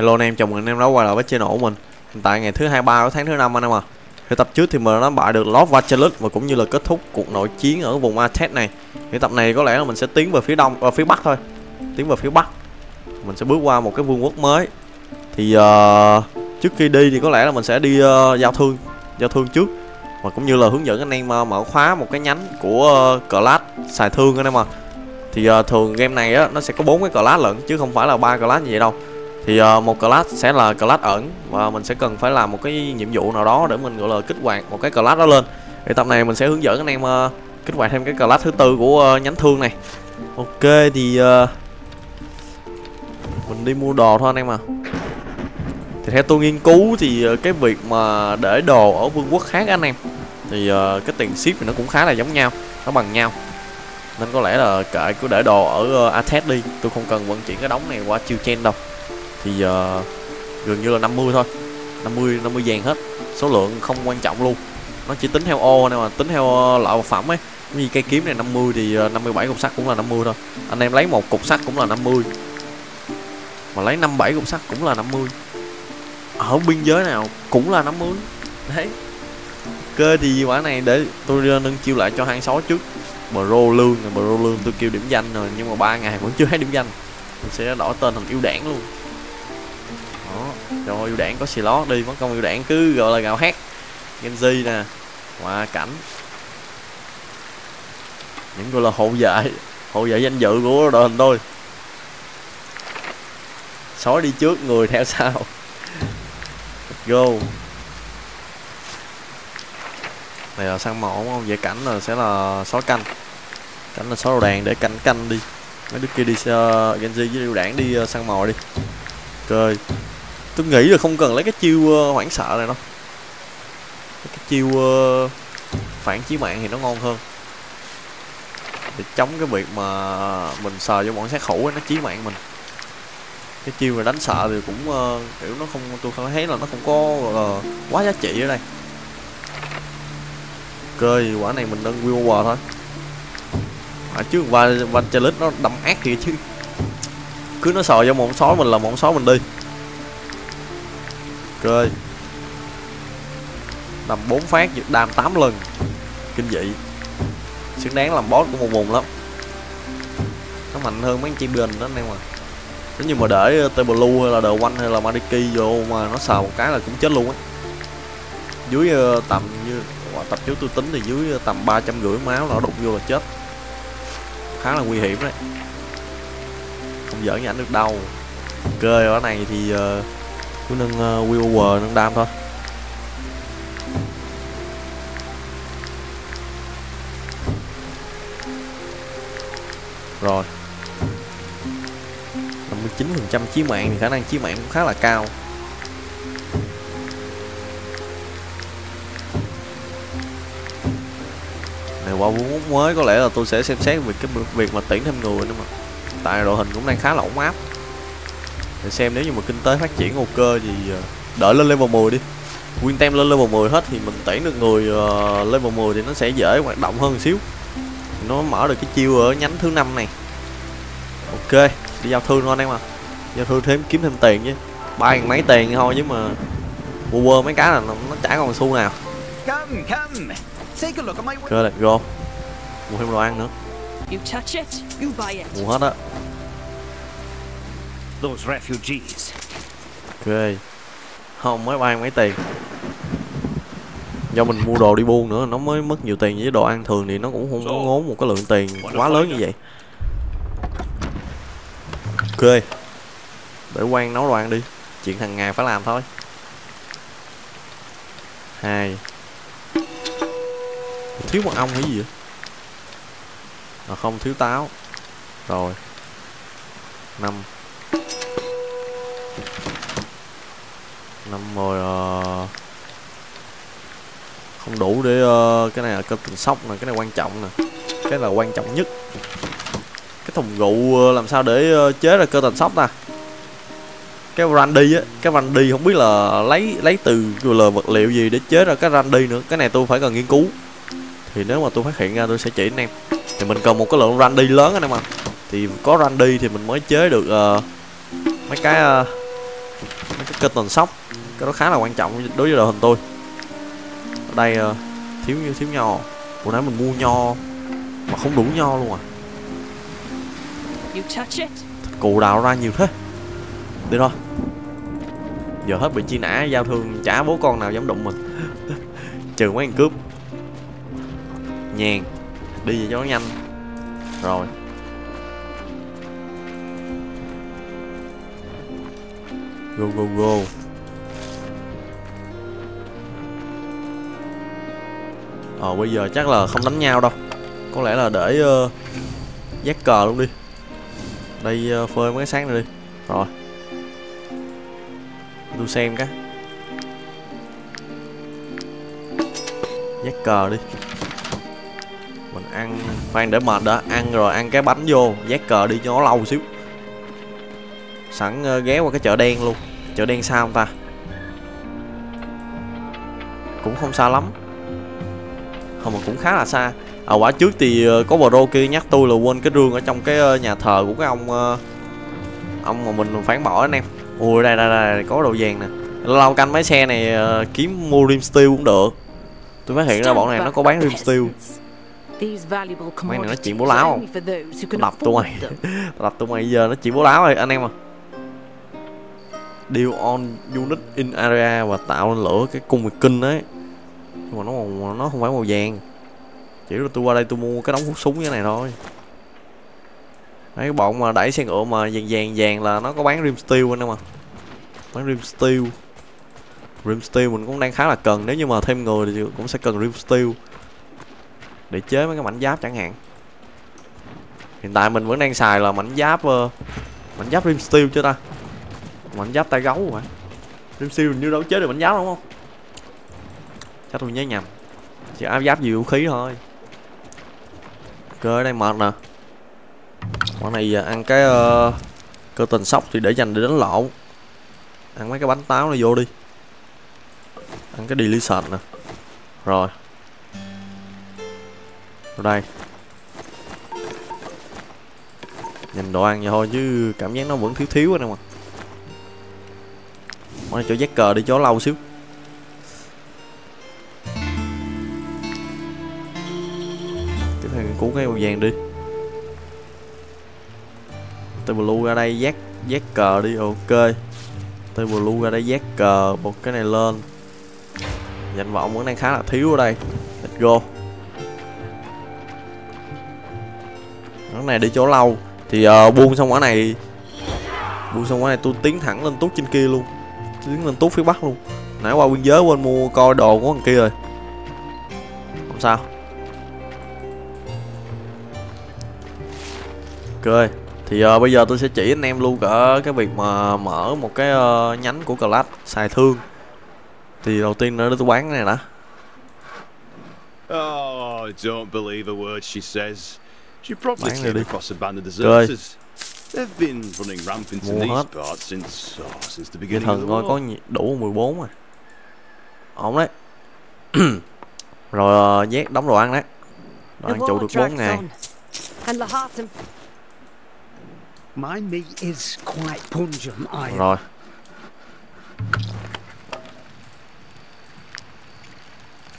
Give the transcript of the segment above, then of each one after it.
Hello anh em, chào mừng anh em đã quay lại với channel của mình. Hiện tại ngày thứ 23 của tháng thứ năm anh em à Thì tập trước thì mình đã bại được Lord Vachelus và cũng như là kết thúc cuộc nội chiến ở vùng Atet này. Thì tập này có lẽ là mình sẽ tiến về phía đông, và phía bắc thôi. Tiến về phía bắc. Mình sẽ bước qua một cái vương quốc mới. Thì uh, trước khi đi thì có lẽ là mình sẽ đi uh, giao thương Giao thương trước. Và cũng như là hướng dẫn anh em uh, mở khóa một cái nhánh của uh, Class xài thương anh em à Thì uh, thường game này á, nó sẽ có bốn cái class lận chứ không phải là ba class như vậy đâu thì uh, một class sẽ là class ẩn và mình sẽ cần phải làm một cái nhiệm vụ nào đó để mình gọi là kích hoạt một cái class đó lên. Thì tập này mình sẽ hướng dẫn anh em uh, kích hoạt thêm cái class thứ tư của uh, nhánh thương này. Ok thì uh, mình đi mua đồ thôi anh em à thì theo tôi nghiên cứu thì uh, cái việc mà để đồ ở vương quốc khác anh em thì uh, cái tiền ship thì nó cũng khá là giống nhau nó bằng nhau. Nên có lẽ là kệ cứ để đồ ở uh, Atet đi tôi không cần vận chuyển cái đống này qua chiêu chen đâu thì uh, gần như là 50 thôi. 50 50 vàng hết. Số lượng không quan trọng luôn. Nó chỉ tính theo ô này mà tính theo ờ, loại vật phẩm ấy. Như cây kiếm này 50 thì ờ, 57 cục sắt cũng là 50 thôi. Anh em lấy một cục sắt cũng là 50 mà lấy 57 cục sắt cũng là 50 ở biên giới nào cũng là 50 đấy. Cơ thì quả này để tôi nâng chiêu lại cho hang sói trước. Bro lương bro lương tôi kêu điểm danh rồi nhưng mà ba ngày vẫn chưa thấy điểm danh. Mình sẽ đổi tên thành yêu đảng luôn rồi ưu đảng có slot đi mất công yêu đảng cứ gọi là gào hét genji nè hòa cảnh. Những gọi là hộ vệ hộ vệ danh dự của đội hình tôi. Sói đi trước người theo sau. Let's go. Này là sang mỏ không? Về cảnh là sẽ là sói canh. Cảnh là sói đầu đàn để cảnh canh đi. Mấy đứa kia đi uh, genji với ưu đảng đi uh, sang mồi đi. Ok tôi nghĩ là không cần lấy cái chiêu uh, hoảng sợ này đâu. Cái chiêu uh, phản chí mạng thì nó ngon hơn. Để chống cái việc mà mình sờ vô bọn sát thủ ấy, nó chí mạng mình. Cái chiêu mà đánh sợ thì cũng uh, kiểu nó không tôi không thấy là nó không có uh, quá giá trị ở đây. Ok quả này mình nâng viewer thôi. À, chứ và và nó đâm ác kìa chứ. Cứ nó sờ vô một sói mình là một sói mình đi ok làm bốn phát giật đam 8 lần. Kinh dị. Xứng đáng làm boss của một vùng lắm. Nó mạnh hơn mấy chim đình đó anh em à nếu như mà để ờ, table blue hay là the one hay là mariki vô mà nó xào một cái là cũng chết luôn á. Dưới ờ, tầm như tập trước tôi tính thì dưới ờ, tầm ba trăm rưỡi máu nó đụng vô là chết. Khá là nguy hiểm đấy. Không giỡn nhảy được đâu. Ok ở này thì uh, cứ nâng ờ, uh, wheel War nâng đam thôi. Rồi. 59% chí mạng thì khả năng chí mạng cũng khá là cao. Này qua vũ mới có lẽ là tôi sẽ xem xét về cái việc mà tuyển thêm người nữa mà. Tại đội hình cũng đang khá là ổn áp để xem nếu như mà kinh tế phát triển ok thì đợi lên level 10 đi. Win tem lên level 10 hết thì mình tuyển được người uh, level 10 thì nó sẽ dễ hoạt động hơn một xíu. Nó mở được cái chiêu ở nhánh thứ năm này. Ok đi giao thương thôi anh em à giao thương thêm kiếm thêm tiền chứ. Ba ngàn mấy tiền thôi chứ mà mua quơ mấy cái là nó, nó chả còn xu nào. Ok let's go. Mua thêm đồ ăn nữa. Mua hết á Those refugees. ok. Không mới ba mấy tiền? Do mình mua đồ đi buôn nữa nó mới mất nhiều tiền. Với đồ ăn thường thì nó cũng không có ngốn một cái lượng tiền quá lớn như vậy. Ok. Để quan nấu đồ ăn đi. Chuyện hàng ngày phải làm thôi. Hai. Thiếu mật ong hay gì vậy? À, không thiếu táo. Rồi. Năm năm rồi ờ, không đủ để uh, cái này là cơ tình sóc nè cái này quan trọng nè. Cái là quan trọng nhất. Cái thùng rượu ờ, làm sao để uh, chế ra cơ tình sóc ta? Cái randy á cái randy không biết là lấy lấy từ là vật liệu gì để chế ra cái randy nữa. Cái này tôi phải cần nghiên cứu. Thì nếu mà tôi phát hiện ra tôi sẽ chỉ anh em. Thì mình cần một cái lượng randy lớn anh em ạ. Thì có randy thì mình mới chế được uh, mấy cái uh, tần sóc. Cái đó khá là quan trọng đối với đội hình tôi. Ở đây uh, thiếu thiếu nho. Hồi nãy mình mua nho mà không đủ nho luôn à. Cụ đào ra nhiều thế. Đi thôi. Giờ hết bị chi nã giao thương chả bố con nào dám đụng mình. Trừ mấy thằng cướp. Nhàn. Đi về cho nó nhanh. Rồi go go go. Ờ bây giờ chắc là không đánh nhau đâu. Có lẽ là để uh, dắt cờ luôn đi. Đây uh, phơi mấy cái sáng này đi. Rồi. Tôi xem cái. Dắt cờ đi. Mình ăn khoan để mệt đã. Ăn rồi ăn cái bánh vô. Dắt cờ đi cho nó lâu xíu. Sẵn uh, ghé qua cái chợ đen luôn chợ đen sao không ta? Cũng không xa lắm. Không mà cũng khá là xa. À quả trước thì uh, có bro kia nhắc tôi là quên cái rương ở trong cái uh, nhà thờ của cái ông uh, ông mà mình phản bỏ anh em. Ui đây đây đây có đồ vàng nè. Lâu canh mấy xe này kiếm mua rim steel cũng được. Tôi phát hiện ra bọn này nó có bán rim steel. Mấy này nó chuyện bố láo không? Đập tụi mày. Đập tụi mày giờ nó chuyện bố láo rồi anh em à Deal on unit in area và tạo lên lửa cái cung kinh đấy Nhưng mà nó màu, nó không phải màu vàng. Chỉ là tôi qua đây tôi mua cái đống hút súng như thế này thôi. Mấy cái bọn mà đẩy xe ngựa mà vàng vàng vàng là nó có bán rim steel anh em à Bán rim steel. Rim steel mình cũng đang khá là cần. Nếu như mà thêm người thì cũng sẽ cần rim steel. Để chế mấy cái mảnh giáp chẳng hạn. Hiện tại mình vẫn đang xài là mảnh giáp uh, mảnh giáp rim steel chưa ta mảnh giáp tay gấu mà rim siêu như đâu chế được mảnh giáp đúng không? Chắc tôi nhớ nhầm. Chỉ áp giáp gì vũ khí thôi. Cơ đây mệt nè. Bọn này giờ ăn cái uh, cơ tình sóc thì để dành để đánh lộn. Ăn mấy cái bánh táo này vô đi. Ăn cái deletion nè. Rồi. Ở đây. Nhìn đồ ăn vậy thôi chứ cảm giác nó vẫn thiếu thiếu anh em ạ món này cho giác cờ đi cho lâu xíu. Tiếp theo cứu cái màu vàng đi. Tôi blue ra đây giác giác cờ đi ok. Tôi blue ra đây giác cờ một cái này lên. Danh vọng vẫn đang khá là thiếu ở đây. Let's go. Cái này đi chỗ lâu. Thì uh, buông xong quả này buông xong quả này tôi tiến thẳng lên tút trên kia luôn tiến lên tút phía bắc luôn. Nãy qua biên giới quên mua coi đồ của thằng kia rồi. Không sao. Ok thì uh, bây giờ tôi sẽ chỉ anh em luôn cả cái việc mà mở một cái uh, nhánh của class xài thương. Thì đầu tiên nữa tôi bán cái này đã. Oh, don't believe a word she says. She probably came across a band of deserters. They've been running rampant in these parts since oh, since the beginning of thần the coi war. có đủ 14 rồi. Ổn đấy. Rồi uh, nhét đóng đồ ăn đấy. Đồ ăn trụ được 4 ngày. My meat is quite pungent, I Rồi.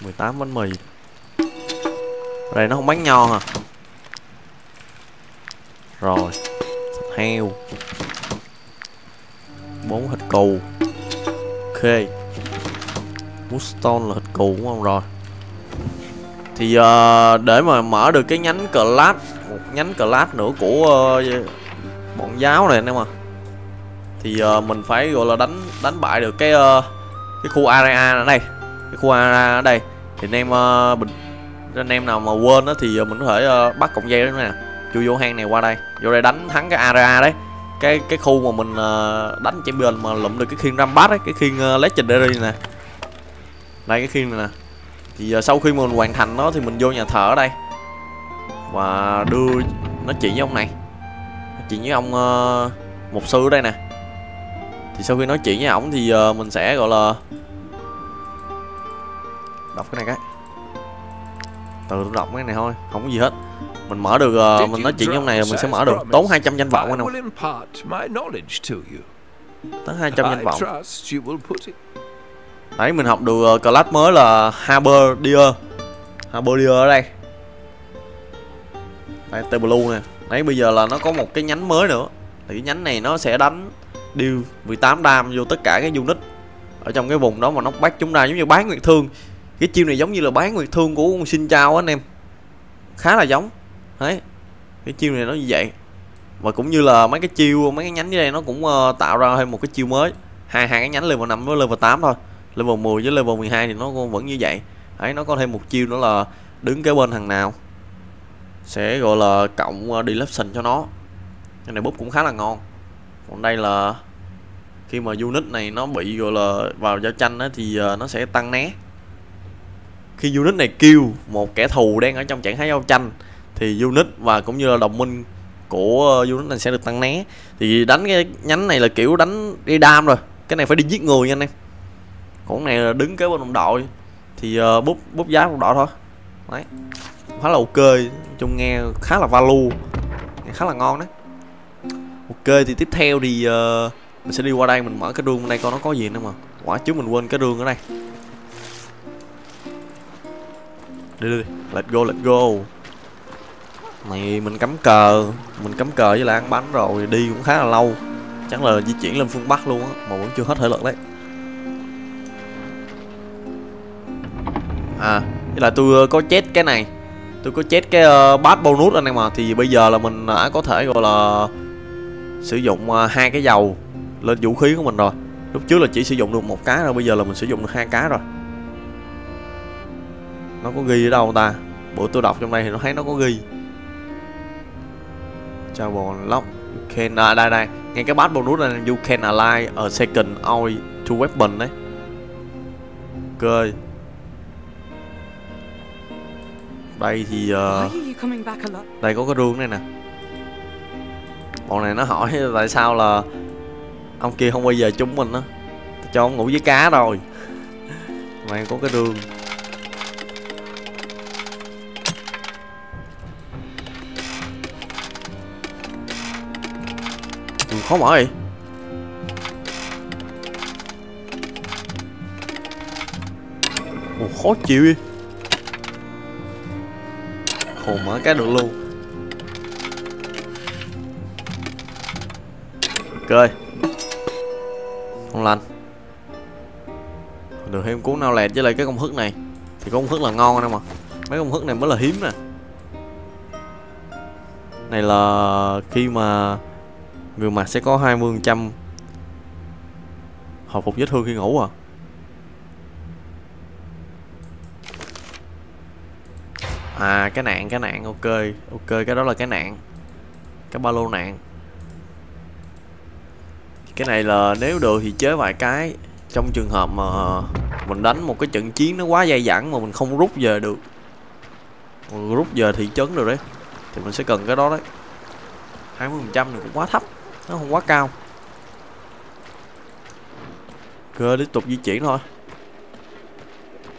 mười tám bánh mì. Ở đây nó không bán nho hả? Rồi heo. Bốn thịt cừu. Ok. Woodstone là thịt cừu đúng không rồi. Thì uh, để mà mở được cái nhánh class Một nhánh class nữa của uh, bọn giáo này anh em à thì uh, mình phải gọi là đánh đánh bại được cái uh, cái khu area ở đây. Cái khu area ở đây. Thì anh em uh, bình anh em nào mà quên đó thì mình có thể uh, bắt cọng dây đó nè chui vô hang này qua đây. Vô đây đánh thắng cái area đấy. Cái cái khu mà mình ờ, đánh champion mà lụm được cái khiên Rambat ấy cái khiên uh, legendary nè. Đây cái khiên này nè. Thì giờ sau khi mình hoàn thành nó thì mình vô nhà thờ ở đây. Và đưa nó chỉ với ông này. Chỉ chuyện với ông ờ, mục sư ở đây nè. Thì sau khi nói chuyện với ổng thì ờ, mình sẽ gọi là đọc cái này cái từ tôi đọc cái này thôi không có gì hết. Mình mở được Did mình nói chuyện ông này mình sẽ mở được. tốn 200 danh vọng anh không tới 200 danh vọng. đấy mình học được uh, class mới là Harberdier Harberdier ở đây. Đây tê blue nè. Đấy bây giờ là nó có một cái nhánh mới nữa. Thì cái nhánh này nó sẽ đánh deal 18 đam vô tất cả cái unit ở trong cái vùng đó mà nó bắt chúng ra giống như bán nguyệt thương cái chiêu này giống như là bán nguyệt thương của con xin chào anh em. Khá là giống. Đấy. Cái chiêu này nó như vậy. Và cũng như là mấy cái chiêu mấy cái nhánh dưới đây nó cũng uh, tạo ra thêm một cái chiêu mới. Hai hai cái nhánh level 5 với level 8 thôi. Level 10 với level 12 thì nó vẫn như vậy. Ấy nó có thêm một chiêu nữa là đứng kế bên thằng nào. Sẽ gọi là cộng ờ, uh, deflection cho nó. Cái này búp cũng khá là ngon. Còn đây là khi mà unit này nó bị gọi là vào giao tranh á thì uh, nó sẽ tăng né khi unit này kêu một kẻ thù đang ở trong trạng thái giao tranh thì unit và cũng như là đồng minh của ờ, unit này sẽ được tăng né. Thì đánh cái nhánh này là kiểu đánh đi đam rồi cái này phải đi giết người nha anh em. Còn này là đứng kế bên đồng đội thì ờ, uh, bút bút giá đồng đội thôi. Đấy khá là ok chung nghe khá là value nghe khá là ngon đấy. Ok thì tiếp theo thì uh, mình sẽ đi qua đây mình mở cái rương bên đây coi nó có gì nữa mà. Quả chứ mình quên cái rương ở đây. Đi đi let's go let's go. Này mình cắm cờ. Mình cắm cờ với lại ăn bánh rồi đi cũng khá là lâu. Chắc là di chuyển lên phương bắc luôn á mà vẫn chưa hết thể lực đấy. À với lại tôi ờ, có chết cái này. Tôi có chết cái uh, bát bonus anh em mà thì bây giờ là mình đã có thể gọi là sử dụng uh, hai cái dầu lên vũ khí của mình rồi. Lúc trước là chỉ sử dụng được một cái rồi bây giờ là mình sử dụng được hai cái rồi nó có ghi ở đâu ta? Bữa tôi đọc trong đây thì nó thấy nó có ghi. Travel lock you can à, đây đây. Ngay cái bát bonus này you can ally a second oil to weapon đấy. Ok. Đây thì uh, đây có cái rương này nè. Bọn này nó hỏi tại sao là ông kia không bao giờ trúng mình á. Cho ông ngủ với cá rồi. Mà có cái rương khó mở vậy Ồ, khó chịu vậy. Hồn mở cái được luôn. Ok Không lành. Được thêm cuốn nào lẹt với lại cái công thức này. Thì công thức là ngon anh em ạ. Mấy công thức này mới là hiếm nè. Này là khi mà Người mặt sẽ có 20% Hồi phục vết thương khi ngủ à? À cái nạn cái nạn, ok. Ok, cái đó là cái nạn. Cái ba lô nạn. Cái này là nếu được thì chế vài cái. Trong trường hợp mà Mình đánh một cái trận chiến nó quá dai dẳng Mà mình không rút về được. Mình Rút về thị trấn rồi đấy. Thì mình sẽ cần cái đó đấy. 20% này cũng quá thấp. Nó không quá cao. Cơ tiếp tục di chuyển thôi.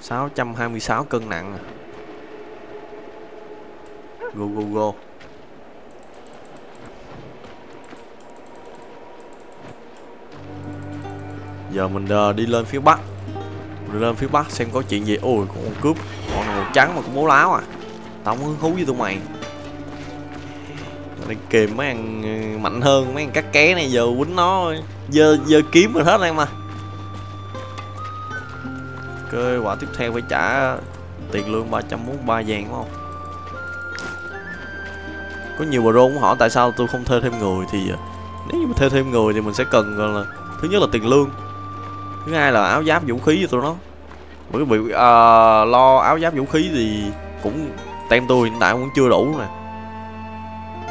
626 cân nặng. À Go go go. Giờ mình uh, đi lên phía bắc. Mình lên phía bắc xem có chuyện gì. Ôi con cướp. Bọn này màu trắng mà cũng bố láo à. Tao không hứng thú với tụi mày này kìm mấy thằng ừ, mạnh hơn Mấy thằng cắt ké này giờ quýnh nó Dơ, dơ kiếm rồi hết em mà Ok quả tiếp theo phải trả Tiền lương 343 vàng đúng không? Có nhiều bro cũng hỏi tại sao tôi không thuê thêm người thì ờ, nếu như mà thuê thêm người thì mình sẽ cần gọi là thứ nhất là tiền lương thứ hai là áo giáp vũ khí cho tụi nó. Bởi vì uh, lo áo giáp vũ khí thì cũng tem tôi hiện tại cũng chưa đủ nè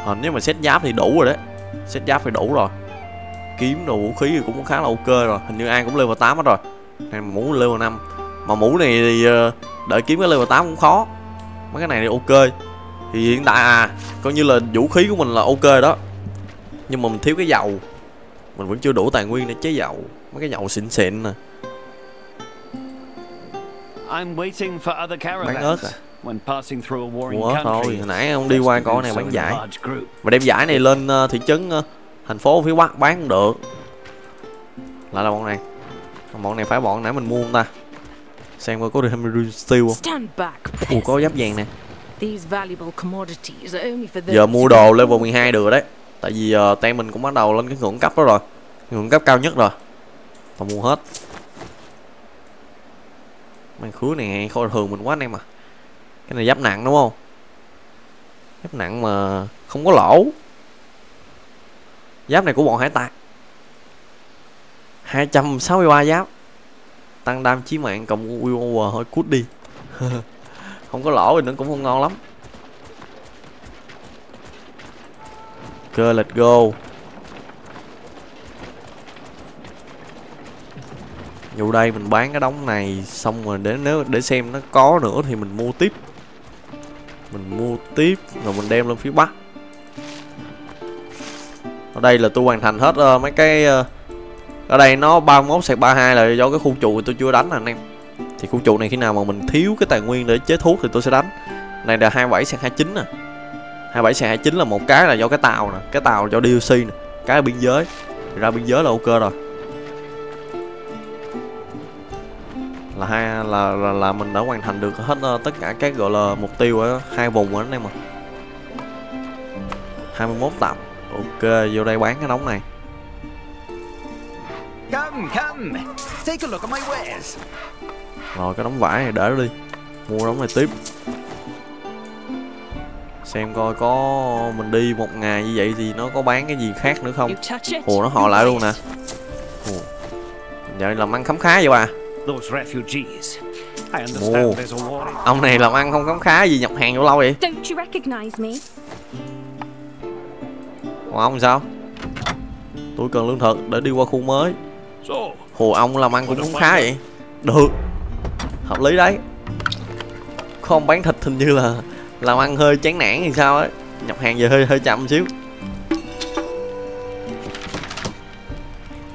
à, nếu mà set giáp thì đủ rồi đấy. Set giáp thì đủ rồi. Kiếm đồ vũ khí thì cũng khá là ok rồi. Hình như ai cũng level 8 hết rồi. Này mũ level 5 mà mũ này thì uh, đợi kiếm cái level 8 cũng khó. Mấy cái này thì ok. Thì hiện tại à coi như là vũ khí của mình là ok đó. Nhưng mà mình thiếu cái dầu. Mình vẫn chưa đủ tài nguyên để chế dầu. Mấy cái dầu xịn xịn nè. Bán ớt à When passing through a warring mua ớt thôi country, hồi nãy ông đi qua coi do này bán giải. mà đem giải này lên ờ, thị trấn ờ, thành phố phía bắc bán cũng được. Lại là bọn này. Bọn này phải bọn nãy mình mua không ta? Xem coi có được Hammer Steel không? Stand back. Ủa có giáp vàng nè. These valuable commodities are only for those Giờ mua đồ level afford 12 được đấy. Tại vì uh, tem mình cũng bắt đầu lên cái ngưỡng cấp đó rồi. Ngưỡng cấp cao nhất rồi. Tao mua hết. Mang khứa này coi thường mình quá anh em à cái này giáp nặng đúng không? Giáp nặng mà không có lỗ. Giáp này của bọn hải tặc 263 giáp. Tăng đam chí mạng cộng Will Over thôi cút đi. Không có lỗ thì nó cũng không ngon lắm. Cơ, let's go. dù đây mình bán cái đống này xong rồi để nếu để xem nó có nữa thì mình mua tiếp. Mình mua tiếp rồi mình đem lên phía bắc. Ở đây là tôi hoàn thành hết uh, mấy cái uh, ở đây nó 31 sạc 32 là do cái khu trụ tôi chưa đánh nè anh em. Thì khu trụ này khi nào mà mình thiếu cái tài nguyên để chế thuốc thì tôi sẽ đánh. Này là 27 sạc 29 nè. 27 sạc 29 là một cái là do cái tàu nè cái tàu do DLC nè cái ở biên giới ra biên giới là ok rồi là hai là là, là mình đã hoàn thành được hết ờ, tất cả các gọi là mục tiêu ở hai vùng rồi anh em à 21 tập ok vô đây bán cái đống này Come, come. Take a look at my wares. rồi cái đống vải này để đó đi mua đống này tiếp xem coi có mình đi một ngày như vậy thì nó có bán cái gì khác nữa không. Ồ nó họ lại luôn nè Ồ. Vậy làm ăn khấm khá vậy bà Those refugees. I understand Ồ. there's a war in Ông này làm ăn không khấm khá gì nhập hàng vô lâu vậy. Don't you recognize me? Còn ông sao? Tôi cần lương thực để đi qua khu mới. Hồ ông làm ăn cũng khấm khá vậy. Được. Hợp lý đấy. Không bán thịt hình như là Làm ăn hơi chán nản thì sao ấy. Nhập hàng giờ hơi hơi chậm xíu.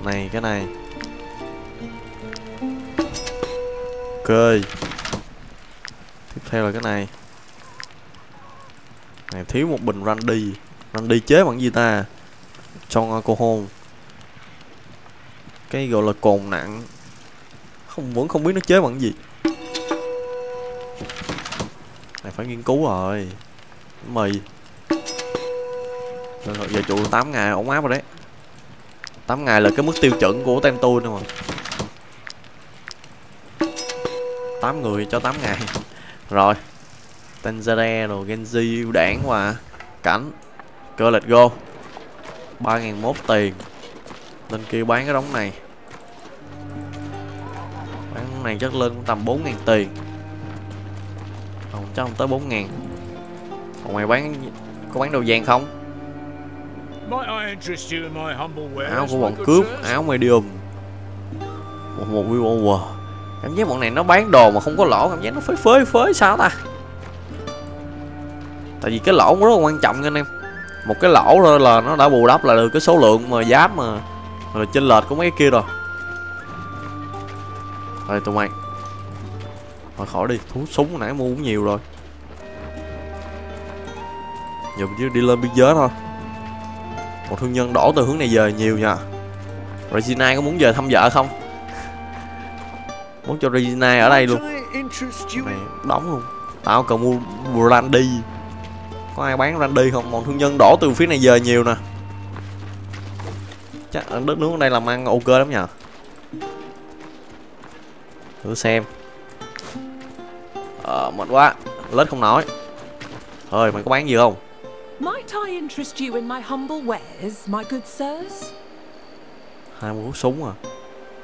Này cái này Ok. Tiếp theo là cái này. Này thiếu một bình Randy. Randy chế bằng gì ta Trong alcohol Cái gọi là cồn nặng. Không vẫn không biết nó chế bằng gì. Này phải nghiên cứu rồi. Mì Rồi, rồi, Giờ trụ 8 ngày ổn áp rồi đấy. 8 ngày là cái mức tiêu chuẩn của tem tôi nữa mà. 8 người cho 8 ngày. Rồi Tanzare rồi Genji ưu đảng và cảnh. Cơ let's go. 3.001 tiền. Lên kia bán cái đống này. Bán cái này chắc lên tầm 4.000 tiền. Không chắc không tới 4.000 Còn mày bán Có bán đồ vàng không? Áo của bọn cướp? Áo medium Một một view over Cảm giác bọn này nó bán đồ mà không có lỗ, Cảm giác nó phới phới phới, sao ta? Tại vì cái lỗ cũng rất là quan trọng nha anh em. Một cái lỗ thôi là nó đã bù đắp lại được cái số lượng mà giáp mà Rồi chênh lệch của mấy cái kia rồi. Rồi tụi mày Thôi khỏi đi, Thú súng nãy mua cũng nhiều rồi. Giờ mình chỉ đi lên biên giới thôi. Một thương nhân đổ từ hướng này về nhiều nha. Regina có muốn về thăm vợ không? Muốn cho Regina ở đây luôn. Mày đóng luôn. Tao cần mua Randy. Có ai bán Randy không? Một thương nhân đổ từ phía này về nhiều nè. Chắc ở đất nước ở đây làm ăn ok lắm nhờ. Thử xem. Ờ mệt quá. Lết không nổi Thôi mày có bán gì không? Might I interest you in my humble wares, my good sirs? hai mươi súng à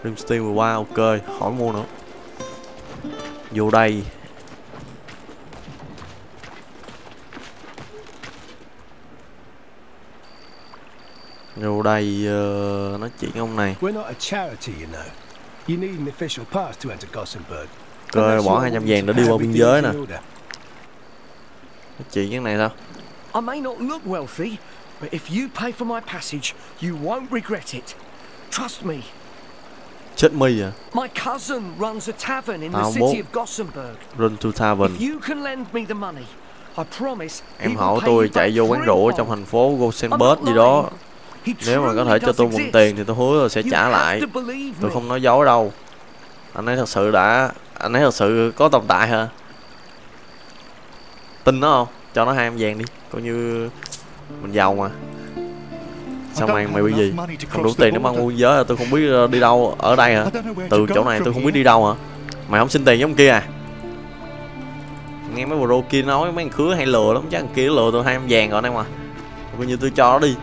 Dream Steel 13 ok khỏi mua nữa vô đây vô đây ờ, nói chuyện ông này We're not a charity, you know. You need an official pass to enter Gothenburg. Cơ Unless bỏ you're 200 wanting vàng để đi qua biên giới nè nói chuyện cái này sao I may not look wealthy, but if you pay for my passage, you won't regret it. Trust me. Chết mi à? My cousin runs a tavern in the city of Gothenburg. run to tavern. If you can lend me the money, I promise em hỏi tôi chạy vô quán rượu ở trong thành phố Gothenburg gì đó. nếu mà có thể cho tôi mượn tiền thì tôi hứa là sẽ trả lại. tôi không nói dối đâu. Anh ấy thật sự đã anh ấy thật sự có tồn tại hả? Tin nó không? Cho nó hai em vàng đi. Coi như mình giàu mà sao mày mày bị gì? không đủ tiền để mang mua giới à? Tôi không biết ờ, đi đâu ở đây hả? Từ chỗ này tôi không biết đi đâu hả? Mày không xin tiền giống kia à? Nghe mấy bro kia nói mấy thằng khứa hay lừa lắm chắc thằng kia lừa tôi hai em vàng rồi anh em mà coi như tôi cho nó đi.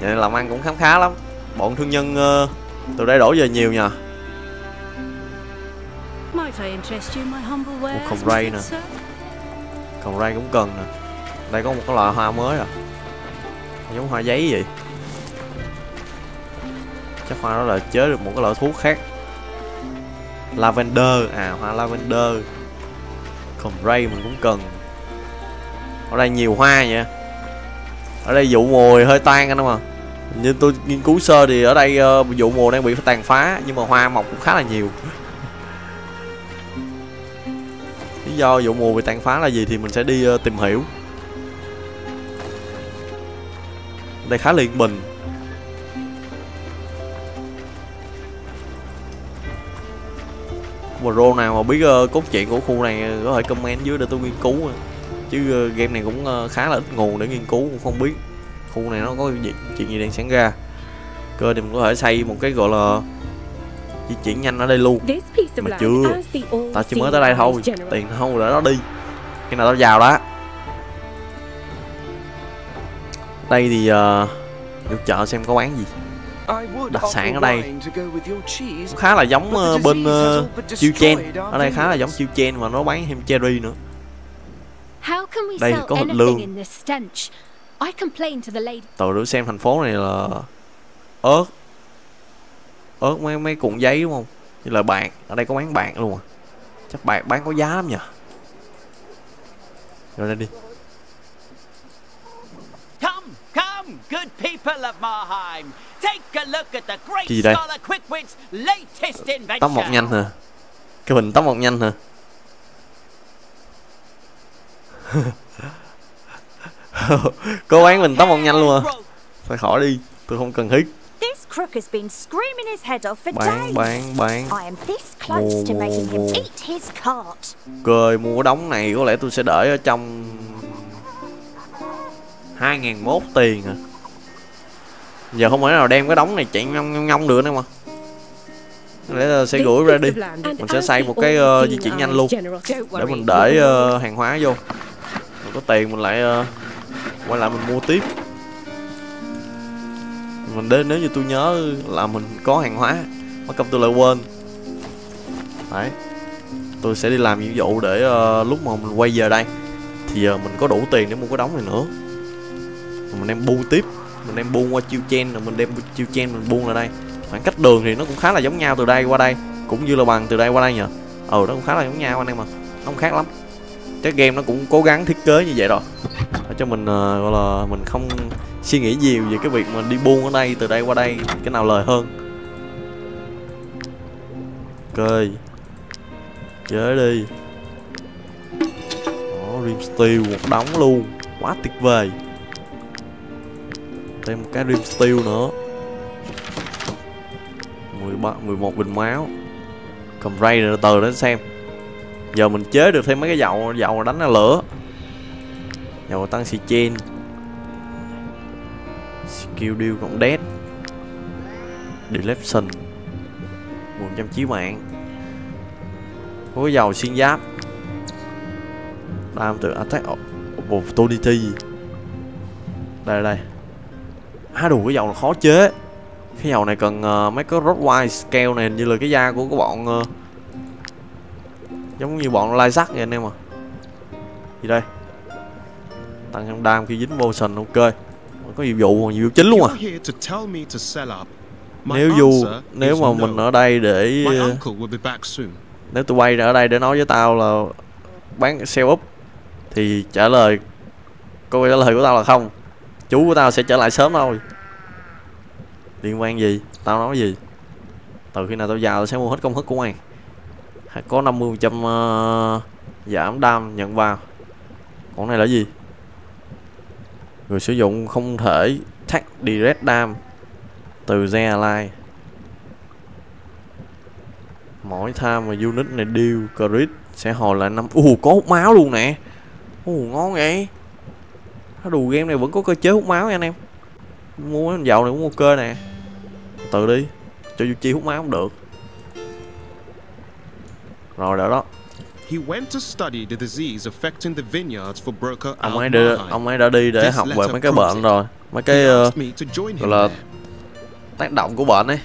Vậy làm ăn cũng khám khá lắm. Bọn thương nhân ờ, từ đây đổ về nhiều nhờ. Không my ray nè. còn ray cũng cần nè. Đây có một cái loại hoa mới à giống hoa giấy vậy. Chắc hoa đó là chế được một cái loại thuốc khác. Lavender à hoa lavender. Còn ray mình cũng cần. Ở đây nhiều hoa vậy ở đây vụ mùi hơi tan anh em à như tôi nghiên cứu sơ thì ở đây uh, vụ mùa đang bị tàn phá nhưng mà hoa mọc cũng khá là nhiều. Lý do vụ mùa bị tàn phá là gì thì mình sẽ đi uh, tìm hiểu. Đây khá là yên bình. Pro nào mà biết ờ, cốt truyện của khu này có thể comment dưới để tôi nghiên cứu chứ ờ, game này cũng ờ, khá là ít nguồn để nghiên cứu cũng không biết. Khu này nó có gì, chuyện gì đang xảy ra. Cơ thì mình có thể xây một cái gọi là di chuyển nhanh ở đây luôn. Mà chưa. tao chỉ mới tới đây thôi. Tiền không để nó đi. Khi nào tao vào đó đây thì ờ, vô chợ xem có bán gì. I would đặc sản ở đây. wine to go with your cheese, cũng khá là giống ờ, bên ờ, but chiêu chen. ở đây khá là giống chiêu chen mà nó bán thêm cherry nữa. How can we Đây có thịt lương. in this stench? I complained to the lady. từ để xem thành phố này là ớt. Ớt mấy mấy cuộn giấy đúng không? Như là bạc. Ở đây có bán bạc luôn à. Chắc bạc bán có giá lắm nhỉ. Rồi đây đi Come, come, good people of Marheim. Take a look at the great Gì đây? scholar Quickwit's latest invention. tóc mọc nhanh hả cái bình tóc mọc nhanh hả có bán bình tóc mọc nhanh luôn à thôi khỏi đi tôi không cần thiết This crook has been screaming his head off for bán days. bán bán I am this close to Mua, making mua, him mua. eat his cart. cười mua đống này có lẽ tôi sẽ để ở trong 2001 tiền à. Giờ không thể nào đem cái đống này chạy ngông ngông được nữa mà. Để là sẽ gửi ra đi. Mình sẽ xây một cái, uh, di chuyển nhanh luôn. để mình để uh, hàng hóa vô. Mình có tiền mình lại uh, quay lại mình mua tiếp. Mình đến nếu như tôi nhớ là mình có hàng hóa mất công tôi lại quên. Đấy. Tôi sẽ đi làm nhiệm vụ để uh, lúc mà mình quay về đây. Thì ờ, mình có đủ tiền để mua cái đống này nữa. Rồi mình đem bu tiếp. Mình đem buông qua chiêu chen rồi mình đem chiêu chen mình buông ra đây. Khoảng cách đường thì nó cũng khá là giống nhau từ đây qua đây cũng như là bằng từ đây qua đây nhờ. Ừ nó cũng khá là giống nhau anh em mà nó không khác lắm. Cái game nó cũng cố gắng thiết kế như vậy rồi. Để cho mình uh, gọi là mình không suy nghĩ nhiều về cái việc mà đi buông ở đây từ đây qua đây cái nào lời hơn. Ok. Chế đi. Đó rim steel một đóng luôn. Quá tuyệt vời thêm một cái dream steel nữa. 13, 11 bình máu. Cầm ray rồi từ đến xem. Giờ mình chế được thêm mấy cái dầu dầu mà đánh ra lửa. Dầu tăng xì chen skill deal cộng dead deflection 100 chí mạng. Có dầu xuyên giáp. Đam từ attack opportunity. Đây đây á đủ cái dầu là khó chế. Cái dầu này cần ờ, mấy cái rod wire scale này hình như là cái da của cái bọn ờ, giống như bọn lai sắt vậy anh em à gì đây? Tăng thêm đam khi dính motion ok. Có nhiệm vụ nhiệm vụ chính luôn à. Nếu dù nếu mà mình ở đây để ờ, nếu tôi quay ra ở đây để nói với tao là bán sell up thì trả lời câu trả lời của tao là không chú của tao sẽ trở lại sớm thôi. Liên quan gì? Tao nói gì? Từ khi nào tao vào tao sẽ mua hết công thức của mày. Có 50 trăm ờ, giảm đam, nhận vào. Còn này là gì? Người sử dụng không thể take direct dam từ Ze line Mỗi time mà unit này deal crit sẽ hồi lại năm Ồ, có hút máu luôn nè. Ồ, ngon vậy. Nó đù game này vẫn có cơ chế hút máu nha anh em. Mua cái dầu này cũng ok nè. Từ đi. Cho Yuchi hút máu cũng được. Rồi đó đó. He went to study the disease affecting the vineyards for broker Ông ấy Mahai. ông ấy đã đi để học về mấy cái bệnh rồi. Mấy cái join gọi là tác động của bệnh ấy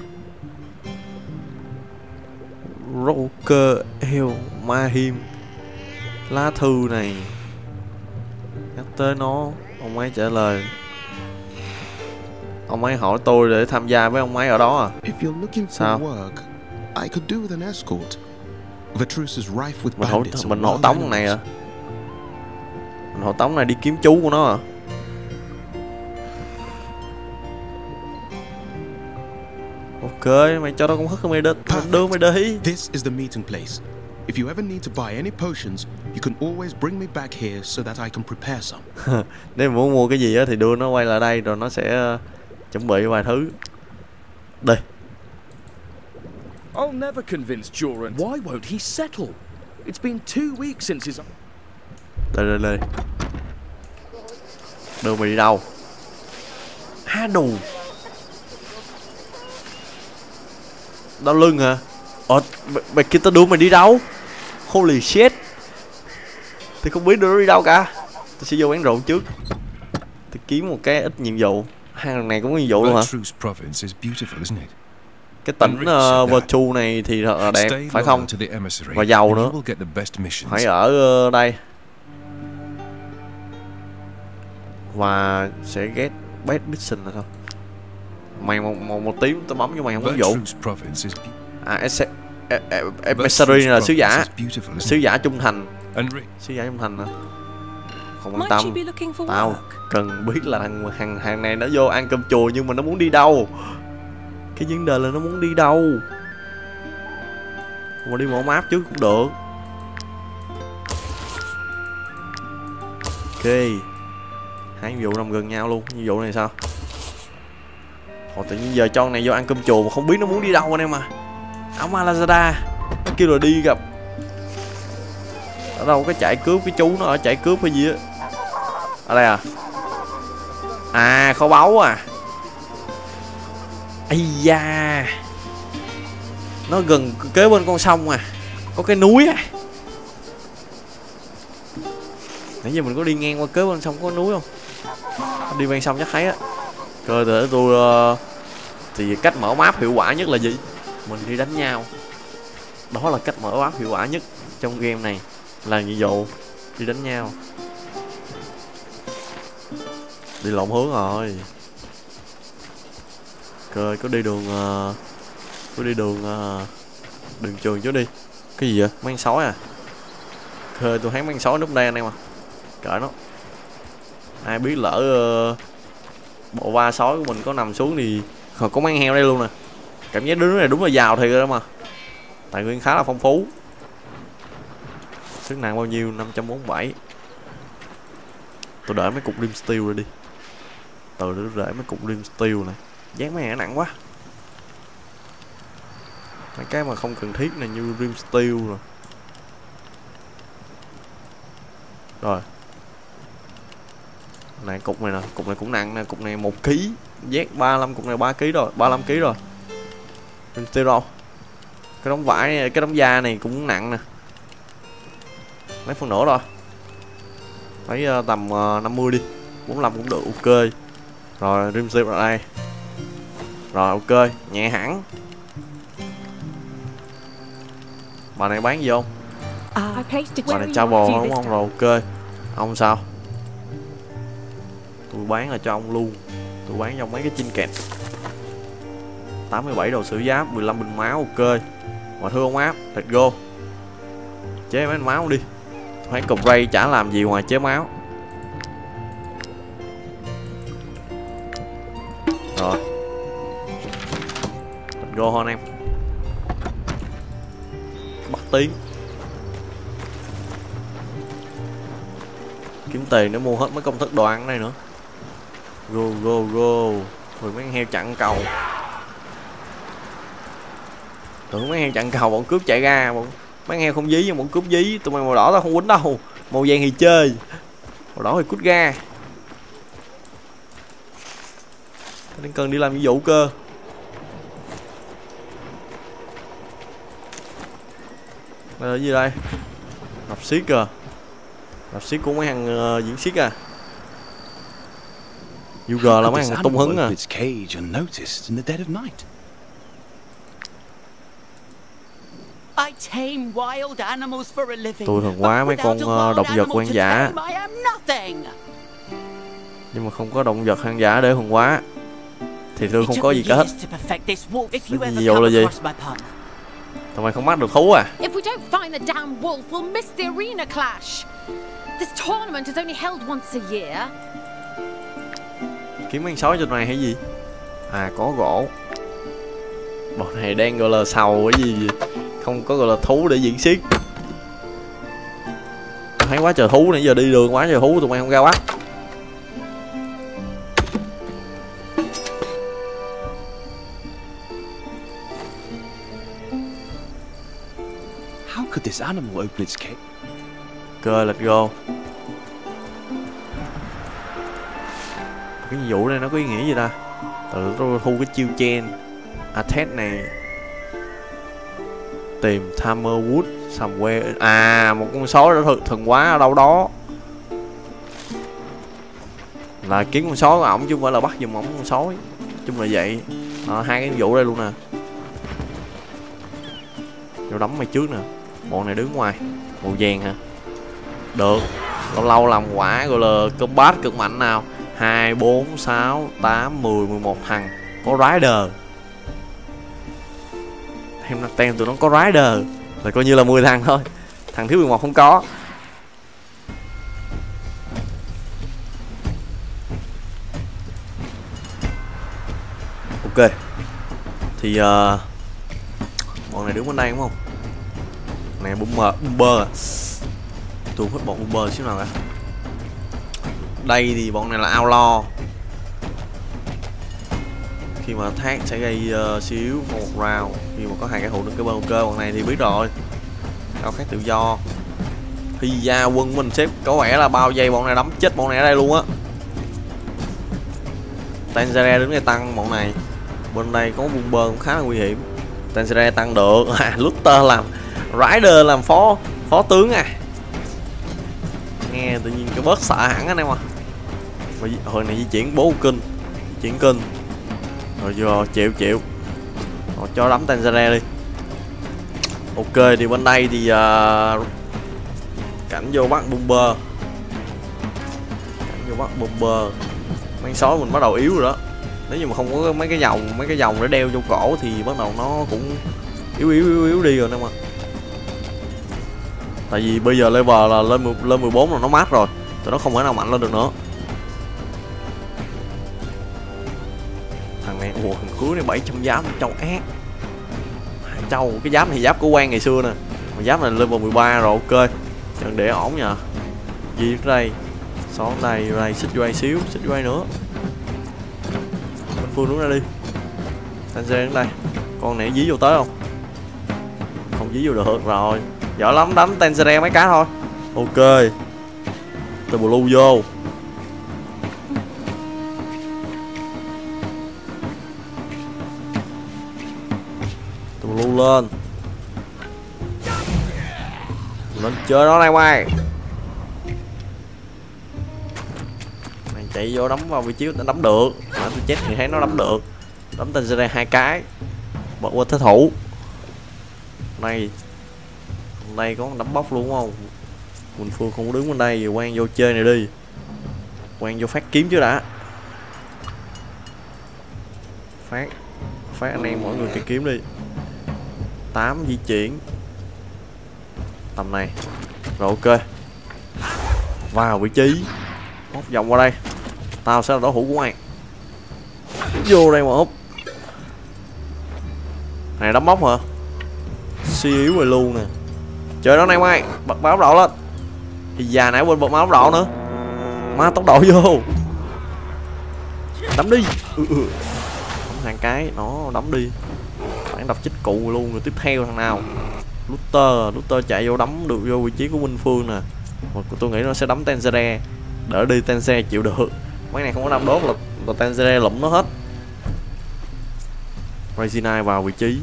Roker El Mahim Lá thư này Nhắc tới nó Ông ấy trả lời Ông ấy hỏi tôi để tham gia với ông ấy ở đó à If you're looking for Sao? work, I could do with an escort. The truce is rife with Mình and mình wild tống này à. Mình hộ tống này đi kiếm chú của nó à Ok, mày cho nó công thức mày mày đưa mày đi This is the meeting place. If you ever need to buy any potions, you can always bring me back here so that I can prepare some. Nếu muốn mua cái gì á thì đưa nó quay lại đây rồi nó sẽ ờ, chuẩn bị vài thứ Đây I'll never convince Joran. Why won't he settle? It's been two weeks since his. Đây đây đây Đưa mày đi đâu Há đù Đau lưng hả Ờ mày, mày kia tao đưa mày đi đâu Holy shit. Thì không biết đưa nó đi đâu cả. Tôi sẽ vô bán rượu trước. Tôi kiếm một cái ít nhiệm vụ. Hàng này cũng có nhiệm vụ luôn hả? Cái tỉnh uh, Virtue này thì thật là đẹp Phải không? Và giàu nữa. Hãy ở ờ, đây. Và sẽ get best mission là sao? Mày một, một, một tiếng tao bấm cho mày không có vụ. À esse- Emissary là sứ giả. Sứ giả trung thành. Sứ giả trung thành hả? Không quan tâm. Tao cần biết là thằng hàng hàng này nó vô ăn cơm chùa nhưng mà nó muốn đi đâu? Cái vấn đề là nó muốn đi đâu? Mà đi mở map trước cũng được. Ok. Hai nhiệm vụ nằm gần nhau luôn. Nhiệm vụ này sao? Họ tự nhiên giờ cho con này vô ăn cơm chùa mà không biết nó muốn đi đâu anh em à Áo Malazada. Nó kêu là đi gặp. Ở đâu cái chạy cướp cái chú nó ở chạy cướp hay gì á. Ở đây à? À kho báu à. Ây da. Nó gần kế bên con sông à. Có cái núi à Nãy giờ mình có đi ngang qua kế bên sông có núi không? Đi ven sông chắc thấy á. Rồi để tôi uh, Thì cách mở map hiệu quả nhất là gì? Mình đi đánh nhau. Đó là cách mở map hiệu quả nhất Trong game này Là nhiệm vụ Đi đánh nhau. Đi lộn hướng rồi. Rồi có đi đường ờ, Có đi đường ờ, Đường trường chứ đi. Cái gì vậy? Mang sói à? Khơi tôi thấy mang sói núp anh em à Cỡ nó. Ai biết lỡ ờ, Bộ ba sói của mình có nằm xuống thì Còn có mang heo đây luôn nè Cảm giác đứa này đúng là giàu thiệt rồi đó mà. Tài nguyên khá là phong phú. Sức nặng bao nhiêu? 547 Tôi đợi mấy cục rim steel rồi đi. Từ để tôi để mấy cục rim steel này. Dán mấy này nặng quá. Mấy cái mà không cần thiết này như rim steel rồi. Rồi. Này, cục này nè. Cục này cũng nặng nè. Cục này một ký. Z 35 cục này 3 ký rồi. 35 ký rồi rim steel đâu cái đống vải này, cái đống da này cũng nặng nè. Mấy phân nửa rồi. Lấy uh, tầm uh, 50 đi. 45 cũng được ok. Rồi rim steel ở đây. Rồi ok. Nhẹ hẳn. Bà này bán gì không? It bà này to đúng không? rồi ok. Ông sao? Tôi bán là cho ông luôn. Tôi bán cho ông mấy cái chinh kẹt 87 đồ sử giáp 15 bình máu, ok. Mà thương ông áp let's go. Chế mấy máu đi. Tôi thấy cục ray chả làm gì ngoài chế máu. Rồi. Let's go thôi em. Bắt tiếng. Kiếm tiền để mua hết mấy công thức đồ ăn này nữa. Go go go. Rồi mấy heo chặn cầu tưởng mấy heo chặn cầu bọn cướp chạy ra bọn mấy heo không dí nhưng bọn cướp dí. Tụi mày màu đỏ tao không quýnh đâu màu vàng thì chơi. Màu đỏ thì cút ra. Nên cần đi làm nhiệm vụ cơ. Đây là gì đây? Nạp xiết à? Nạp xiết của mấy thằng uh, diễn xiết à? UG là mấy thằng tung hứng à its cage unnoticed in the dead of night. I tame wild animals for a living tôi thường quá mấy con uh, động vật hoang dã tame, I am nothing. nhưng mà không có động vật hoang dã để thuần hóa thì tôi không có gì cả hết come là gì? tụi mày không bắt được thú à If we don't find the damn wolf, we'll miss the arena clash. This tournament is only held once a year. kiếm ăn sói cho này hay gì à có gỗ bọn này đang gọi là sầu cái gì vậy? Không có gọi là thú để diễn xiết. Thấy quá trời thú nãy giờ đi đường quá trời thú tụi mày không ra bắt How could this animal open its cage? cơ let's go cái nhiệm vụ này nó có ý nghĩa gì ta? Từ tôi thu cái chiêu chen attack này tìm Tamerwood somewhere. À một con sói đã thực thần quá ở đâu đó. Là kiếm con sói của ổng chứ không phải là bắt giùm ổng con sói chung là vậy. À, hai cái vụ đây luôn nè. Vô đấm mày trước nè. Bọn này đứng ngoài. Màu vàng hả? Được. Lâu lâu làm quả gọi là combat cực mạnh nào. 2, 4, 6, 8, 10, 11 thằng. Có Rider. Em là tem tụi nó có Rider. Là coi như là 10 thằng thôi. Thằng thiếu 11 không có. Ok. Thì uh, Bọn này đứng bên đây đúng không? Này boomer, boomer à? Tôi hết bọn boomer xíu nào cả. Đây thì bọn này là outlaw khi mà thác sẽ gây uh, xíu một round khi mà có hai cái hụ được cái bơ cơ bọn này thì biết rồi. Ao khác tự do. Thì ra quân mình xếp có vẻ là bao giây bọn này đấm chết bọn này ở đây luôn á. Tanzania đứng đây tăng bọn này. Bên đây có Bumber cũng khá là nguy hiểm. Tanzania tăng được. À Luther làm Rider làm phó phó tướng à. Nghe tự nhiên cái bớt sợ hẳn anh em à mà hồi này di chuyển bố kinh di chuyển kinh rồi vô chịu chịu. Rồi cho đấm Tanzania đi. Ok thì bên đây thì uh, cảnh vô bắt bomber. Cảnh vô bắt bomber. Mang sói mình bắt đầu yếu rồi đó. Nếu như mà không có mấy cái dòng mấy cái dòng để đeo vô cổ thì bắt đầu nó cũng yếu yếu yếu yếu đi rồi nè mà. Tại vì bây giờ level là lên 10, lên 14 là nó mát rồi. Tụi nó không thể nào mạnh lên được nữa. Thằng này cuối này 700 giáp châu ác. Hai châu, cái giáp này giáp của quan ngày xưa nè. Mà giáp này level 13 rồi, ok. Chẳng để ổn nhờ. Gì đây? Xóa này đây xích quay xíu, xích quay nữa. Bên phương đúng ra đi. Thanh xe đến đây. Con này dí vô tới không? Không dí vô được rồi. Giỏi lắm đánh Tanzania mấy cái thôi. Ok. Từ blue vô. Lên. Lên chơi nó đây mày mày chạy vô đấm vào vị trí nó đấm được. Mà tôi chết thì thấy nó đấm được. Đấm tên Tanzania hai cái. Bật qua thế thủ. Này. Này có đấm bóc luôn không? Quỳnh Phương không có đứng bên đây quan vô chơi này đi. Quan vô phát kiếm chứ đã. Phát. Phát anh em mỗi người cái kiếm đi. 8 di chuyển. Tầm này. Rồi ok. Vào vị trí. Móc vòng qua đây. Tao sẽ là đối thủ của mày. Vô đây mà hút. Này đấm móc hả? Suy yếu rồi luôn nè. Trời đó này mày. Bật báo đỏ lên. Thì già nãy quên bật báo đỏ nữa. Má tốc độ vô. Đấm đi. Ừ, ừ. đấm hàng cái. Nó đấm đi phản đọc chích cụ luôn rồi tiếp theo thằng nào? Luther. Luther chạy vô đấm được vô vị trí của Minh Phương nè. Mà tôi nghĩ nó sẽ đấm Tenzere đỡ đi Tenzere chịu được. Mấy này không có đâm đốt là, là Tenzere lụm nó hết. Regina vào vị trí.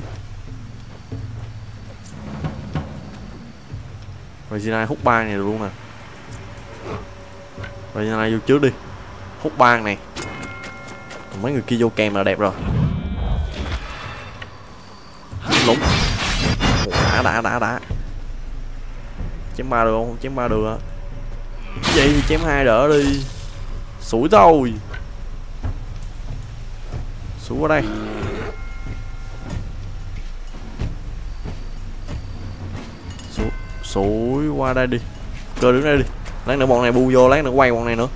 Regina hút ba này luôn nè. Regina vô trước đi. Hút ba này. Mấy người kia vô kèm là đẹp rồi. Lũng Đã đã đã đã. Chém ba được không? Chém ba được Vậy thì chém hai đỡ đi. Sủi thôi. Sủi qua đây. Sủi, sủi qua đây đi. Cơ đứng đây đi. Lát nữa bọn này bu vô, lát nữa quay bọn này nữa.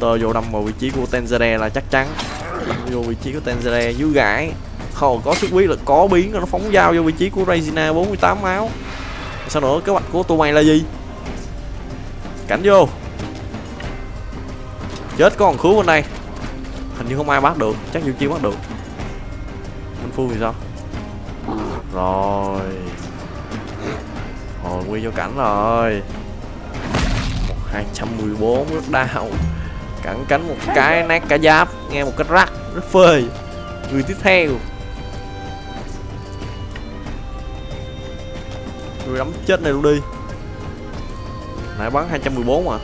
Tơ vô đâm vào vị trí của Tenzere là chắc chắn. Đâm vô vị trí của Tenzere dưới gãi. Không có sức quyết là có biến nó phóng dao vô vị trí của Regina 48 máu. Sao nữa, kế hoạch của tụi mày là gì? Cảnh vô. Chết có còn khứa bên đây. Hình như không ai bắt được Chắc Diệu chi bắt được. Minh Phương thì sao? Rồi. Rồi quy vô cảnh rồi. Một hai trăm mười bốn rất đau. Cẳng cánh một cái nát cả giáp Nghe một cái rắc Rất phê. Người tiếp theo. Người đấm chết này luôn đi. Nãy bắn 214 mà.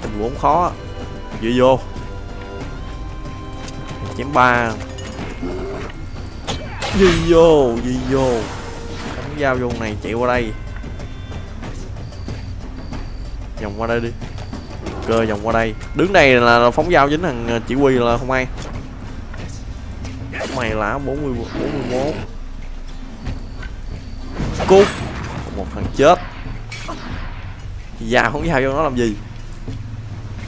214 khó Dựa vô. Chém ba. Di vô Di vô. Đánh dao vô này chạy qua đây. Vòng qua đây đi. Cơ vòng qua đây. Đứng đây là phóng dao dính thằng ờ, chỉ huy là không ai. Mày lá 40, 41 Cút Một thằng chết. Dao không dao vô nó làm gì.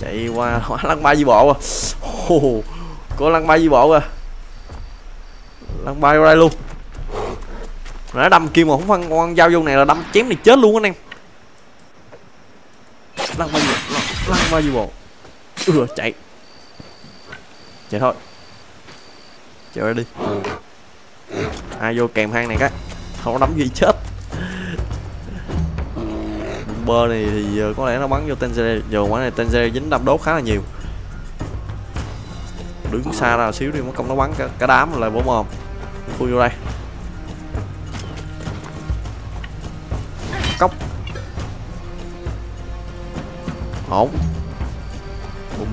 Chạy qua hóa lăng bay di bộ à. Oh, Có lăng bay di bộ à. Lăng bay vô đây luôn Nó đâm kia mà không phân con dao vô này là đâm chém này chết luôn anh em. Lăng bay di bộ Lăng bay di bộ. Ừ chạy. Chạy thôi. Chạy ra đi. Ai vô kèm hang này cái. Không nắm duy gì chết bơ này thì ờ, có lẽ nó bắn vô Tenzere Giờ quả này Tenzere dính đâm đốt khá là nhiều. Đứng xa ra xíu đi mất công nó bắn cả, cả đám là bố mồm. Khui vô đây. Cốc. Ổn.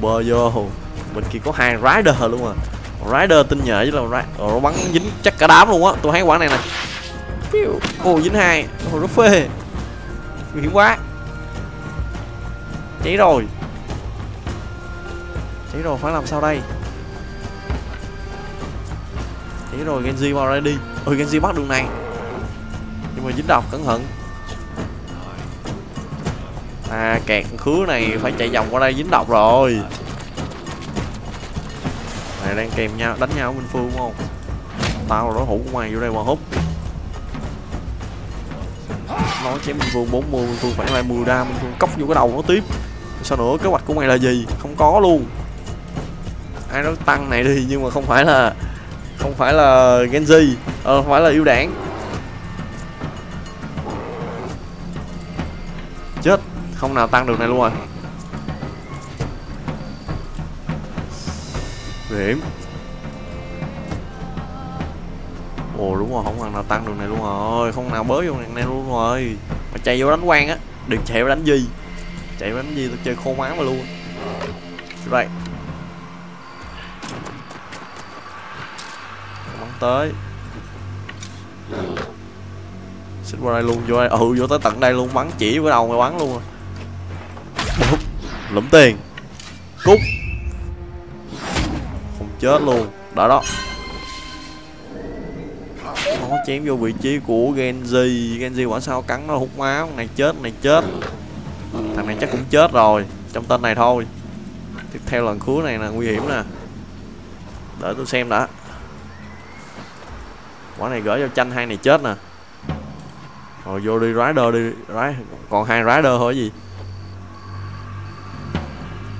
Bơ vô. Bên kia có hai Rider luôn à. Rider tinh nhệ với là Rider ờ, nó bắn dính chắc cả đám luôn á. Tôi thấy quả này nè. Ồ, dính hai. Ồ, nó phê. Nguy hiểm quá. Cháy rồi. Cháy rồi, phải làm sao đây? Cháy rồi, Genji vào đây đi. Ôi, Genji bắt đường này. Nhưng mà dính độc, cẩn thận. À kẹt khứa này phải chạy vòng qua đây dính độc rồi. Này, đang kèm nhau, đánh nhau bên phương đúng không? Tao là đối thủ của mày vô đây mà hút nó chém Minh Phương 40 Minh Phương phải 20 đam Minh Phương cốc vô cái đầu nó tiếp. Sao nữa kế hoạch của mày là gì? Không có luôn. Ai nói tăng này đi nhưng mà không phải là không phải là Genji ờ, không phải là yêu đảng. Chết không nào tăng được này luôn rồi. Hiểm. Ồ, đúng rồi, không thằng nào tăng đường này luôn rồi. Không nào bới vô này luôn rồi. Mà chạy vô đánh quan á, đừng chạy vô đánh gì. Chạy vô đánh gì tôi chơi khô máu mà luôn. Rồi bắn tới. Xích qua đây luôn, vô đây. Ừ vô tới tận đây luôn, bắn chỉ với đầu mày bắn luôn Bụp. lụm tiền. Cút. Không chết luôn. Đó đó nó chém vô vị trí của Genji. Genji quả sao cắn nó hút máu này chết này chết. Thằng này chắc cũng chết rồi, trong tên này thôi. Tiếp theo lần cuối này là nguy hiểm nè. Để tôi xem đã. Quả này gửi cho tranh hai này chết nè. Rồi vô đi rider đi Rai... còn hai rider thôi gì?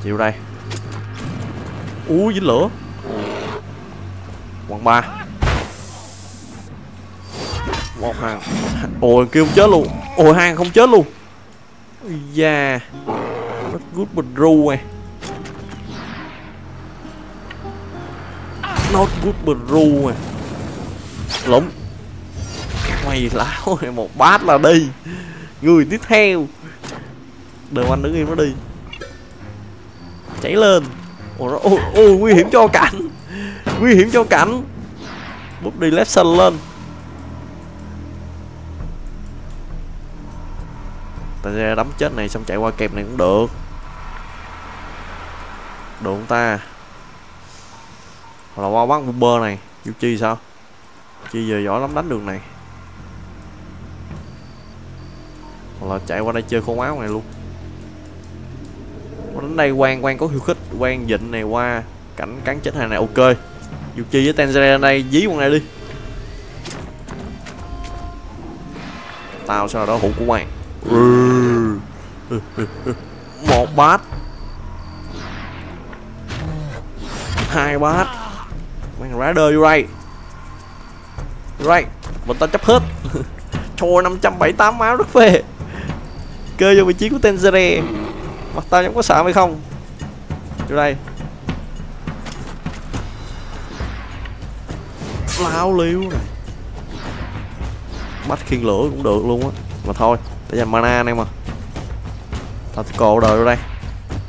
Chịu đây. Ui, dính lửa. Quăng ba một hàng. Ôi kêu không chết luôn. Ôi hai không chết luôn. Da. Rất good but ru này. Not good but ru này. Lũng mày láo này một bát là đi. Người tiếp theo. Đừng anh đứng im nó đi. Cháy lên. Ôi, nó- ôi, ôi nguy hiểm cho cảnh. Nguy hiểm cho cảnh. Bút đi left lên. Ta ra đấm chết này, xong chạy qua kẹp này cũng được. Được không ta? Hoặc là qua bắt bơ này. Chịu chi sao? Chi giờ giỏi lắm đánh đường này. Hoặc là chạy qua đây chơi khôn áo này luôn. Qua đến đây quan quan có khiêu khích. Quan dịnh này qua. Cảnh, cắn chết hàng này, ok. Dù chi với Tanzania đây, dí con này đi. Tao sao đó hũ của quan Ừ. Một bát. Hai bát. Mang rider vô đây. Vô đây. Mình ta chấp hết. Cho 578 máu rất phê Cơ vô vị trí của Tenzere Mặt tao nhắm có sợ hay không? Vô đây. Lao liêu này. Bắt khiên lửa cũng được luôn á. Mà thôi. Để dành mana anh em mà Tactical đời vô đây.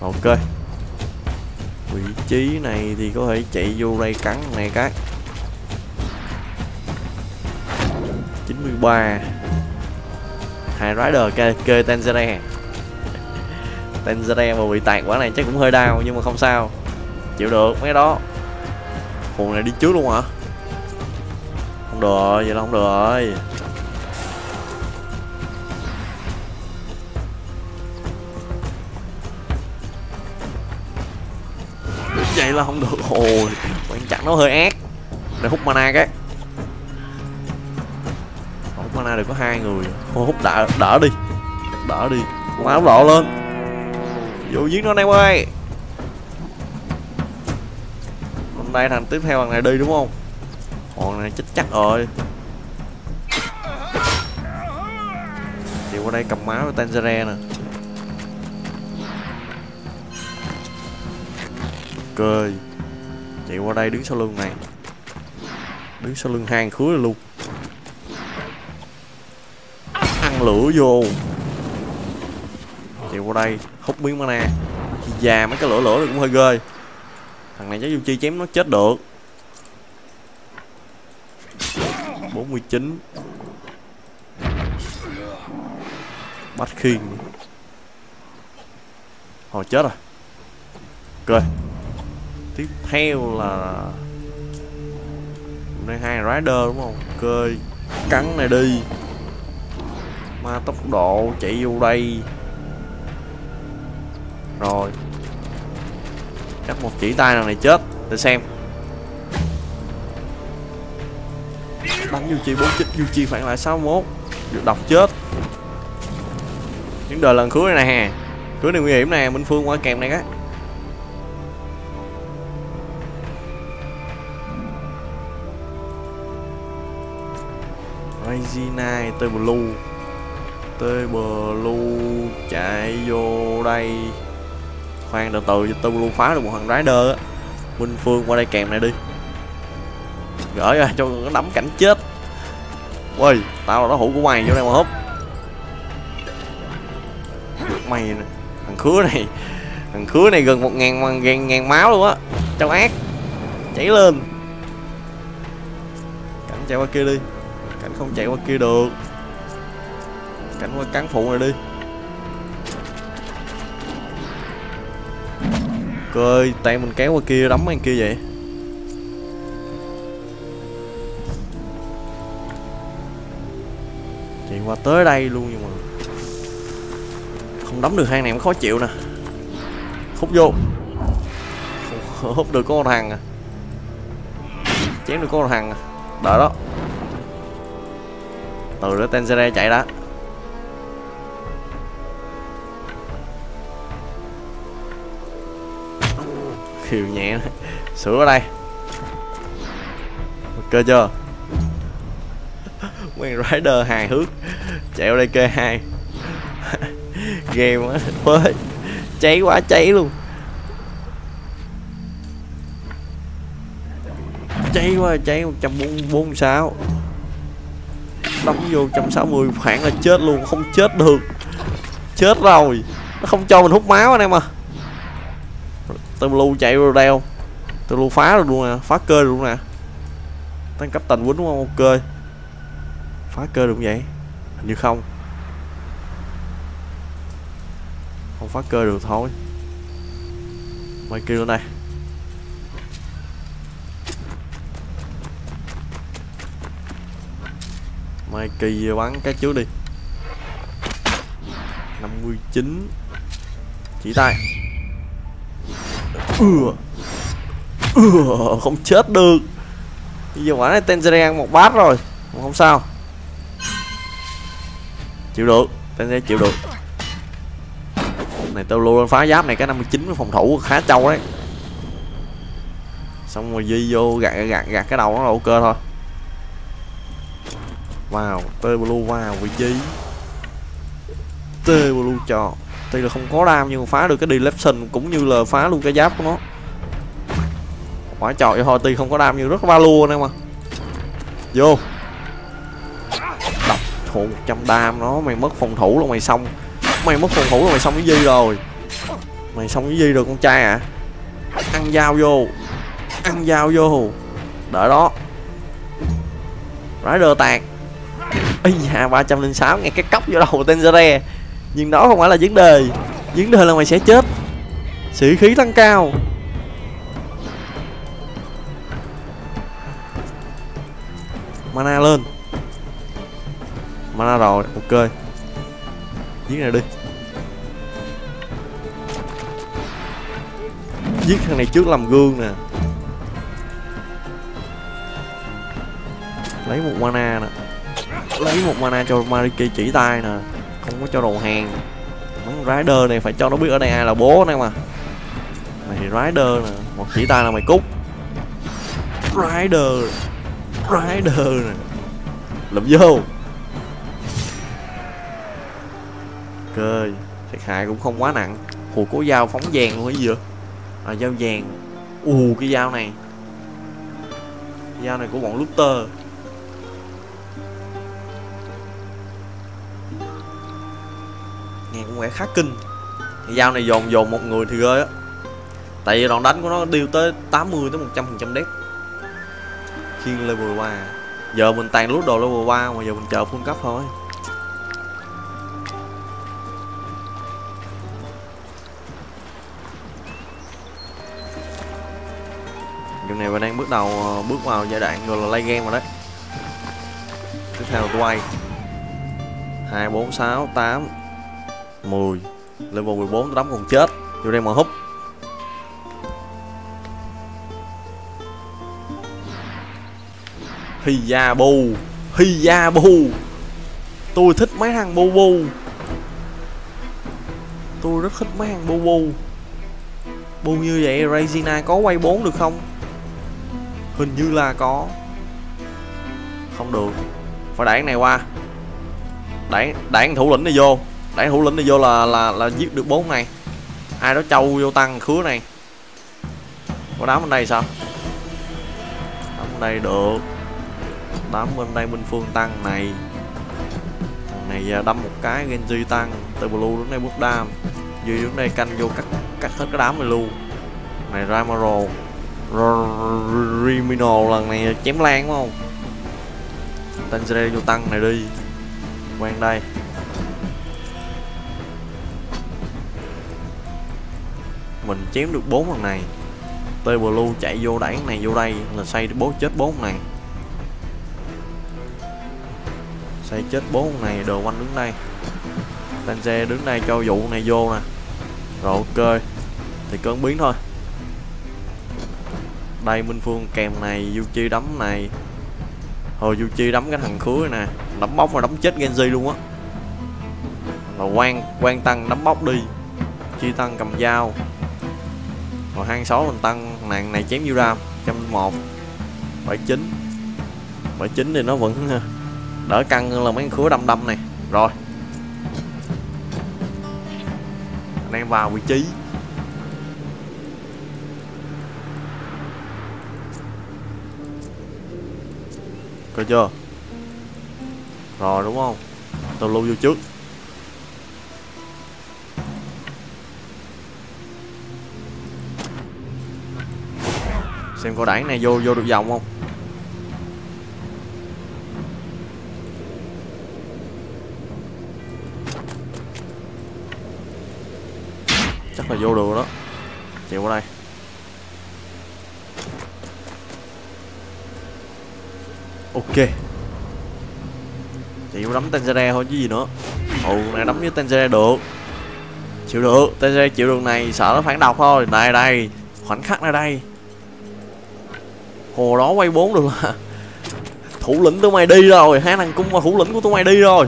Ok. Vị trí này thì có thể chạy vô đây cắn này cái. 93 hai rider kê kê Tanzania Tanzania mà bị tạt quả này chắc cũng hơi đau, nhưng mà không sao. Chịu được, mấy đó. Hồn này đi trước luôn hả? Không được rồi vậy là không được rồi. Này là không được. Ôi quan chặn nó hơi ác. Để hút mana cái. Hút mana được có hai người. Thôi, hút đỡ đỡ đi. Đỡ đi. Máu đỏ lên. Vô giết nó anh em ơi. Hôm nay thằng tiếp theo thằng này đi, đúng không? Còn này chết chắc rồi. Thì qua đây cầm máu của Tanzania nè. Ok chạy qua đây đứng sau lưng này. Đứng sau lưng hang khứa luôn. Ăn lửa vô. Chạy qua đây, hút miếng mana. Khi già mấy cái lửa lửa này cũng hơi ghê. Thằng này chắc du chi chém nó chết được. 49 bắt khiên. Hồi chết rồi. Ok tiếp theo là đây, hai rider đúng không? Ok cắn này đi. Ma tốc độ chạy vô đây. Rồi. Chắc một chỉ tay lần này chết. Để xem. Đánh du chi bốn, chích du chi phản lại 61 được đọc chết. Những đời lần cuối này nè. Cuối này nguy hiểm nè. Minh phương qua kèm này á Regina tơi blue. Tới blue chạy vô đây. Khoan từ từ tơi blue phá được một thằng rider á. Minh phương qua đây kèm này đi. Gỡ ra cho nó đấm cảnh chết. Ôi tao là đối thủ của mày vô đây mà húp. Mày nè thằng khứa này. Thằng khứa này gần một ngàn ngàn, ngàn máu luôn á. Trong ác. Chảy lên. Cảnh chạy qua kia đi không chạy qua kia được. Cảnh qua cắn phụ này đi. Coi tay mình kéo qua kia đấm anh kia vậy? Chạy qua tới đây luôn nhưng mà không đấm được hang này cũng khó chịu nè. Hút vô. Hút được con thằng à. Chém được con thằng à. Đợi đó từ đó Tenzere chạy đó. Khiều nhẹ sửa ở đây. Ok chưa? Nguyên Rider hài hước. Chạy ở đây kê hai. Game quá phơi cháy quá, cháy luôn. Cháy quá, cháy 146 đóng vô 160 khoảng là chết luôn, không chết được. Chết rồi. Nó không cho mình hút máu anh em à. Tôi lưu chạy rồi đeo tôi lưu phá rồi luôn nè phá cơ luôn nè tăng cấp tình quýnh đúng không? Ok phá cơ được vậy? Hình như không. Không phá cơ được thôi. Mày kêu lên đây. Mikey kỳ bắn cái trước đi. 59 chỉ tay. Ừ. Ừ, không chết được. Bây giờ quả này Tenzeri ăn một bát rồi không sao. Chịu được Tenzeri chịu được. Này tao luôn phá giáp này cái 59 phòng thủ khá trâu đấy. Xong rồi di vô gạt gạt gạt cái đầu nó là ok thôi vào tê blue vào vị trí. Tê blue cho. Tuy là không có đam nhưng mà phá được cái deflection cũng như là phá luôn cái giáp của nó. Quả trời thôi tuy không có đam nhưng rất ba lua em mà vô. Đập thụ 100 đam nó, mày mất phòng thủ là mày xong. Mày mất phòng thủ là mày xong với gì rồi? Mày xong với gì rồi con trai à ăn dao vô. Ăn dao vô. Đợi đó. Rider tạc ây da 306 nghe cái cốc vô đầu tên Zare. Nhưng đó không phải là vấn đề. Vấn đề là mày sẽ chết. Sĩ khí tăng cao. Mana lên. Mana rồi, ok. Giết này đi. Giết thằng này trước làm gương nè. Lấy một mana nè lấy một mana cho Mariki chỉ tay nè. Không có cho đồ hàng. Món rider này phải cho nó biết ở đây ai là bố nè mà. Mày rider nè. Một chỉ tay là mày cút. Rider. Rider nè. Lụm vô. Ok. Thiệt hại cũng không quá nặng. Hù có dao phóng vàng luôn cái gì vậy? À dao vàng. Ù, cái dao này. Dao này của bọn Luther cũng vẻ khá kinh. Thì dao này dồn dồn một người thì ghê á. Tại vì đòn đánh của nó điêu tới 80 tới 100 phần trăm đét. Khi level 3 giờ mình tàn lút đồ level 3 mà giờ mình chờ full cấp thôi. Game này mình đang bước đầu ờ, bước vào giai đoạn gọi là lay game rồi đấy. Tiếp theo là quay 2, 4, 6, 8 10 Level 14 đấm còn chết Vô đây mà húp. Hiya bu Hiya bu Tôi thích mấy thằng bu bu Tôi rất thích mấy thằng bu bu Bu như vậy Regina có quay 4 được không? Hình như là có. Không được. Phải đảng này qua. Đảng, đảng thủ lĩnh này vô. Đẩy thủ lĩnh này vô là là là giết được bốn này Ai đó trâu vô tăng khứa này. Có đám bên đây sao? Đám bên đây được. Đám bên đây Minh Phương tăng này. Thằng này à, đâm một cái Genji tăng Từ blue đứng đây bút đam. Duy đứng đây canh vô cắt cắt hết cái đám này luôn. Này Ramaro Rimino lần này chém lan đúng không? Tên vô tăng này đi. Quen đây. Mình chém được bốn lần này. T Blue chạy vô đẩy này, vô đây là xây bố chết bốn này. Xây chết bốn này, đồ quanh đứng đây. Tanjire đứng đây cho vụ này vô nè. Rồi, ok. Thì cơn biến thôi. Đây, minh phương kèm này Yuchi đấm này. Hồi Yuchi đấm cái thằng khứa nè. Đấm bóc mà đấm chết Genji luôn á. Là quan quan tăng đấm bóc đi. Chi tăng cầm dao còn 26 mình tăng nàng này chém nhiêu ra 101 79 79 thì nó vẫn ờ, đỡ căng hơn là mấy khứa đâm đâm này. Rồi. Anh em vào vị trí. Coi chưa? Rồi, đúng không? Tôi lưu vô trước. Xem có đảng này vô vô được vòng không? Chắc là vô được đó. Chịu qua đây. Ok. Chịu đấm Tanzania thôi chứ gì nữa. Ồ, này đấm với Tanzania được. Chịu được. Tanzania chịu được này, sợ nó phản độc thôi. Này, đây. Khoảnh khắc này đây hồ đó quay bốn được là thủ lĩnh tụi mày đi rồi hai thằng cung mà thủ lĩnh của tụi mày đi rồi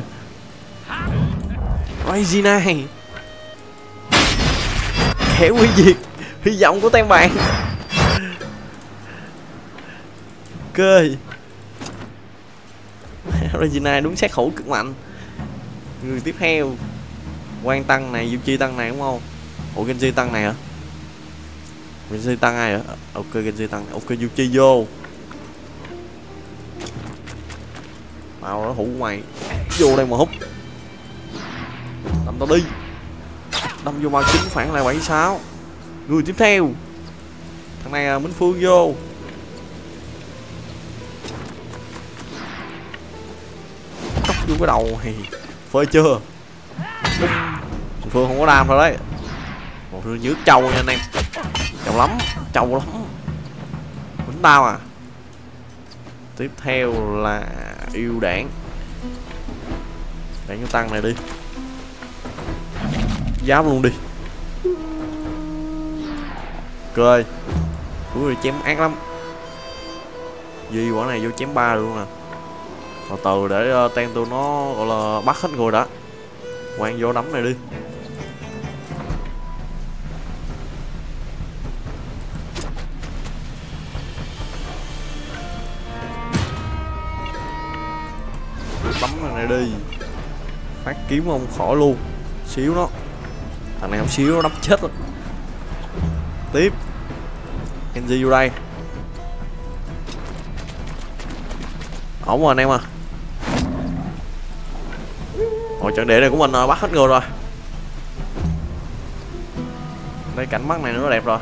Regina kẻ quy diệt hy vọng của tem bạn. Ok. Regina đúng sát thủ cực mạnh. Người tiếp theo quan tăng này Yuchi tăng này đúng không? Ủa, Genji tăng này hả? Genji tăng ai hả? Ok Genji tăng ok Yuchi vô. Tao nó hủ mày. Vô đây mà hút. Đâm tao đi. Đâm vô bao chính phản lại bảy sáu. Người tiếp theo. Thằng này là minh phương vô. Cóc vô cái đầu này. Phơi chưa? Minh phương không có đam rồi đấy. Một thương nhức trâu nha anh em trâu lắm trâu lắm. Đánh tao à. Tiếp theo là yêu đảng. Đảng cho tăng này đi. Giáp luôn đi. Cười. Ui chém ác lắm. Duy quả này vô chém ba luôn nè từ từ để ờ, uh, tên tôi nó gọi là bắt hết người đã. Quan vô đấm này đi. Đi. Phát kiếm không khỏi luôn. Xíu nó. Thằng này không xíu nó đấm chết rồi tiếp. Kenji vô đây. Ổn rồi, anh em à. Ôi, trận địa này của mình rồi, bắt hết người rồi. Đây cảnh mắt này nữa đẹp rồi.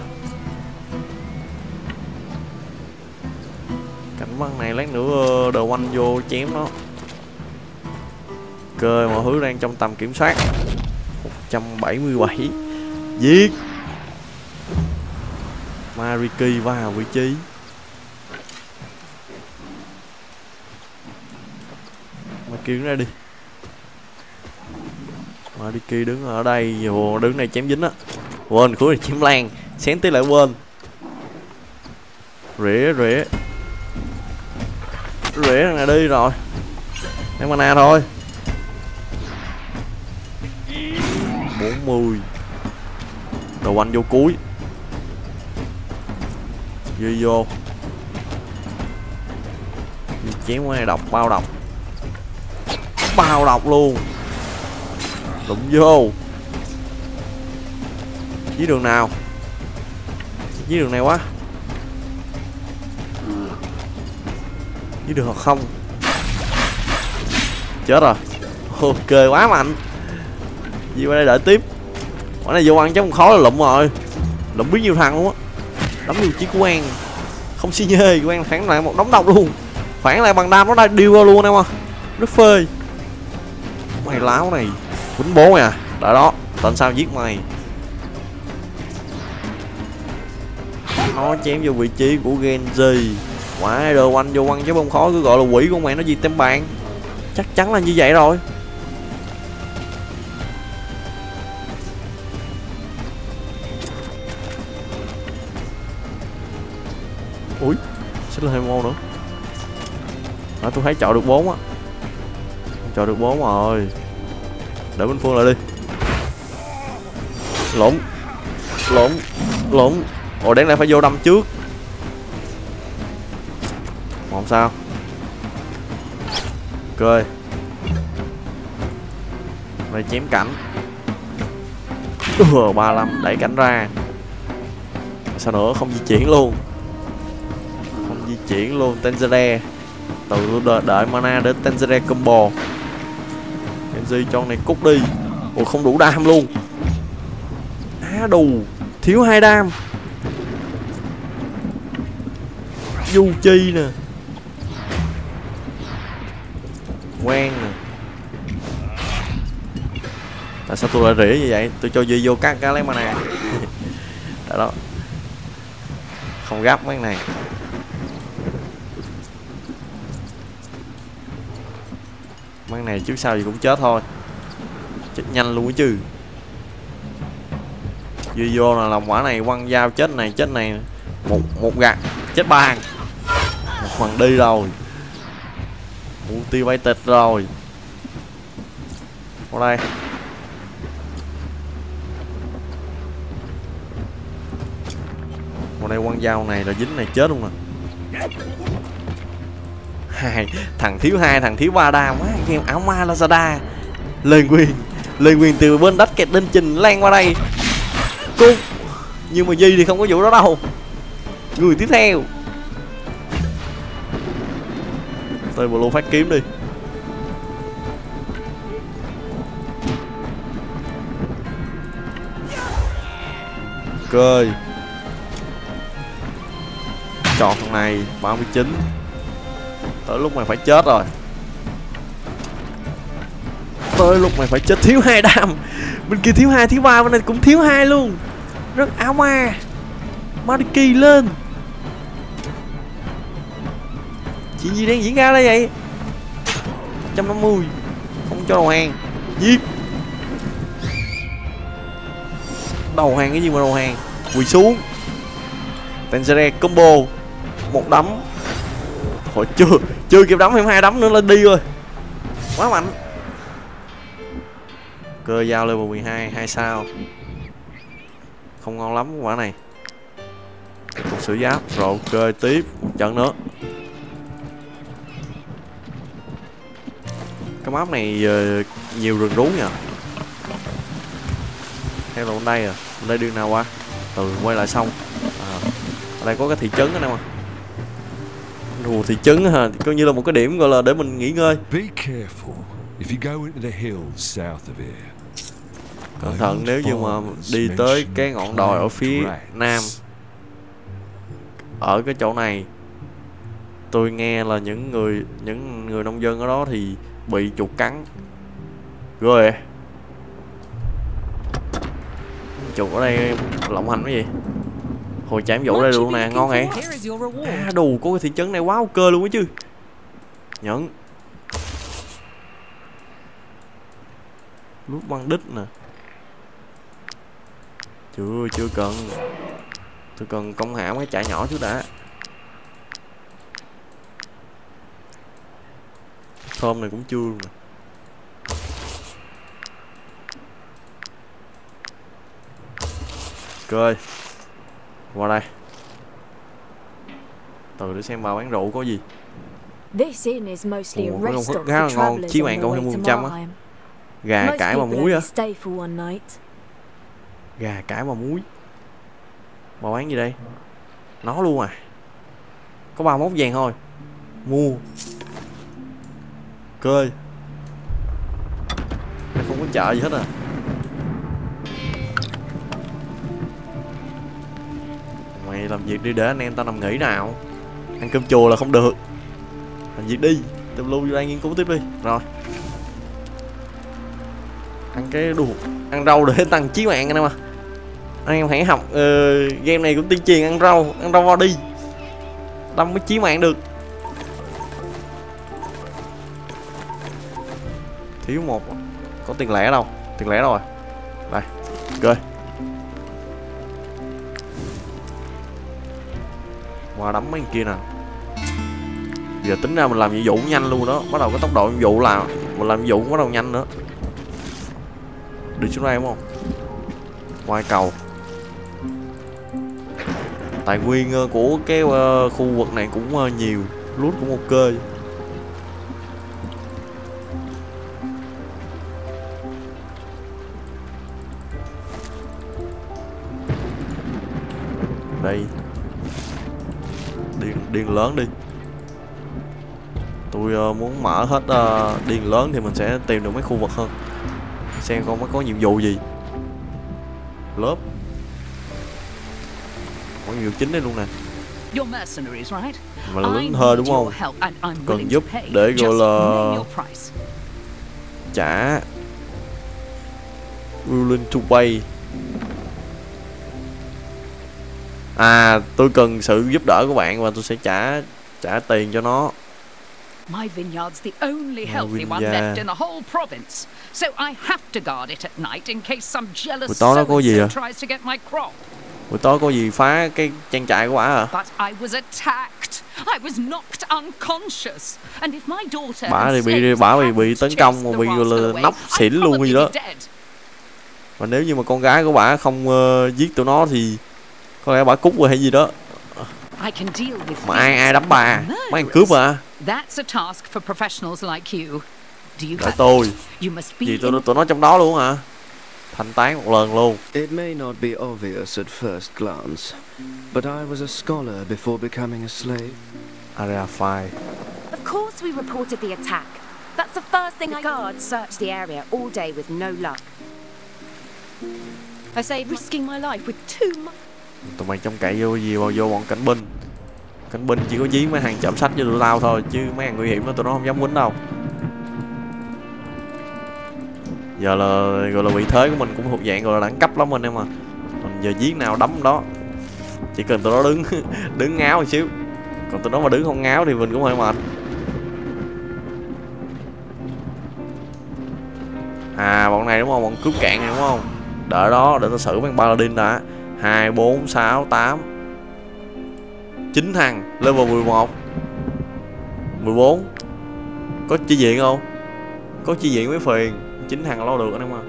Cảnh mắt này lát nữa ờ, đồ quanh vô chém nó cơ mọi thứ đang trong tầm kiểm soát. 177 giết! Mariki vào vị trí. Mariki đứng ra đi. Mariki đứng ở đây. Ồ, đứng này chém dính á. Quên cuối này chém lan. Xén tí lại quên. Rỉa rỉa Rỉa này đi rồi. Em mana thôi. 60 Đồ anh vô cuối. Ghi vô. Chém qua này độc, bao độc. Bao độc luôn. Đụng vô. Dưới đường nào? Dưới đường này quá. Dưới đường hoặc không? Chết rồi. Ok, quá mạnh. Di qua đây đợi tiếp. Quả này vô ăn chắc không khó là lụm rồi. Lụm biết nhiêu thằng luôn á. Đấm nhiều chiếc quen Không xi nhê quen phản lại một đống độc luôn. Phản lại bằng đam nó đang điêu ra luôn em à Rất phê Mày láo này. Quýnh bố mày à. Đợi đó Tên sao giết mày. Nó chém vô vị trí của Genji. Quả đồ anh vô quăng chứ bông khó cứ gọi là quỷ của mày nó gì tem bạn, Chắc chắn là như vậy rồi. Tôi thêm ô nữa. À, tôi thấy chọn được bốn á. Chọn được bốn rồi. Để bên phương lại đi. Lộn. Lộn. Lộn. Ồ đáng lẽ phải vô đâm trước. Mà không sao. Cười mày chém cảnh. Ừ, 35 đẩy cảnh ra. Sao nữa? Không di chuyển luôn chuyển luôn Tenzere từ đợi, đợi mana đến Tenzere combo. Kenji cho này cút đi. Ủa không đủ đam luôn. Á đù. Thiếu hai đam. Du chi nè. Quen nè. Tại sao tôi lại rỉa như vậy? Tôi cho duy vô cắt cái lấy mana. Đó đó. Không gấp mấy này. Mấy này trước sau gì cũng chết thôi. Chết nhanh luôn chứ. Vừa vô là lòng quả này, quăng dao chết này chết này. Một một gạt, chết ba hàng. Một phần đi rồi. Multi bay tịch rồi. Qua đây. Qua đây quăng dao này là dính này chết luôn rồi hai, thằng thiếu hai, thằng thiếu ba đa quá game áo ma lazada. Lời quyền lời quyền từ bên đất kẹt đinh trình lan qua đây. Cung nhưng mà gì thì không có vụ đó đâu. Người tiếp theo. Tôi blue phát kiếm đi. Ok. Chọn thằng này 39 tới lúc mày phải chết rồi. Tới lúc mày phải chết. Thiếu hai đam. Bên kia thiếu hai, thiếu ba, bên này cũng thiếu hai luôn. Rất áo ma. Mariki lên. Chuyện gì đang diễn ra đây vậy? 150 không cho đầu hàng. Giết đầu hàng cái gì mà đầu hàng? Quỳ xuống. Tenzere combo. Một đấm. Hồi chưa chưa kịp đấm thêm hai đấm nữa lên đi rồi. Quá mạnh. Cơ giao level 12 hai sao. Không ngon lắm quả này. Cục sử giáp rồi ok tiếp. Một trận nữa. Cái map này uh, nhiều rừng rú nha hay là bên đây à? Bên đây đường nào qua? Từ quay lại xong. À, ở đây có cái thị trấn đó nè mà. Ồ, thị trấn hả coi như là một cái điểm gọi là để mình nghỉ ngơi. Cẩn thận nếu như mà đi tới cái ngọn đồi ở phía nam ở cái chỗ này tôi nghe là những người những người nông dân ở đó thì bị chuột cắn. Rồi chuột ở đây lộng hành cái gì hồi chạm vụ đây luôn nè ngon vậy à đủ có cái thị trấn này quá ok luôn á chứ. Nhận. Nút băng đích nè. Chưa chưa cần. Tôi cần công hãm cái chạy nhỏ trước đã. Thơm này cũng chưa luôn nè. Cười qua đây. Từ để xem vào bán rượu có gì. This inn is mostly Ủa, restaurant thức khá là ngon? chí cộng way thêm trăm á. Gà cải mà muối á. gà cải mà muối. Mà bán gì đây? Nó luôn à? Có ba mốt vàng thôi. Mua. Cơi. Không có chợ gì hết à mày làm việc đi để anh em tao nằm nghỉ nào. Ăn cơm chùa là không được. Làm việc đi tao lưu vô đây nghiên cứu tiếp đi. Rồi. Ăn cái đồ ăn rau để tăng chí mạng anh em à anh em hãy học uh, game này cũng tiên truyền ăn rau ăn rau vào đi. Đâm mới chí mạng được. Thiếu một có tiền lẻ đâu. Tiền lẻ rồi à? đây ok qua đấm mấy kia nè. Giờ tính ra mình làm nhiệm vụ nhanh luôn đó. Bắt đầu cái tốc độ nhiệm vụ là mình làm nhiệm vụ cũng bắt đầu nhanh nữa. Đi xuống đây đúng không? Ngoài cầu. Tài nguyên ờ, của cái ờ, khu vực này cũng ờ, nhiều. Lút cũng ok. Đây điền lớn đi. Tôi ờ, muốn mở hết ờ, điền lớn thì mình sẽ tìm được mấy khu vực hơn. Xem coi mới có nhiệm vụ gì. Lớp. Có nhiệm vụ chính đây luôn nè. Mà là lính hơi đúng không? cần giúp để gọi là trả. Willing to pay à tôi cần sự giúp đỡ của bạn và tôi sẽ trả trả tiền cho nó My vineyard's the only healthy one left in the whole province. So I have to guard it at night in case some jealous so à? tries to get my crop. buổi tối có gì phá cái trang trại của bả à But I was attacked. I was knocked unconscious. And if my daughter and thì bị bả bị bị tấn công mà bị là nóc xỉn luôn gì đó và nếu như mà con gái của bả không ờ, giết tụi nó thì có lẽ bả cút rồi hay gì đó. I can deal with mà ai ai đấm bà? mấy anh cướp à? That's a task for professionals like you. Do you đợi tôi. You must be gì tụi nó tụi nó trong đó luôn hả? Thanh tán một lần luôn. It may not be obvious at first glance, but I was a scholar before becoming a slave. area 5 Of course we reported the attack. That's the first thing the I... guards searched the area all day with no luck. I say risking my life with too much tụi mày trông cậy vô gì vào vô bọn cảnh binh. Cảnh binh chỉ có dí mấy hàng chậm sách cho tụi tao thôi, chứ mấy hàng nguy hiểm đó tụi nó không dám quýnh đâu. Giờ là, gọi là vị thế của mình cũng thuộc dạng gọi là đẳng cấp lắm anh em à. Mình giờ giết nào đấm đó. Chỉ cần tụi nó đứng đứng ngáo một xíu. Còn tụi nó mà đứng không ngáo thì mình cũng hơi mệt. À bọn này đúng không? Bọn cướp cạn này đúng không? Đợi đó, để tao xử mấy paladin đã hai, bốn, sáu, tám. Chín thằng, level 11 14 có chi diện không? Có chi diện mới phiền. 9 thằng lo được anh em ạ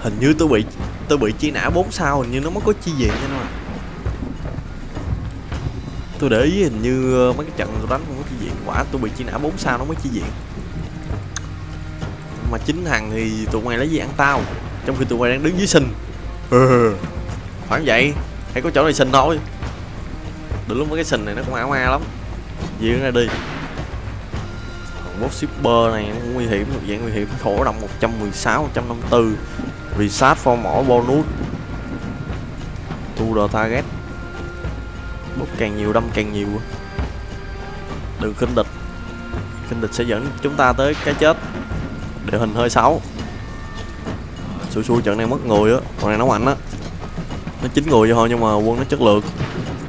hình như tôi bị tôi bị chi nã 4 sao, hình như nó mới có chi diện anh em ạ tôi để ý hình như mấy cái trận tôi đánh không có chi diện quả tôi bị chi nã 4 sao nó mới chi diện mà chín thằng thì tụi mày lấy gì ăn tao? Trong khi tụi mày đang đứng dưới sình. Ừ. khoảng vậy hãy có chỗ này sình thôi. Đừng lúc mấy cái sình này nó cũng ảo ma lắm. Diễn ra đi. Còn bốt shipper này nó cũng nguy hiểm, một dạng nguy hiểm khổ động 116 154 reset for mỏ bonus. Thu the target. Bút càng nhiều đâm càng nhiều. Đừng khinh địch. Khinh địch sẽ dẫn chúng ta tới cái chết địa hình hơi xấu. Xui xui, trận này mất người á. Còn này nó mạnh á. Nó chín người thôi, nhưng mà quân nó chất lượng.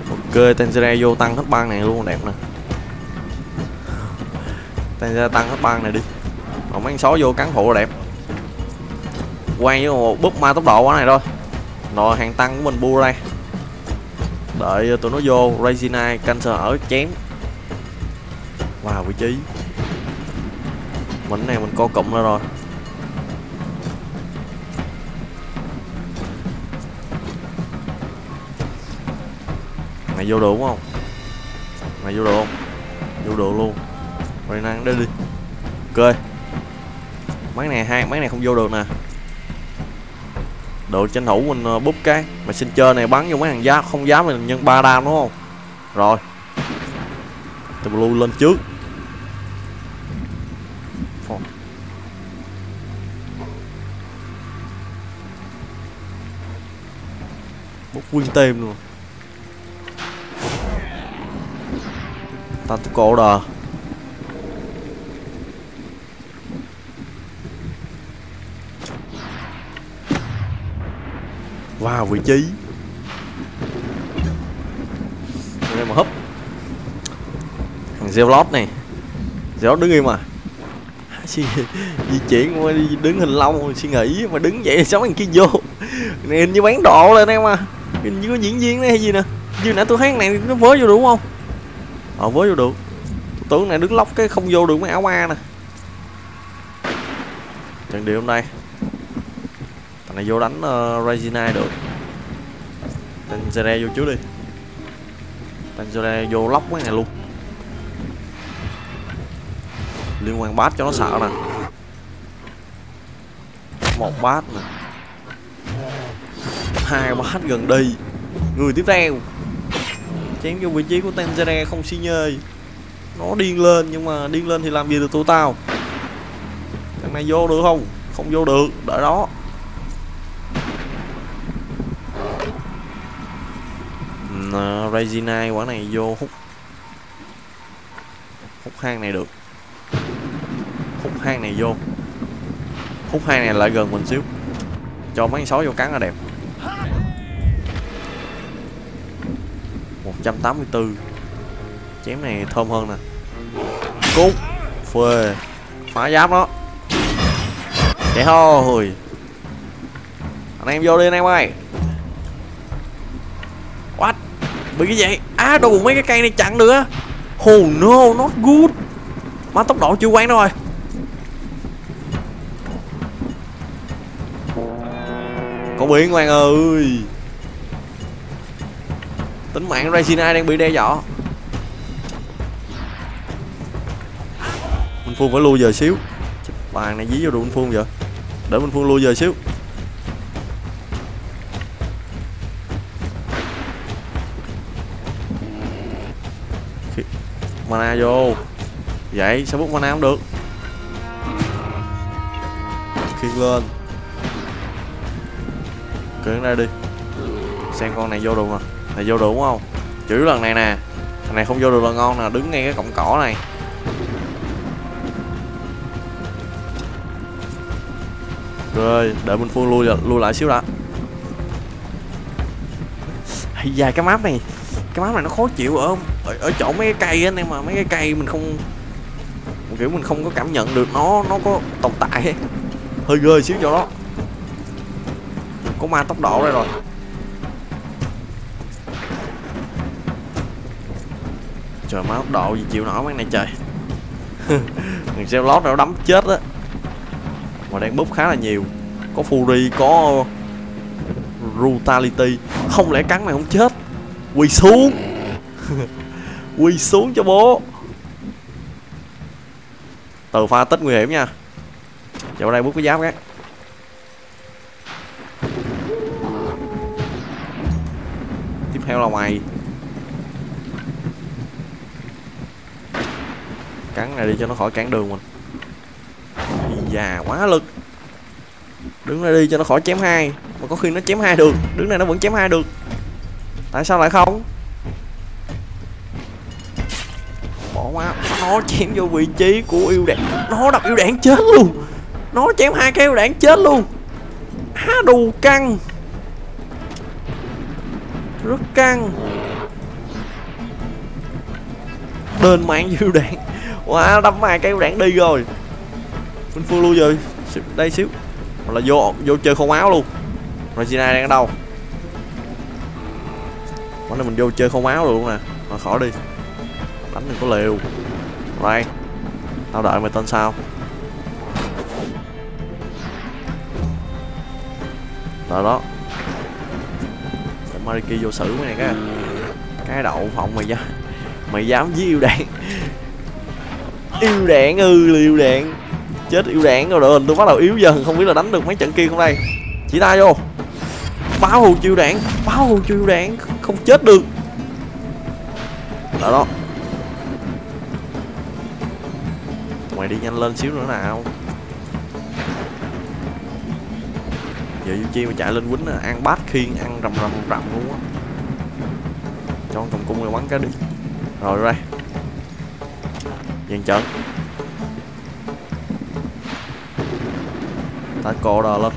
Ok tenzera vô tăng hết băng này luôn, đẹp nè. Tenzera tăng hết băng này đi. Còn mấy con sói vô cắn phụ là đẹp. Quay với một búp ma tốc độ quá này thôi. Rồi, hàng tăng của mình bu ra đợi tụi nó vô. Regina Cancer ở chém. Vào vị trí mình này mình co cụm ra rồi. Mày vô được đúng không? Mày vô được không? Vô được luôn. Mày năng đi đi. Ok. Mấy này hai, mấy này không vô được nè. Độ tranh thủ mình ờ, búp cái. Mà xin chơi này bắn vô mấy thằng giá không dám mình nhân ba đam đúng không? Rồi. Tụi blue lên trước. Nguyên tem luôn. Ta tu cổ đờ. Vào vị trí. Đây mà húp. Thằng Zealot này. Zealot đứng im mà di chuyển qua đi, đứng hình long suy nghĩ mà đứng vậy sống thằng kia vô? Này hình như bán độ lên em à hình như có diễn viên này hay gì nè? Như nãy tôi thấy cái này nó với vô đúng không? Ờ với vô được tôi tưởng này đứng lóc cái không vô được mấy áo ma nè. Trận địa hôm nay. Thằng này vô đánh uh, Regina được. Tanzere vô trước đi. Tanzere vô lóc cái này luôn. Liên quan bát cho nó sợ nè. Một bát nè hai bát gần đi người tiếp theo. Chém vô vị trí của Tenzere không xi nhơi nó điên lên nhưng mà điên lên thì làm gì được tụi tao? Thằng này vô được không? Không vô được đợi đó. Uh, Regina quả này vô hút. Hút hang này được. Hút hang này vô. Hút hang này lại gần mình xíu. Cho mấy sói vô cắn là đẹp. 184 chém này thơm hơn nè. Cút. Phê. Phá giáp đó. Chạy thôi anh em vô đi, anh em ơi. What? Bị cái gì? À đồ, mấy cái cây này chặn nữa oh no, not good. Má tốc độ chưa quen đâu rồi. Có biến ngoan ơi tính mạng Regina đang bị đe dọa. Minh Phương phải lui giờ xíu. Bàn này dí vô đồ Minh Phương vậy? Để Minh Phương lui giờ xíu. Mana vô. Vậy sao bút mana không được. Khiên lên. Cưỡng ra đi. Xem con này vô được nè là vô được đúng không? Chữ lần này nè. Thằng này không vô được là ngon nè Đứng ngay cái cọng cỏ này. Rồi, đợi Minh Phương lui lui lại xíu đã. Hay da cái map này, cái map này nó khó chịu ở ở, ở chỗ mấy cái cây anh em mà mấy cái cây mình không kiểu mình không có cảm nhận được nó nó có tồn tại ấy. hơi ghê xíu chỗ đó. Có ma tốc độ đây rồi. Trời, má độ gì chịu nổi mấy này trời. Thằng xe lót nó đấm chết á. Mà đang búp khá là nhiều. Có fury, có brutality. Không lẽ cắn mày không chết? Quỳ xuống. Quỳ xuống cho bố. Từ pha tích nguy hiểm nha. Chỗ đây bút cái giáp các tiếp theo là mày. Cắn này đi cho nó khỏi cản đường mình. Già quá lực. Đứng đây đi cho nó khỏi chém hai. Mà có khi nó chém hai được. Đứng này nó vẫn chém hai được. Tại sao lại không? Bỏ qua. Nó chém vô vị trí của yêu đạn nó đập yêu đạn chết luôn. Nó chém hai cái yêu đạn chết luôn. Há đù căng. Rất căng. Đền mạng yêu đạn wow à, đâm hai cái đạn đi rồi. Minh Phương lui rồi Đây xíu. Hoặc là vô vô chơi không áo luôn. Regina đang ở đâu? Món này mình vô chơi không áo luôn nè. Mà khỏi đi. Đánh đừng có liều. Rồi. Tao đợi mày tên sao? Rồi đó. Để Mariki vô xử mày này cái. Cái đậu phòng mày ra Mày dám với yêu đạn Yêu đạn ư yêu đạn chết yêu đạn rồi đội hình tôi bắt đầu yếu dần, không biết là đánh được mấy trận kia không đây. Chỉ tay vô. Báo hù chiêu đạn báo hù chiêu đạn không chết được. Đó đó. Mày đi nhanh lên xíu nữa nào. Giờ du chi mà chạy lên quýnh ăn bát khiên, ăn rầm rầm rầm luôn á. Cho con cầm cung rồi bắn cái đi. Rồi đây dừng trận ta cổ đờ lên.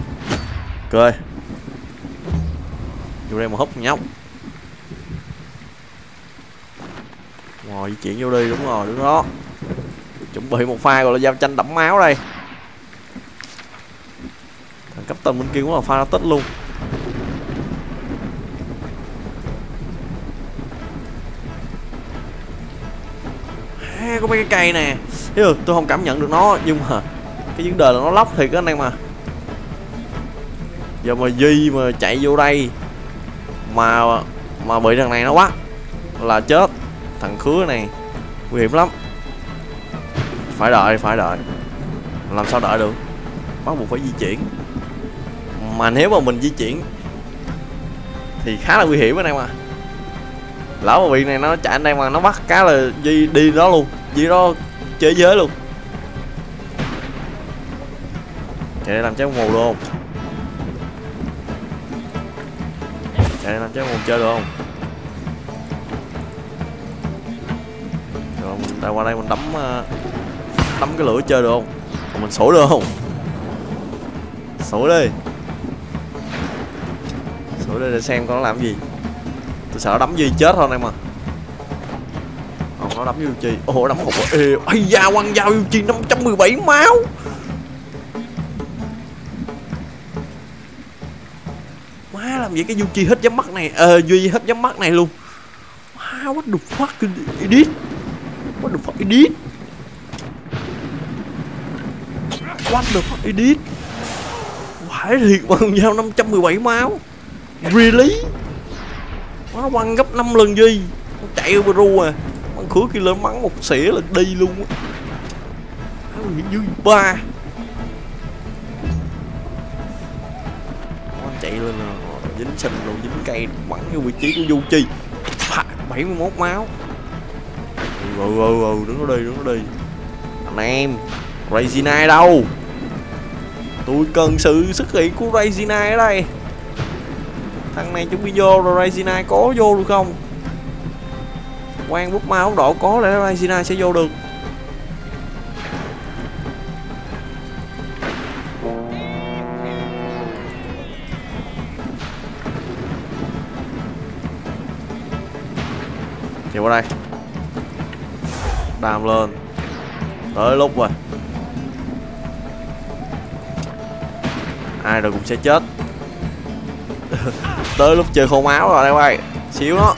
Cười. Vô đây mà hút nhóc. Ngồi di chuyển vô đi, đúng rồi, đúng đó. Chuẩn bị một pha gọi là giao tranh đẫm máu đây. Thằng cấp tần bên kia cũng là pha tích luôn. Có mấy cái cây nè. Thấy tôi không cảm nhận được nó, nhưng mà cái vấn đề là nó lóc thiệt á anh em à. Giờ mà duy mà chạy vô đây mà mà bị thằng này nó bắt là chết. Thằng khứa này, nguy hiểm lắm. Phải đợi phải đợi. Làm sao đợi được? Bắt buộc phải di chuyển. Mà nếu mà mình di chuyển thì khá là nguy hiểm anh em à. Lỡ mà bị này nó chạy anh em mà nó bắt cá là di đi đó luôn di đó chơi giới luôn. Chạy đây làm cháy mù luôn, chạy đây làm cháy mù chơi được không? Rồi mình ra qua đây mình đấm ờ, đấm cái lửa chơi được không? Còn mình sổ được không? Sổ đi. Sổ đi để xem con nó làm gì. Tôi sợ đấm gì chết thôi em mà nó đấm yêu chi? Ồ đấm hụt ê ây da, quăng dao yêu chi? 517 máu. Má, làm vậy cái Yuchi hết giấm mắt này? Ờ duy hết giấm mắt này luôn. Má, what the fuck, idiot. What the fuck, idiot. What the fuck, idiot. Phải thiệt mà, con dao 517 máu. Really? Nó quăng gấp 5 lần gì nó chạy over ru à khứa kia lên mắng một xỉa là đi luôn á. Như dưới ba. Chạy lên ờ, dính sình rồi dính cây bắn vô vị trí của du chi. Phà, 71 máu. Ừ ừ ừ, ừ đứng nó đi đứng nó đi. Anh em Regina đâu? Tôi cần sự xuất hiện của Regina ở đây. Thằng này chuẩn bị vô rồi Regina có vô được không? Quan, bút ma ốc độ có để Argentina sẽ vô được. Chịu qua đây. Đam lên. Tới lúc rồi. Ai rồi cũng sẽ chết. Tới lúc chơi khô máu rồi, đây quay xíu nó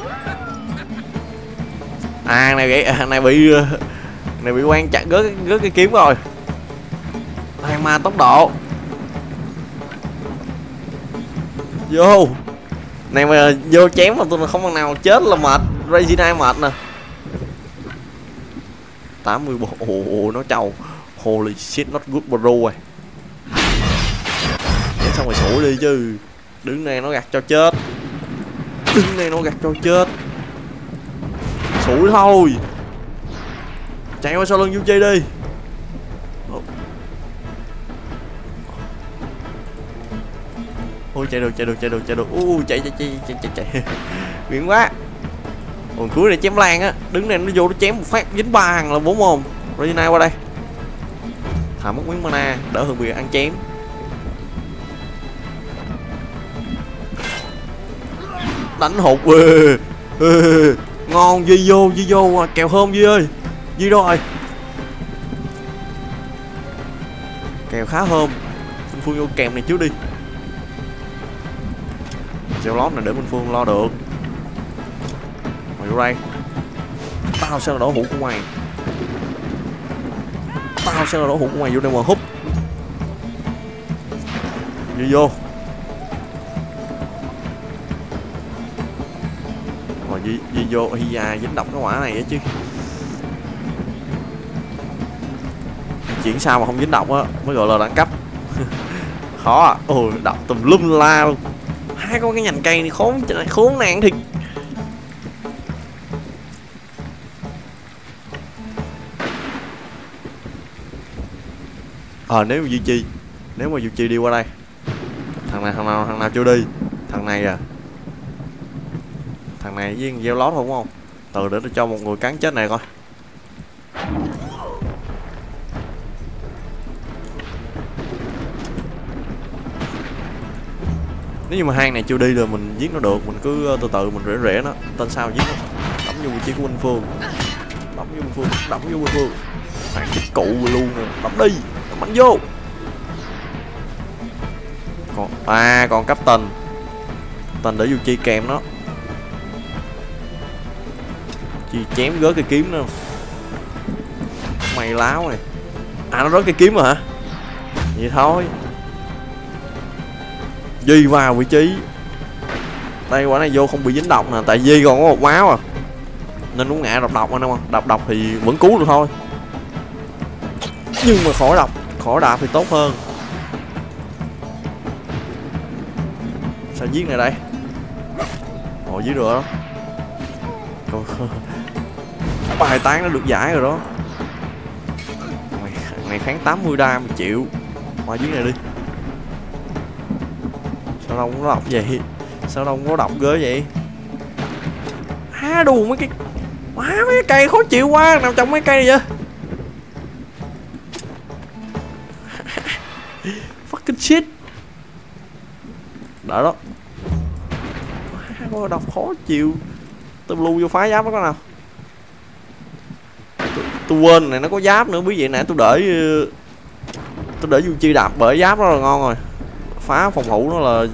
à, à này bị à, này bị này bị quan chặn gớt gớt cái kiếm rồi. Thằng ma tốc độ. Vô. Này mà vô chém mà tôi không bằng nào chết là mệt. Regina mệt nè. 84 ồ nó trâu. Holy shit not good bro rồi để xong rồi sủi đi chứ. Đứng này nó gạt cho chết. Đứng này nó gạt cho chết sủi thôi. Chạy qua sau lưng du chi đi. Ôi, chạy được chạy được chạy được chạy được. U chạy chạy chạy chạy chạy chạy. Quyển quá. Còn cuối này chém lan á, đứng này nó vô nó chém một phát, dính ba hàng là bốn mồm Regina qua đây. Thả mất miếng mana, đỡ hơn việc ăn chém. Đánh hụt ngon, duy vô duy vô à, kèo hôm, duy ơi. Duy đâu rồi kèo khá hôm. Minh phương vô kèo này trước đi. Gieo lót này để minh phương lo được. Mày vô đây. Tao sẽ là đổ hũ của mày. Tao sẽ là đổ hũ của mày vô đây mà hút duy vô. Vô hi da à, dính độc cái quả này á chứ. Chuyển sao mà không dính độc á mới gọi là đẳng cấp. Khó à. Ôi độc tùm lum la luôn. Hai con cái nhành cây này khốn khốn nạn thiệt. Ờ à, nếu mà duy chi nếu mà duy chi đi qua đây. Thằng này thằng nào thằng nào chưa đi? Thằng này à thằng này với gieo lót không không? Từ để tôi cho một người cắn chết này coi. Nếu như mà hang này chưa đi rồi mình giết nó được, mình cứ ờ, từ từ, mình rễ rễ nó. Tên sao giết nó? Đấm vô vị trí của minh phương. Đấm vô minh phương, đấm vô minh phương. Hàng cái cụ luôn rồi, đấm đi, đấm bắn vô. Còn à còn cấp tình tình để vô chi kèm nó chi chém rớt cái kiếm nữa mày láo này. À nó rớt cái kiếm rồi hả? Vậy thôi. Di vào vị trí. Đây quả này vô không bị dính độc nè, Tại Di còn có một máu à. Nên muốn ngã độc độc anh không? Độc độc thì vẫn cứu được thôi. Nhưng mà khỏi độc, Khỏi đạp thì tốt hơn. Sao giết này đây? Ồ giết được đó. Còn Bài tán nó được giải rồi đó. Mày, mày kháng 80 đam chịu Qua dưới này đi. Sao đâu có độc vậy? Sao đâu có độc ghê vậy? Há đù mấy cái Má mấy cái cây khó chịu quá. Nằm trong mấy cây này vậy? Fucking shit. Đỡ đó. Má đọc khó chịu. Tôi lưu vô phá giáp đó con nào tôi, tôi quên này nó có giáp nữa quý vậy nãy tôi để ờ, tôi để du chi đạp bởi giáp đó là ngon rồi. Phá phòng thủ nó là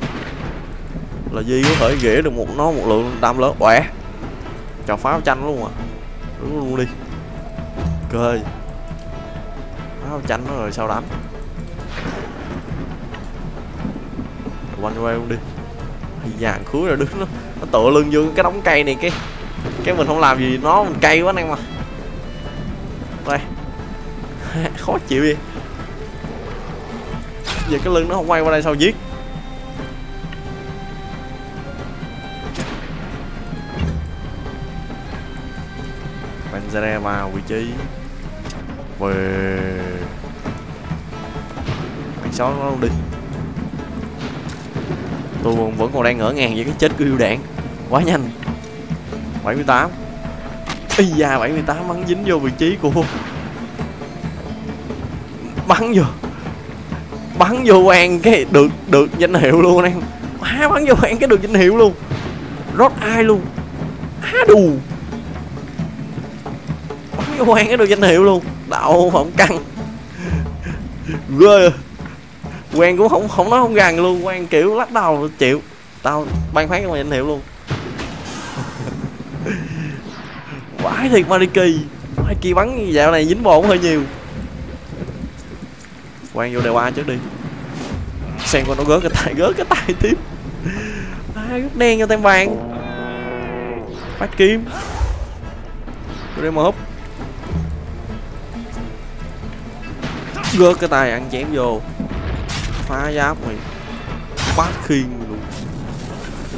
là di có thể ghĩa được một nó một lượng đam lớn. Quẻ cho pháo chanh luôn à. Đúng luôn đi. Ok. Pháo chanh nó rồi sao đánh? Quanh quay luôn đi. Vàng khứa rồi đứng nó nó tựa lưng vô cái đống cây này cái cái mình không làm gì nó mình cây quá anh em mà đây. Khó chịu gì giờ cái lưng nó không quay qua đây sao giết? Panzere vào vị trí. Về. Bạn xóa nó đi. Tôi vẫn còn đang ngỡ ngàng với cái chết của yêu đạn quá nhanh. 78 Ây da 78 bắn dính vô vị trí của Bắn vô. Bắn vô quen cái được được danh hiệu luôn anh em. Má bắn vô quen cái được danh hiệu luôn. Rót ai luôn. Há đù. Bắn vô quen cái được danh hiệu luôn. Đậu phẩm căng. Ghê. Quen cũng không không nói không gần luôn. Quen kiểu lắc đầu, chịu. Tao ban phát cho mày danh hiệu luôn. Vãi thiệt Mariki Mariki bắn dạo này dính bồn hơi nhiều. Quang vô đề qua trước đi. Xem con nó gớt cái tay gớt cái tay tiếp. À, Gớt đen cho tem vàng. Phát kim Vô đây mà húp. Gớt cái tay ăn chém vô. Phá giáp mày. Bát khiên luôn.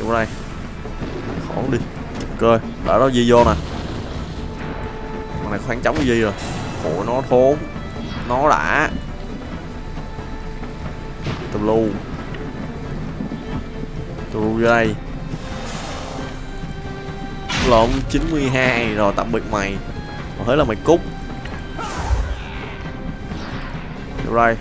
Vô đây. Khổ đi. Ok Đợi đó gì vô nè thằng này khoáng trống cái gì rồi? Khổ nó thốn. Nó đã. Tùm lu Tùm lu vô đây Lộn 92 Rồi, tạm biệt mày. Mà thế là mày cút. Rồi. Đây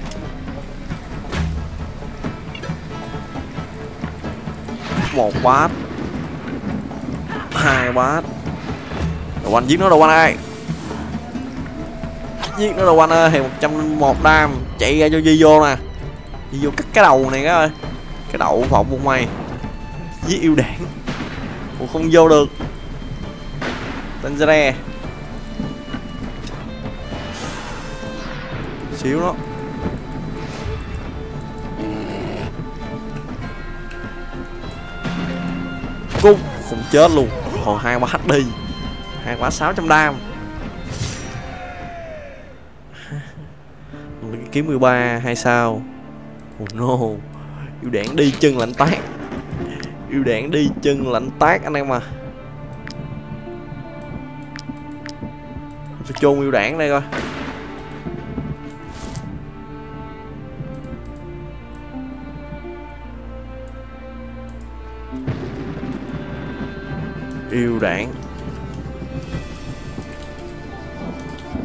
một bát. Hai bát. Đồ anh giết nó đồ anh ơi giết nó đâu anh ơi. Thì một trăm một đam, chạy ra cho di vô nè. Di vô cắt cái đầu này các ơi cái đậu phộng của mày giết yêu đảng. Ủa không vô được. Tanzere Xíu nó Cung Không chết luôn. Còn hai quá đi hai quá 600 đam. Kiếm 13 hay sao? Oh no, Yêu đảng đi chân lạnh tác Yêu đảng đi chân lạnh tác anh em à. Tôi chôn yêu đảng đây coi. Yêu đảng.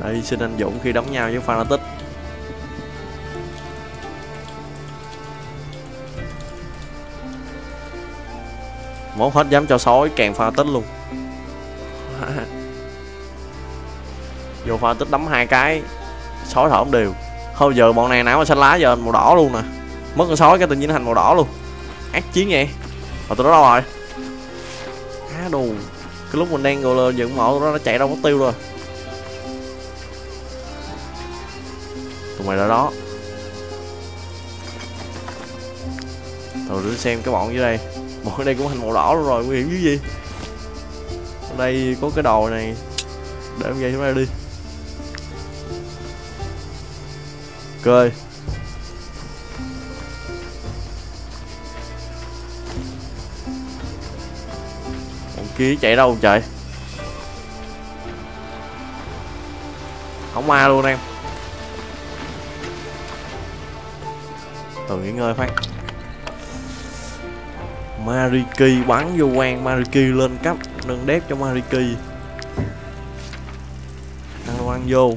Đây, xin anh Dũng khi đóng nhau với Fanatic Mốt hết dám cho sói càng pha tích luôn. Vô pha tích đấm hai cái Sói thở không đều. Thôi giờ bọn này não mà xanh lá giờ màu đỏ luôn nè. Mất con sói cái tự nhiên thành màu đỏ luôn. Ác chiến vậy. Rồi tụi nó đâu rồi Á đù. Cái lúc mình đang ngồi lên dựng mộ nó chạy đâu mất tiêu rồi. Tụi mày ra đó. Để xem cái bọn dưới đây bọn ở đây cũng thành màu đỏ luôn rồi, nguy hiểm chứ gì ở đây, có cái đồi này. Để em gây xuống đây đi. Ok. Bọn kia chạy đâu trời không ma luôn em. Từ nghỉ ngơi phát. Mariki bắn vô quan Mariki lên cấp, nâng đép cho Mariki ăn đồ ăn vô.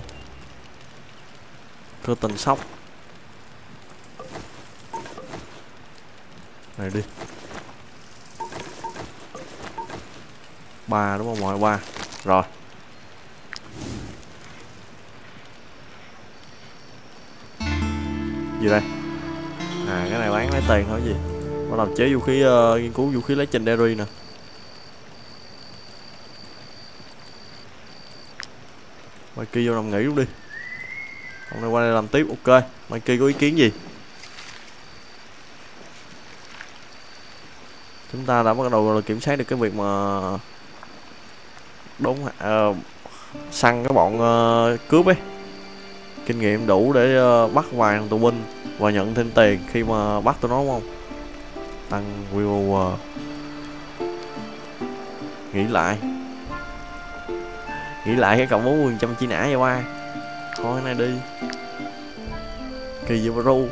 Cơ tình sóc. Này đi. Ba đúng không mọi ba? Rồi. Gì đây? À cái này bán lấy tiền thôi gì? Bắt đầu chế vũ khí uh, nghiên cứu vũ khí lấy legendary nè. Mikey vô nằm nghỉ luôn đi. Hôm nay qua đây làm tiếp ok. Mikey có ý kiến gì? Chúng ta đã bắt đầu kiểm soát được cái việc mà Đúng uh, ờ, Săn cái bọn uh, cướp ấy. Kinh nghiệm đủ để uh, bắt vài thằng tù binh Và nhận thêm tiền khi mà bắt tụi nó đúng không? Tăng viewer Nghĩ lại. Nghĩ lại cái cộng 40 trăm chi nã vậy qua. Thôi này đi. Kỳ gì ru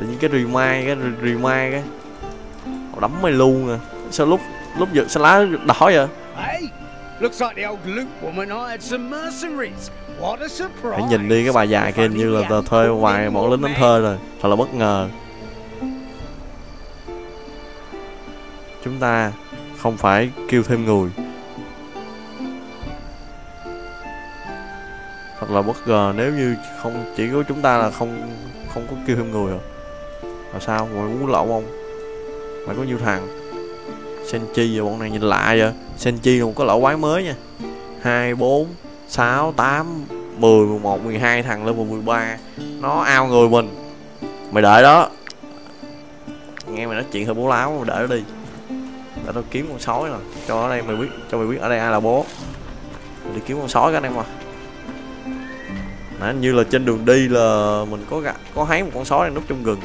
tự nhiên cái remind cái remind cái. Họ đấm mày luôn à. Sao lúc lúc giật sao lá đỏ vậy? Hey, looks like the old Luke woman hired some mercenaries. What a surprise. Hãy nhìn đi cái bà già kia như là tờ thuê vài bọn lính đánh thuê rồi. Thật là bất ngờ Chúng ta không phải kêu thêm người. Thật là bất ngờ, nếu như không chỉ có chúng ta là không không có kêu thêm người rồi. Là sao? Mày muốn lậu không? Mày có nhiêu thằng? Senchi và bọn này nhìn lạ vậy senchi là một cái lỗ quái mới nha. Hai, bốn, sáu, tám, mười mười một, mười hai thằng lên mười ba. Nó ao người mình. Mày đợi đó. Nghe mày nói chuyện hơi bố láo, mày đợi nó đi để tao kiếm con sói nè cho ở đây mày biết, cho mày biết ở đây ai là bố. Mày đi kiếm con sói các anh em à. mà nãy như là trên đường đi là mình có gặp, có hái một con sói đang núp trong rừng.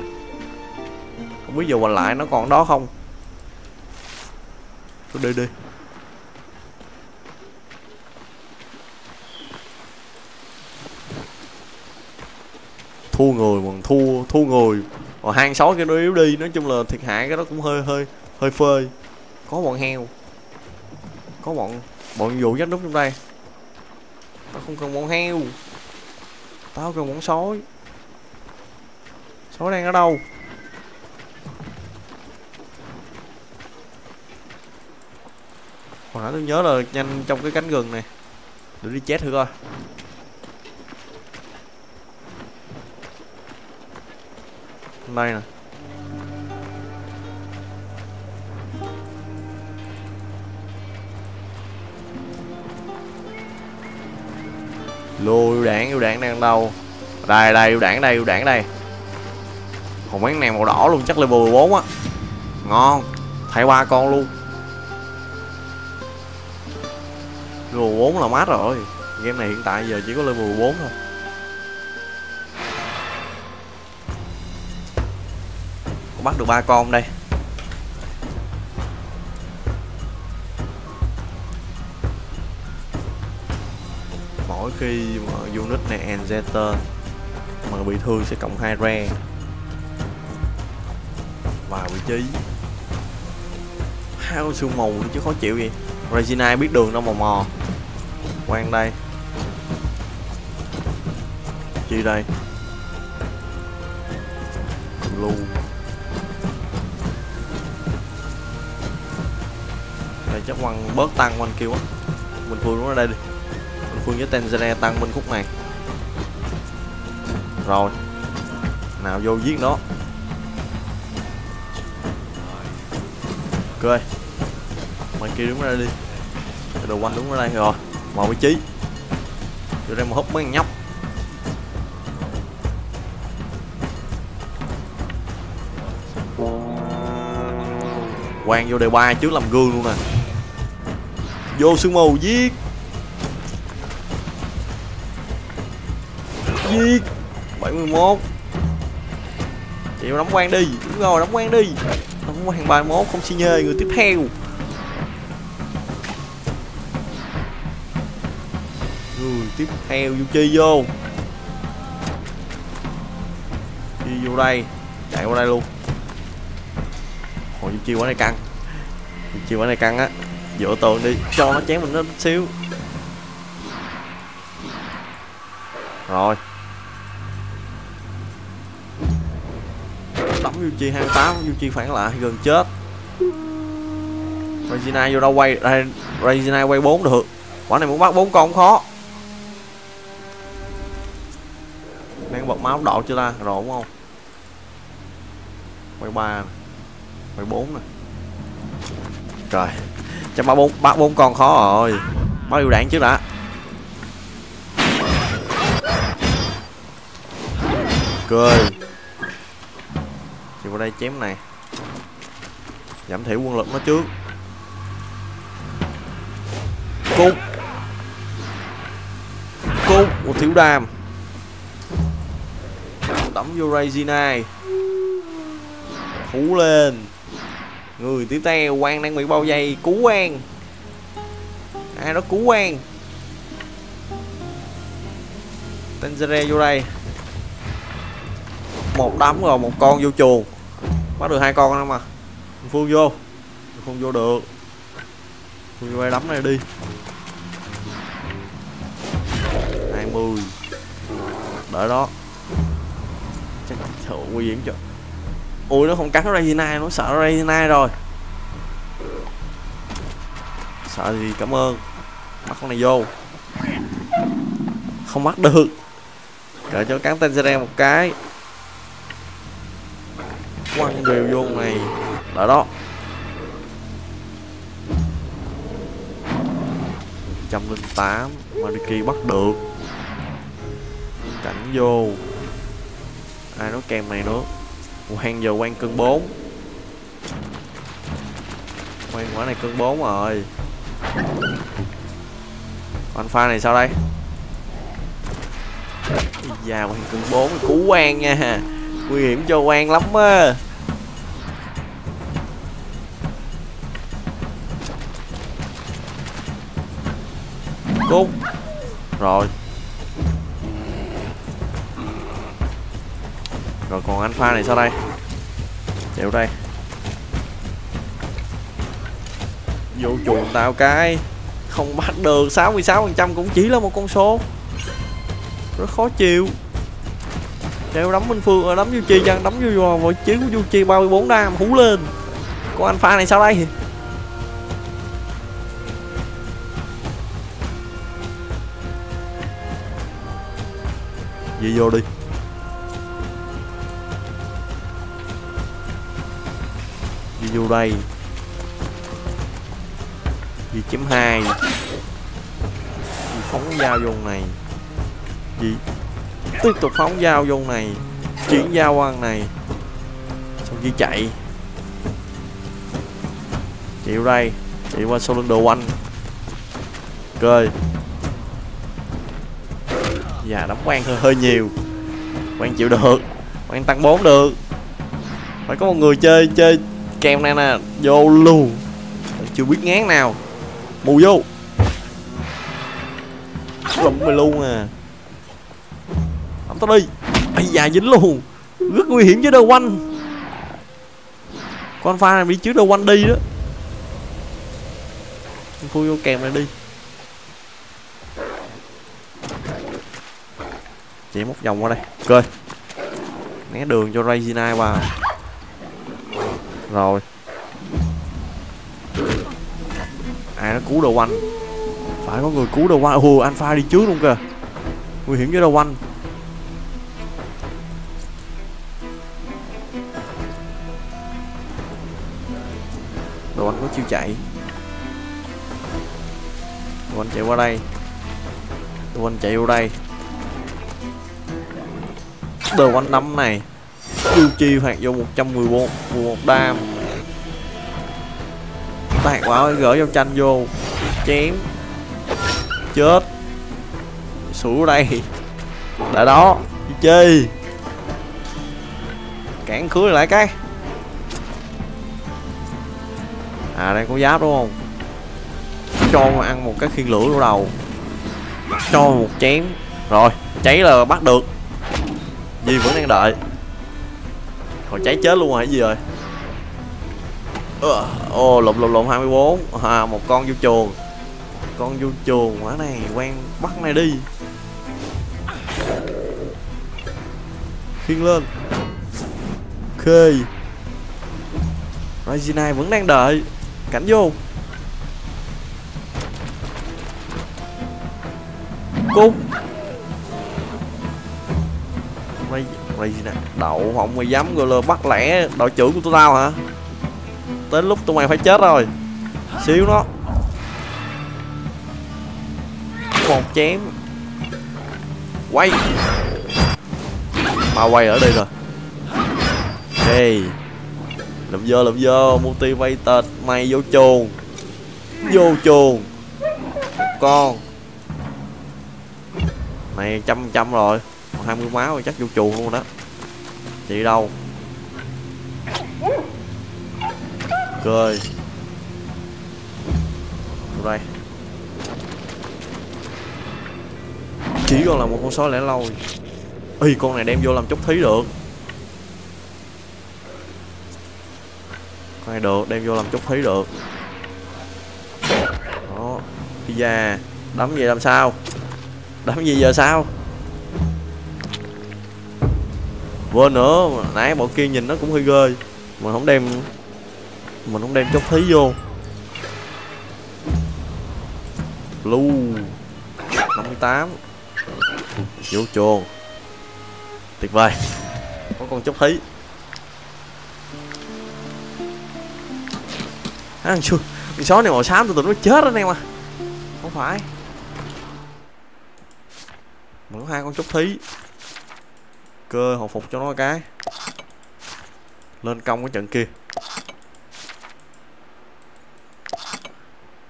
Không biết giờ quay lại nó còn đó không? Tôi đi đi. Thua người mà thua thua người còn hang sói cái nó yếu đi. Nói chung là thiệt hại cái đó cũng hơi hơi hơi phơi có bọn heo. Có bọn bọn vụ giáp núp trong đây. Tao không cần bọn heo. Tao cần bọn sói. Sói đang ở đâu? Hồi nãy tôi nhớ là nhanh trong cái cánh rừng này. Để đi chết thử coi. Đây nè. Lô yêu đảng yêu đảng đang đâu? Đây đây yêu đảng đây yêu đảng đây. Còn bán này màu đỏ luôn, chắc level 14 á. Ngon, thay ba con luôn. Level 4 là mát rồi. Game này hiện tại giờ chỉ có level 14 thôi. Bắt được ba con đây. Mỗi khi mà unit này Enzeter mà bị thương sẽ cộng 2 re vào vị trí. Hai con sương mù chứ khó chịu gì Regina biết đường đâu mà mò. Quan đây. Chi đây? Lu. Đây, chắc quăng bớt tăng quanh kêu á. Mình phương nó ở đây đi phương với Tenzele tăng bên khúc này. Rồi. Nào vô giết nó. Ok. Mày kia đứng ra đi. Đồ quanh đứng ra đây rồi. Màu với chí Vô đây mà hút mấy nhóc. Quang vô đề ba trước làm gương luôn nè. Vô sương mù giết. Giết 71 chịu, đóng quan đi. Đúng rồi, đóng quan đi. Đóng quan 31 không xi nhê người tiếp theo. Người tiếp theo vô chi vô? Chi vô đây. Chạy qua đây luôn. Hồi du chi qua đây căng. Du chi qua đây căng á. Dựa tường đi. Cho nó chém mình nó xíu. Rồi. Đấm Yuchi 28 Yuchi phản lại gần chết. Regina vô đâu quay đây Regina quay 4 được. Quả này muốn bắt bốn con khó. Đang bật máu độ chưa ta? Rồi đúng không? Quay ba quay bốn nè. Trời. Chắc bắt bốn bắt bốn con khó rồi. Bắt điều đạn trước đã. Cười thì vào đây chém này. Giảm thiểu quân lực nó trước. Cút. Cút một thiếu đam đấm vô Regina Hú lên. Người tiếp theo quan đang bị bao dây Cú quan Ai đó, cú quan Tanzere vô đây. Một đấm rồi, một con vô chuồng bắt được hai con đâu mà phương vô. Không vô được. Phương vô đấm này đi. 20 đợi đó. Chắc thử nguy hiểm cho ui, nó không cắn Regina, nó sợ Regina rồi. Sợ gì cảm ơn. Bắt con này vô. Không bắt được. Đợi cho cắn Tanzere một cái quăng đều vô này đó đó. trăm linh tám Mariki bắt được. Cảnh vô. Ai nói kèm này nữa? Quan giờ quan cân 4 quan quả này cân 4 rồi. Còn pha này sao đây? Già quan cân 4 cứu quan nha. Nguy hiểm cho quan lắm á. Cút. Rồi. Rồi còn anh pha này sao đây? Chịu đây. Vô chuồng tao cái. Không bắt được 66 phần trăm cũng chỉ là một con số. Rất khó chịu. Treo đấm minh Phương, ờ, đấm vô chi chăng, đấm vô vào vị của vô chi 34 đam, hú lên. Con anh pha này sao đây? Đi vô đi. Đi vô đây. Đi chấm hai đi phóng dao vô này. Đi tiếp tục phóng dao vô này. Chuyển dao qua này. Xong kia chạy. Chịu đây. Chạy qua sau lưng đồ quanh. Cười dạ đóng quan hơi hơi nhiều. Quan chịu được. Quan tăng 4 được. Phải có một người chơi chơi kèm này nè. Vô luôn chưa biết ngán nào. Mù vô. Rụm mày luôn à. Tao đi. Ây da, dính luôn. Rất nguy hiểm với đơ quanh con pha này bị trước đơ quanh đi đó. Phu vô kèm này đi. Chạy một vòng qua đây. Ok né đường cho Regina vào rồi. Ai nó cứu đồ quanh phải có người cứu đồ quanh ồ, alpha đi trước luôn kìa. Nguy hiểm với đồ quanh đồ anh có chiêu chạy. Đồ anh chạy qua đây. Đồ anh chạy vô đây. The One nắm này. Chiêu chi phạt vô 114 11 đam. Tạt vào gỡ dao tranh vô. Chém. Chết. Sủ đây. Đã đó. Đi cản khứa lại cái. À đây có giáp đúng không? Cho ăn một cái khiên lửa đầu. Cho một chém. Rồi, cháy là bắt được. Di vẫn đang đợi. Còn cháy chết luôn rồi gì rồi Ồ oh, lộn lộn lộn 24 à, Một con vô chuồng. Con vô chuồng quả này quen bắt này đi. Khiên lên. Ok. Regina vẫn đang đợi. Cảnh vô. Cung mày mày nè đậu, không mày dám gọi là bắt lẻ đội trưởng của tụi tao hả? Tới lúc tụi mày phải chết rồi. Xíu nó một chém. Quay. Mà quay ở đây rồi. Ok làm vô làm vô. Motivated. Mày vô chuồng. Vô chuồng. Con. Này trăm trăm rồi. 20 máu rồi, chắc vô chuồng luôn đó. Chị đâu? Cười. Vô đây. Chỉ còn là một con sói lẻ loi. Y con này đem vô làm chốc thí được. Con này được, đem vô làm chốc thí được. Đó. Pizza. Đấm gì làm sao? Đấm gì giờ sao? Quên nữa nãy bọn kia nhìn nó cũng hơi ghê. Mình không đem mình không đem chốc thí vô. Blue 58 vô chuồng. Tuyệt vời. Có con chốc thí. À, chưa con chó này màu xám tôi tưởng nó chết anh em à. Không phải. Mình có hai con chốc thí cơ hồi phục cho nó cái. Lên công cái trận kia.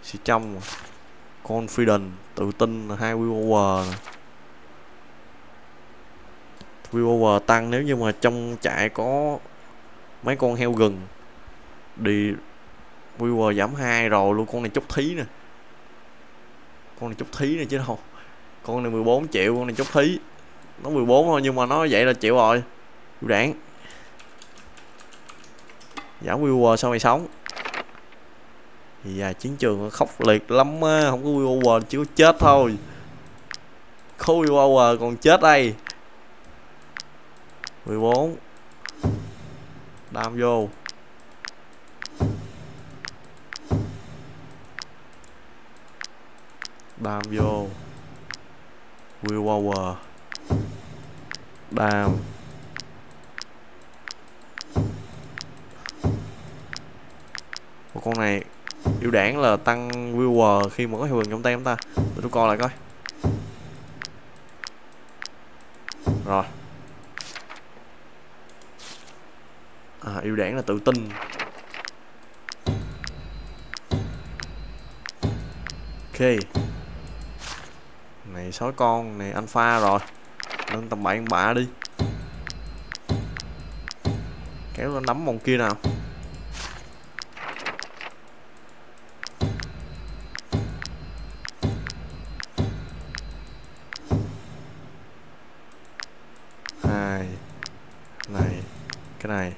Xì trong confident, tự tin, hai willpower willpower tăng nếu như mà trong trại có mấy con heo gừng. Đi willpower giảm hai rồi luôn, con này chút thí nè. Con này chút thí nè chứ đâu. Con này 14 triệu, con này chút thí nó 14 thôi nhưng mà nó vậy là chịu rồi. Yêu đạn Giảm viewer sao mày sống? Thì à, chiến trường khốc liệt lắm á Không có viewer chỉ có chết thôi. Có viewer còn chết đây. 14 Đam vô. Đam vô. Viewer đàm một con này ưu đảng là tăng viewer khi mà có hiệu ứng trong tay chúng ta. Để tôi coi lại coi. Rồi. À, ưu đảng là tự tin. Ok. Này sói con này alpha rồi nâng tầm bảy bạ đi. Kéo nó nắm vòng kia nào. Hai. Này. Cái này.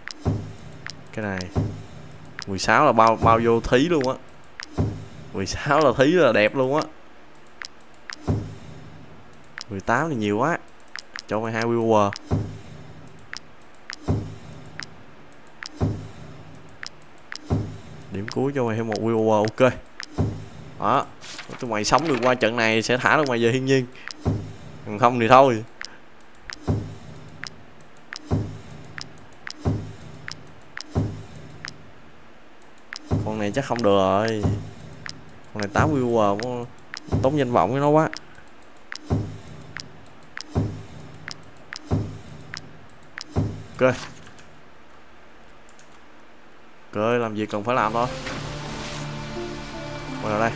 Cái này. 16 là bao bao vô thí luôn á. 16 là thí là đẹp luôn á. 18 thì nhiều quá cho mày hai viewer điểm cuối cho mày thêm một viewer ok. Đó, tụi mày sống được qua trận này sẽ thả được mày về thiên nhiên. Còn không thì thôi. Con này chắc không được rồi. Con này 8 viewer tốn danh vọng với nó quá. Ok ok làm gì cần phải làm thôi Vào đây.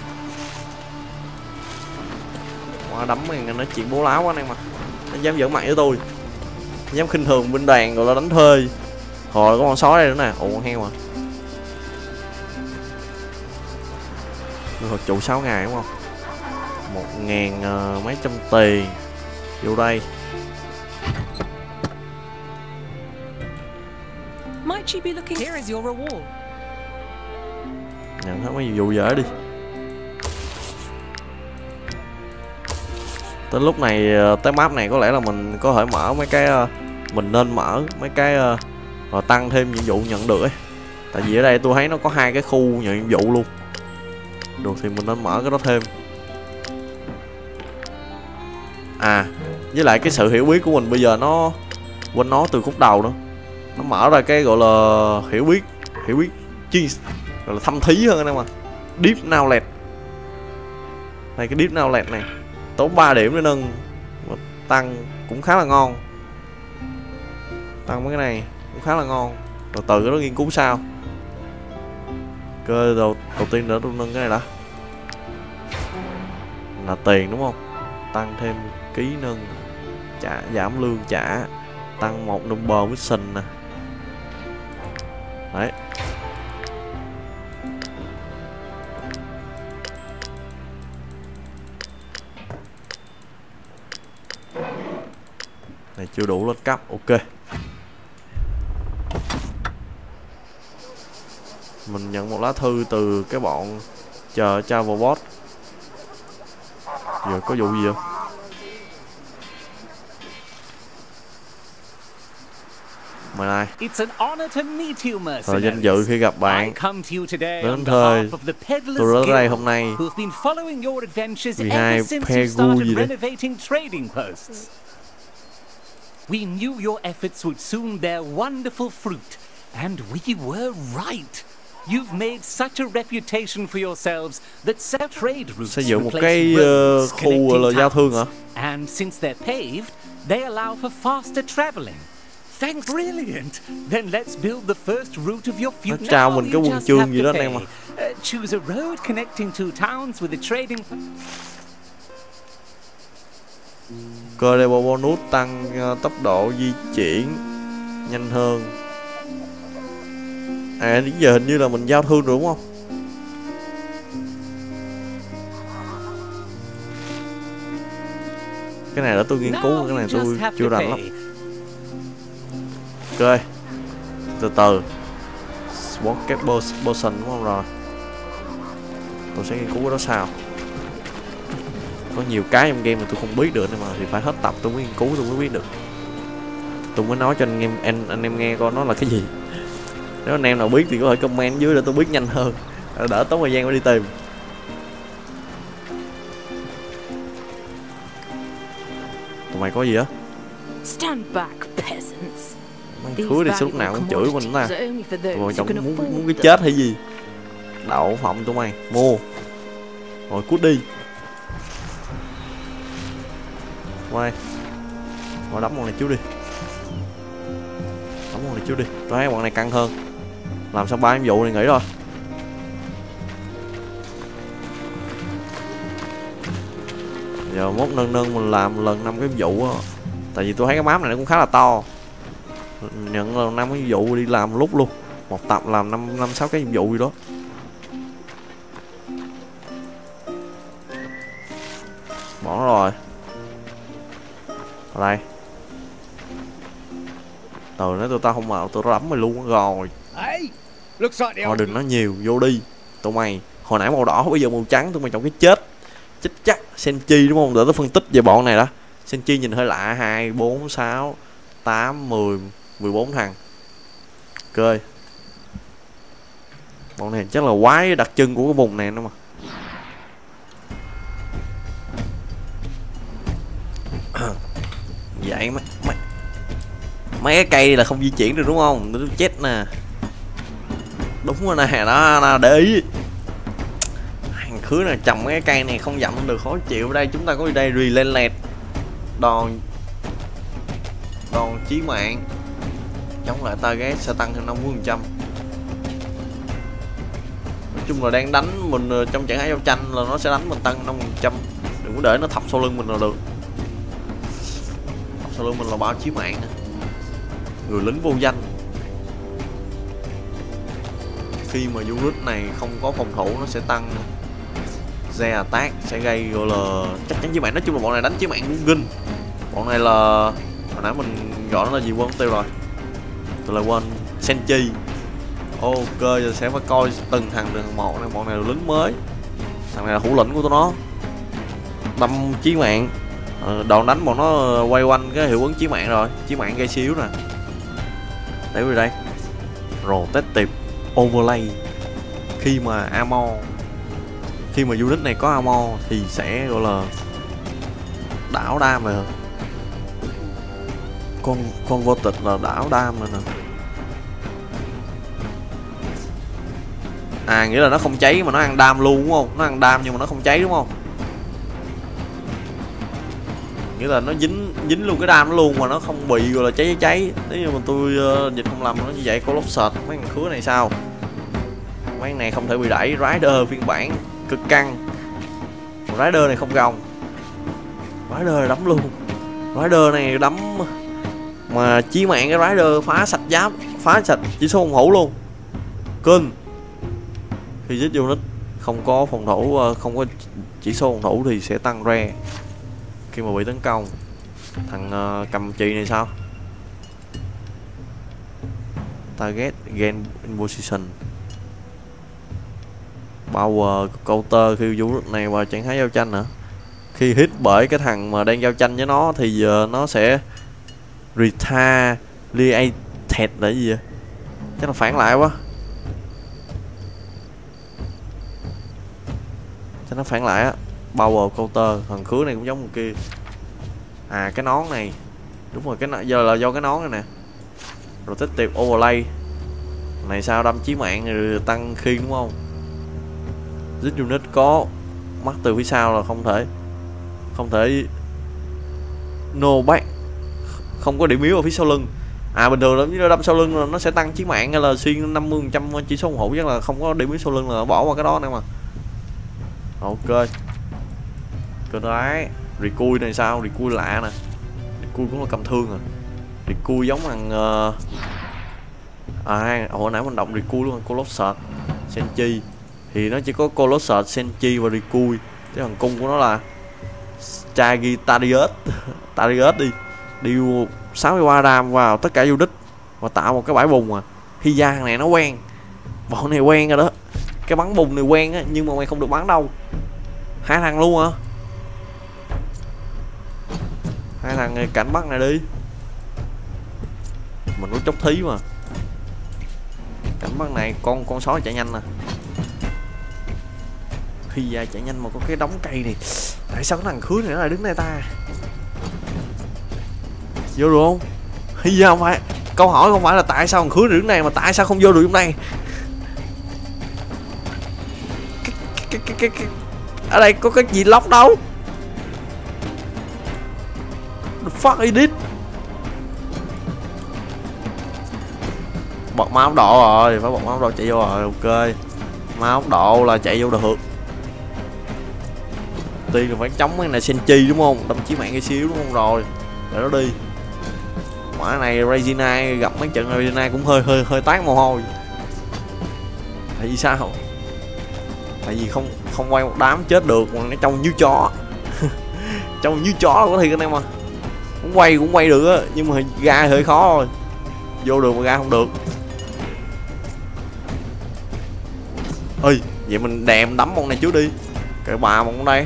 Qua đấm mày nói chuyện bố láo quá anh em mà Nó dám giỡn mặt với tôi. Nó dám khinh thường binh đoàn rồi là đánh thuê. Hồi có con sói đây nữa nè. Ủa con heo à. Người trụ 6 ngày đúng không? Một ngàn uh, mấy trăm tiền. Vô đây. Might you be looking? Here is your reward. Nhận hết mấy vụ dở đi Tới lúc này ờ, tới map này có lẽ là mình có thể mở mấy cái ờ, Mình nên mở mấy cái ờ, Rồi tăng thêm nhiệm vụ nhận được ấy Tại vì ở đây tôi thấy nó có hai cái khu nhận nhiệm vụ luôn Được thì mình nên mở cái đó thêm À Với lại cái sự hiểu biết của mình bây giờ nó Quên nó từ khúc đầu đó nó mở ra cái gọi là hiểu biết Hiểu biết chuyên gọi là thâm thí hơn anh em ạ. Deep knowledge. Này cái deep knowledge này, tốn 3 điểm để nâng. Và tăng cũng khá là ngon. Tăng mấy cái này cũng khá là ngon. Từ từ cái đó nghiên cứu sao. Cơ đầu đầu tiên nữa tôi nâng cái này đã. Là tiền đúng không? Tăng thêm ký nâng, trả, giảm lương trả. Tăng một number mission nè đấy. Này, chưa đủ lên cấp ok. Mình nhận một lá thư từ cái bọn chờ travel bot. Giờ có vụ gì không? Thời danh dự khi gặp I bạn come to you today Đến on thời of the Peddlers tôi đến đây Guild, hôm nay who've been following your adventures vì hai ever since you started gì đấy. renovating trading posts. We knew your efforts would soon bear wonderful fruit, and we were right. You've made such a reputation for yourselves that set trade routes xây dựng một cái ờ, khu connecting là giao thương hả And since they're paved, they allow for faster traveling. Thanks, brilliant. Then let's build the first route of your Nó future. trao Now mình cái quân just chương gì đó anh em pay. à. Uh, choose a road connecting two towns with a trading. level bonus tăng ờ, tốc độ di chuyển nhanh hơn à đến giờ hình như là mình giao thương rồi đúng không cái này để tôi nghiên cứu cái này tôi chưa rành lắm ok. Từ từ. Sword Cap Potion đúng không rồi? Tôi sẽ nghiên cứu cái đó sao có nhiều cái trong game mà tôi không biết được nên mà thì phải hết tập tôi mới nghiên cứu tôi mới biết được. Tôi mới nói cho anh em anh, anh em nghe coi nó là cái gì. Nếu anh em nào biết thì có thể comment dưới để tôi biết nhanh hơn. Đỡ tốn thời gian phải đi tìm. Tụi mày có gì á? Stand back, peasant. These khứa đi lúc nào cũng chửi mình ta. who chồng muốn muốn cái chết hay gì? Đậu phộng tụi mày mua. Rồi cút đi. Quay qua đấm bọn này trước đi. Đấm bọn này trước đi. Tôi thấy bọn này căng hơn. Làm xong ba nhiệm vụ này nghỉ rồi? Giờ mốt nâng nâng mình làm lần năm cái vụ á. Tại vì tôi thấy cái map này nó cũng khá là to nhận lần năm cái nhiệm vụ đi làm lúc luôn. Một tập làm năm năm sáu cái nhiệm vụ gì đó. Bỏ rồi. Ở đây. Từ nếu tụi tao không vào tụi tao đấm mày luôn rồi. Thôi đừng nói nhiều vô đi. Tụi mày hồi nãy màu đỏ bây giờ màu trắng tụi mày chọn cái chết. Chết chắc senchi đúng không? Để tao phân tích về bọn này đó senchi nhìn hơi lạ hai bốn sáu tám mười mười bốn thằng. Ok bọn này chắc là quái đặc trưng của cái vùng này nữa mà. Vậy mấy mấy mấy cái cây là không di chuyển được đúng không? Nó chết nè. Đúng rồi nè đó, đó để ý. Hàng khứa là trồng mấy cái cây này không dặm được khó chịu. Đây chúng ta có đi đây rì lên lẹt đòn. Đòn chí mạng chống lại target sẽ tăng thêm 50 phần trăm. Nói chung là đang đánh mình ờ, trong trạng thái giao tranh là nó sẽ đánh mình tăng 50 phần trăm. Đừng có để nó thọc sau lưng mình là được. Thọc sau lưng mình là bao chí mạng nè. Người lính vô danh. Khi mà unit này không có phòng thủ nó sẽ tăng xe attack sẽ gây gọi là chắc chắn chí mạng. Nói chung là bọn này đánh chí mạng cũng bọn này là hồi nãy mình gọi nó là gì quên tiêu rồi tôi lại quên senchi ok giờ sẽ phải coi từng thằng từng một này. Bọn này là lính mới. Thằng này là thủ lĩnh của tụi nó. Đâm chí mạng. Ờ, đòn đánh bọn nó quay quanh cái hiệu ứng chí mạng rồi. Chí mạng gây xíu nè. Để về đây. Rotative overlay. Khi mà amo khi mà unit này có amo thì sẽ gọi là đảo đam về con con vô tịch là đảo đam rồi nè. À nghĩa là nó không cháy mà nó ăn đam luôn đúng không? Nó ăn đam nhưng mà nó không cháy đúng không? Nghĩa là nó dính dính luôn cái đam nó luôn mà nó không bị gọi là cháy cháy, nếu như mà tôi uh, dịch không lầm nó như vậy có lốc sệt mấy thằng khứa này sao? Mấy này không thể bị đẩy. Rider phiên bản cực căng. Rider này không gồng. Rider này đấm luôn. Rider này đấm mà chí mạng cái rider phá sạch giáp phá sạch chỉ số phòng thủ luôn. Kinh. Khi giết unit không có phòng thủ ờ, không có chỉ số phòng thủ thì sẽ tăng re. Khi mà bị tấn công thằng uh, cầm chì này sao? Target gain in position. Power counter khi unit này vào trạng thái giao tranh nữa. Khi hit bởi cái thằng mà đang giao tranh với nó thì giờ nó sẽ retaliated là gì vậy? Chắc là phản lại quá. Chắc nó phản lại á. Power counter, thằng khứa này cũng giống một kia. À cái nón này. Đúng rồi, cái giờ là do cái nón này nè. Rồi tích tiệp overlay này sao đâm chí mạng rồi tăng khiên đúng không? Giết unit có mắt từ phía sau là không thể không thể no back không có điểm yếu ở phía sau lưng. À bình thường nếu đâm sau lưng là nó sẽ tăng chí mạng hay là xuyên 50 trăm, chỉ số hữu chắc là không có điểm yếu sau lưng là bỏ qua cái đó nè mà. Ok. Cơ đấy recui này sao? Recui lạ nè. Recui cũng là cầm thương à. Recui giống thằng uh... à hồi nãy mình động recui luôn, colossal senchi. Thì nó chỉ có colossal senchi và recui cái thằng cung của nó là Stagitarius. Tarius đi điều 63 ram vào tất cả unit và tạo một cái bãi bùng à. Hiya này nó quen. Bọn này quen rồi đó. Cái bắn bùng này quen á, nhưng mà mày không được bắn đâu. Hai thằng luôn hả? Hai thằng này cảnh bắt này đi. Mình có chốc thí mà. Cảnh bắt này con con sói chạy nhanh nè. Khi ra chạy nhanh mà có cái đống cây này. Tại sao cái thằng khứa này nó lại đứng đây ta vô được không? Bây giờ không phải. Câu hỏi không phải là tại sao thằng khứa đứng này mà tại sao không vô được trong đây cái, cái, cái, cái, ở đây có cái gì lóc đâu? The fuck is this? Bật máu độ rồi phải bật máu độ chạy vô rồi ok. Máu độ là chạy vô được. Tiên là phải chống cái này senchi đúng không? Đâm chí mạng cái xíu đúng không? Rồi để nó đi quả này Regina gặp mấy trận Regina cũng hơi hơi hơi tán mồ hôi. Tại vì sao? Tại vì không không quay một đám chết được, mà nó trông như chó. Trông như chó là có thiệt anh em mà cũng quay cũng quay được á, nhưng mà ra hơi khó rồi vô được mà ra không được. Ơi vậy mình đèm đấm con này trước đi. Cái bà mà con đây.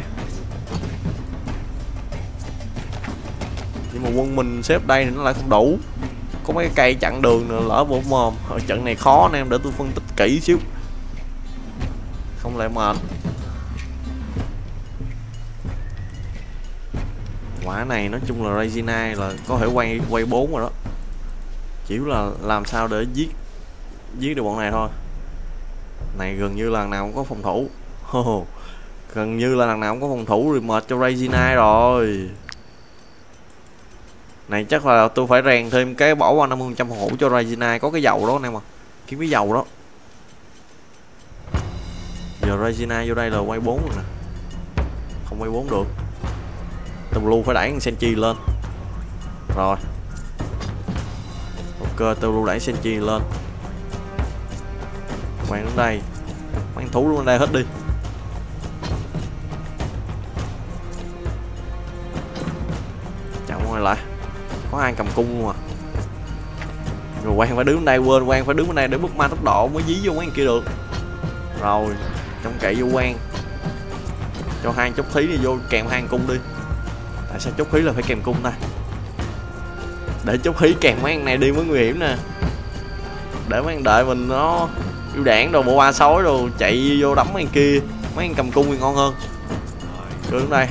Nhưng mà quân mình xếp đây thì nó lại không đủ. Có mấy cái cây chặn đường nữa lỡ bộ mồm. Ở trận này khó anh em để tôi phân tích kỹ xíu. Không lại mệt? Quả này nói chung là Regina là có thể quay quay bốn rồi đó. Chỉ là làm sao để giết giết được bọn này thôi. Này gần như là nào cũng có phòng thủ. Oh, gần như là lần nào cũng có phòng thủ rồi mệt cho Regina rồi này, chắc là tôi phải rèn thêm cái bỏ qua 50 trăm hũ cho Regina có cái dầu đó anh em à kiếm cái dầu đó. Giờ Regina vô đây là quay 4 rồi nè. Không quay 4 được. Tầm blue phải đẩy Senchi lên. Rồi. Ok tao blue đẩy Senchi lên. Quang đến đây. Quang thú luôn đây hết đi. Chào mọi người lại có ai cầm cung mà, à? Rồi quang phải đứng bên đây quên quang phải đứng bên đây để bước ma tốc độ mới dí vô quán kia được. Rồi trong kệ vô quan cho hai chốc thí đi vô kèm hai cung đi. Tại sao chốc khí là phải kèm cung ta? Để chốc khí kèm mấy anh này đi mới nguy hiểm nè. Để mấy anh đợi mình nó yêu đảng đồ bộ ba sói đồ chạy vô đấm mấy anh kia mấy anh cầm cung thì ngon hơn. Cứ đứng đây.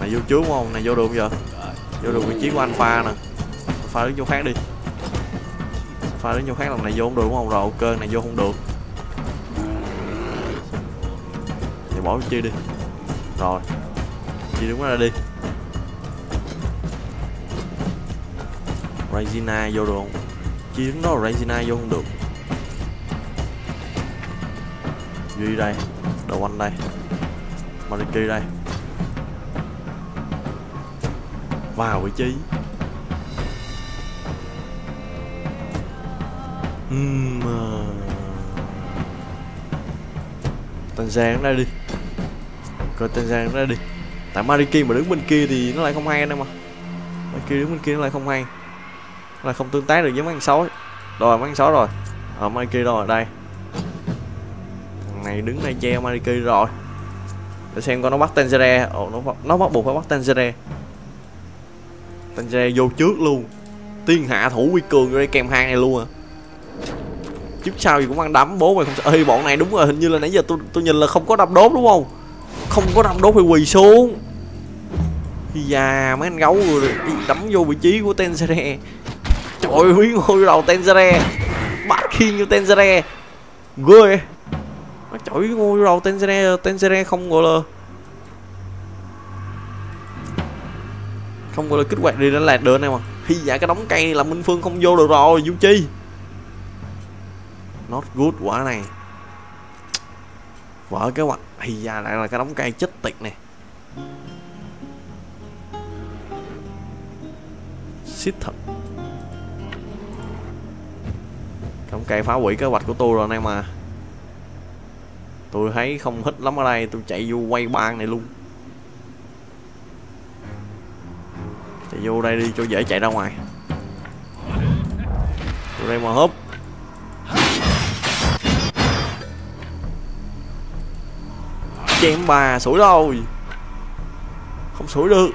Này vô trước không? Này vô được không giờ? Vô được vị trí của alpha nè. Alpha đứng chỗ khác đi. Pha đứng chỗ khác lần này vô không được đúng không? Rồi, ok, này vô không được. Thì bỏ chi đi. Rồi. Chi đứng ra đi. Regina vô được không? Chi đứng đó, Regina vô không được. Duy đây. Đầu anh đây. Mariki đây. Vào vị trí. Uhm. Tên Giang ra đi. Coi tên Giang ra đi. Tại Mariki mà đứng bên kia thì nó lại không hay anh em à đứng bên kia nó lại không hay. Nó lại không tương tác được với mấy con sói. Rồi mấy con sói rồi. Ờ, Ở Mariki rồi? Đây. Thằng này đứng đây che Mariki rồi. Để xem coi nó bắt Tanjere Ồ nó, nó bắt buộc phải bắt Tanjere Tanjere vô trước luôn. Tiên hạ thủ quy cường đây kèm hang này luôn à. Trước sau gì cũng ăn đấm, bố mày không sợ. Ê, bọn này đúng rồi hình như là nãy giờ tôi tôi nhìn là không có đâm đốt đúng không? Không có đâm đốt phải quỳ xuống. Già, mấy anh gấu rồi đấm vô vị trí của Tenzere. Trời ơi ngôi đầu Tenzere. Bắt khiên như Tenzere. Ghê. Nó chổi ngôi đầu Tenzere Tenzere không gọi là không có được kích hoạt đi đến lạc được này mà. Hy dạ cái đống cây là minh phương không vô được rồi, du chi. Not good quả này. Vỡ kế hoạch. Hy ra lại là cái đống cây chết tiệt này. Xít thật. Đống cây phá hủy kế hoạch của tôi rồi anh em mà. Tôi thấy không thích lắm ở đây, tôi chạy vô quay ban này luôn. Chạy vô đây đi cho dễ chạy ra ngoài. Vô đây mà húp. Chém bà, sủi rồi. Không sủi được.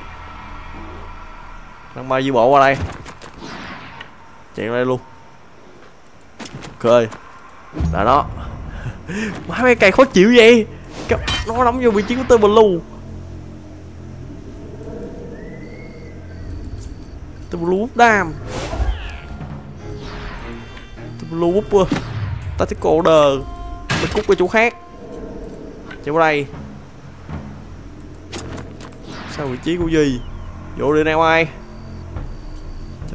Đang bay di bộ qua đây. Chạy đây luôn. Ok. Là đó. Má mấy cây khó chịu vậy. Nó đóng vô vị trí của tôi blue blue búp đam. Tôi blue thích tactical Đờ. Mình cút qua chỗ khác. Chạy đây. Sao vị trí của gì? Vô đi nào ai?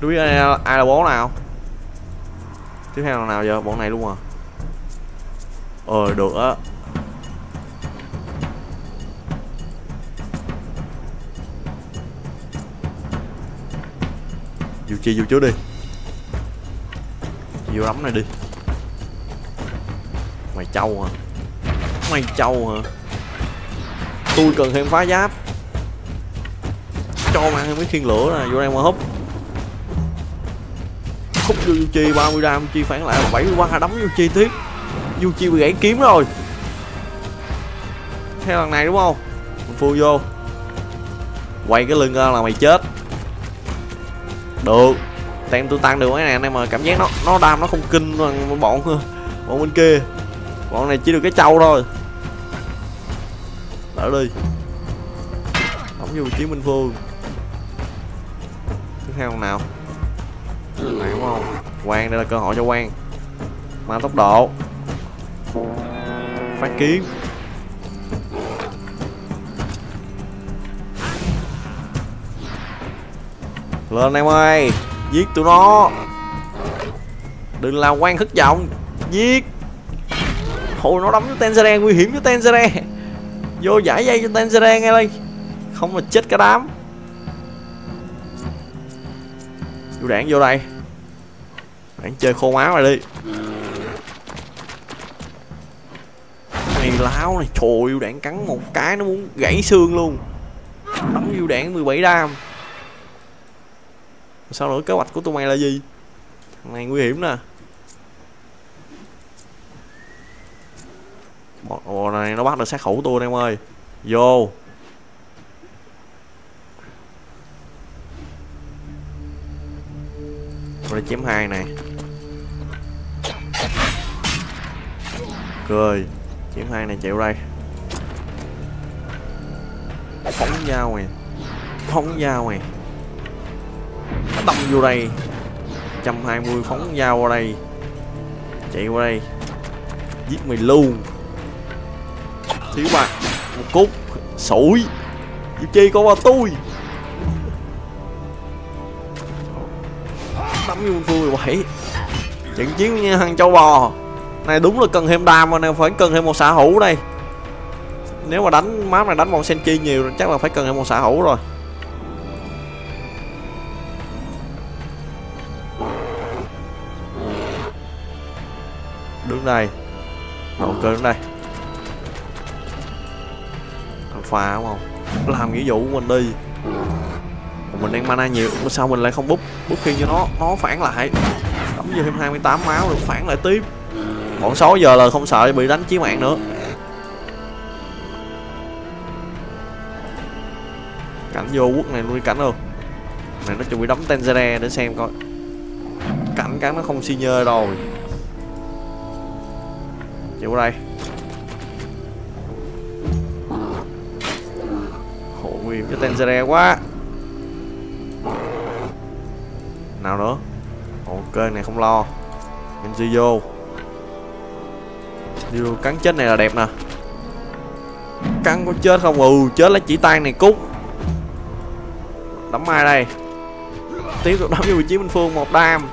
Cho biết ai, ai là bố nào. Tiếp theo là nào giờ? Bọn này luôn à? Ờ được á. Vô chi vô trước đi. Vô đấm này đi. Mày trâu à mày trâu hả? Tôi cần thêm phá giáp. Cho mang thêm mấy khiên lửa này vô đây mà húp. Húp vô chi 30 đam, chi phản lại là 73 đấm vô chi tiếp. Vô chi bị gãy kiếm rồi. Theo lần này đúng không? Phu vô. Quay cái lưng ra là mày chết được. Tem tôi tăng được cái này, anh em mà cảm giác nó nó đam, nó không kinh bằng bọn bọn bên kia. Bọn này chỉ được cái trâu thôi. Đỡ đi. Đóng vô chiến minh phương. Tiếp theo nào? Này, đúng không? Quang, đây là cơ hội cho quang. Mang tốc độ. Phát kiến lên, em ơi. Giết tụi nó. Đừng làm quan thất vọng. Giết. Ôi nó đấm cho Tenzere, nguy hiểm cho Tenzere. Vô giải dây cho Tenzere ngay đây Không là chết cả đám. Vô đạn vô đây. Đạn chơi khô máu rồi đi. Này, láo này. Trời ơi đạn cắn một cái, nó muốn gãy xương luôn. Đấm vô đạn 17 đam. Sao nữa kế hoạch của tụi mày là gì? Thằng này nguy hiểm nè. Bọn này nó bắt được sát thủ tôi em ơi. Vô. Rồi chém hai này. Cười. Chém hai này chịu đây. Phóng dao mày. Phóng dao mày. Đâm vô đây. 120 phóng dao qua đây. Chạy qua đây. Giết mày luôn. Thiếu bạc Một cút Sủi. Diệp Chi có qua tôi. Đấm vô Phương 17 Trận chiến như thằng châu bò. Này đúng là cần thêm đam mà nè, Phải cần thêm một xạ hữu đây. Nếu mà đánh map này đánh một Senchi nhiều, Chắc là phải cần thêm một xạ hữu rồi. Này. Đây Ok đứng đây. Alpha đúng không? Làm nghĩa vụ của mình đi. Mình đang mana nhiều Sao mình lại không búp? Búp khi cho nó Nó phản lại. Đấm vô thêm 28 máu được phản lại tiếp. Bọn 6 giờ là không sợ bị đánh chí mạng nữa. Cảnh vô quốc này nuôi cảnh luôn. Này nó chuẩn bị đấm Tenzere để xem coi. Cảnh cắn nó không senior rồi chịu đây. Hộ nguy hiểm cho Tenzere quá. Nào nữa. Ok này không lo. Mình di vô. Đi vô cắn chết này là đẹp nè. Cắn có chết không? Ừ chết lấy chỉ tan này cút. Đấm ai đây? Tiếp tục đấm vô vị trí minh phương, một đam.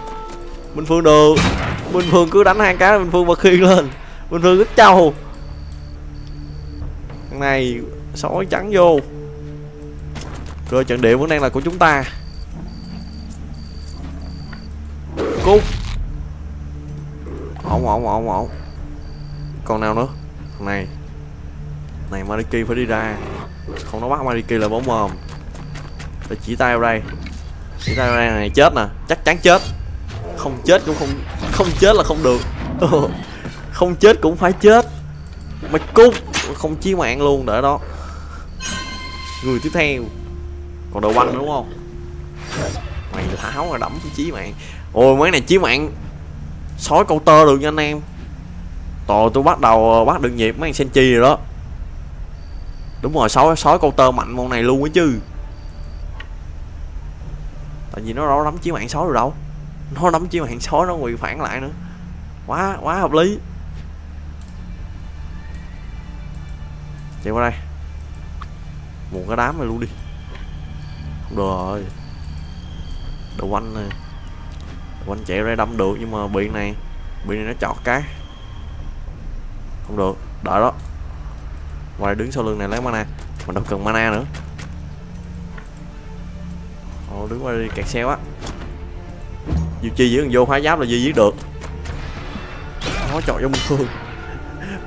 Minh phương được. Minh phương cứ đánh hai cái minh phương bật khiên lên. Bình thường rất trâu Thằng này sói trắng vô. Cơ trận địa vẫn đang là của chúng ta. Cút Ổn ổn ổn ổn. Còn nào nữa? Thằng này. Này Mariki phải đi ra. Không nó bắt Mariki là bóng mồm. Phải chỉ tay vào đây. Chỉ tay vào đây này, chết nè. Chắc chắn chết. Không chết cũng không Không chết là không được. không chết cũng phải chết. Mày cút, không chí mạng luôn để đó. Người tiếp theo. Còn đồ băng đúng không? Mày láo rồi đấm chí mạng. Ôi, mấy này chí mạng. Sói câu tơ được nha anh em. Tò tôi bắt đầu ờ, bắt được nhịp mấy thằng Senchi rồi đó. Đúng rồi, sói sói câu tơ mạnh môn này luôn ấy chứ. Tại vì nó đâu đấm chí mạng sói rồi đâu. Nó đấm chí mạng sói, nó quỳ phản lại nữa. Quá quá hợp lý. Chạy qua đây. Một cái đám này luôn đi. Không được rồi. Đầu quanh này. Đầu quanh chạy ra đâm được, nhưng mà bị này bị này nó chọt cái. Không được. Đợi đó. Ngoài đứng sau lưng này lấy mana. Mình đâu cần mana nữa. Ồ, đứng qua đi, kẹt xe quá. Dù Chi dưới vô hóa giáp là gì giết được. Nó chọn vô Minh Phương.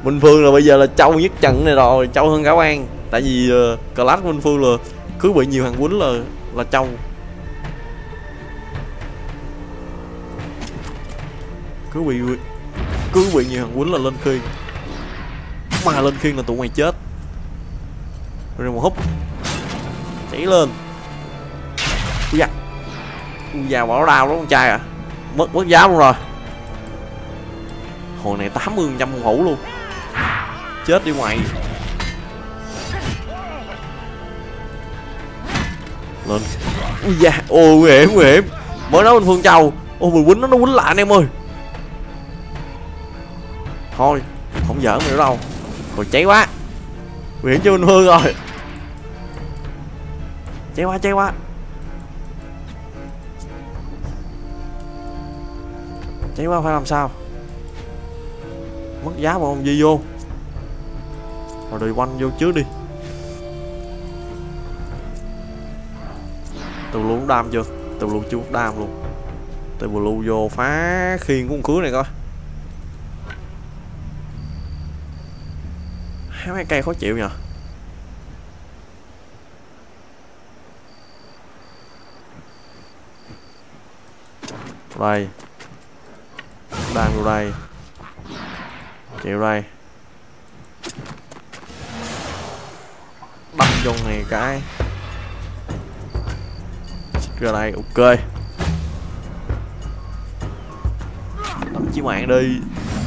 Minh Phương là bây giờ là trâu nhất trận này rồi Trâu hơn cả An. Tại vì ờ, uh, của Minh Phương là Cứ bị nhiều hàng quýnh là là trâu Cứ bị Cứ bị nhiều hàng quýnh là lên khiên. Mà lên khiên là tụi mày chết. Rồi một hút. Chảy lên. Ui da. Ui da bỏ đau đó con trai à. Mất mất giá luôn rồi. Hồi này 80% phòng hữu luôn chết đi ngoài lên. Ui da, ô, nguy hiểm nguy hiểm. Mới nói bên phương châu. Ô, mười quýnh nó nó quýnh lại anh em ơi. Thôi, không giỡn nữa đâu. Còn cháy quá. Nguy hiểm cho bên phương rồi. Cháy quá cháy quá. Cháy quá, phải làm sao? Mất giá mà không di vô. Rồi đi quanh vô trước đi. Từ luôn đam chưa? Từ luôn chưa đam luôn. Từ blue vô phá khiên của con cưới này coi. Hai mấy cây khó chịu nhờ. Đây. Đang vô đây chịu đây đâm vô này cái. Ra đây ok. Đấm chí mạng đi.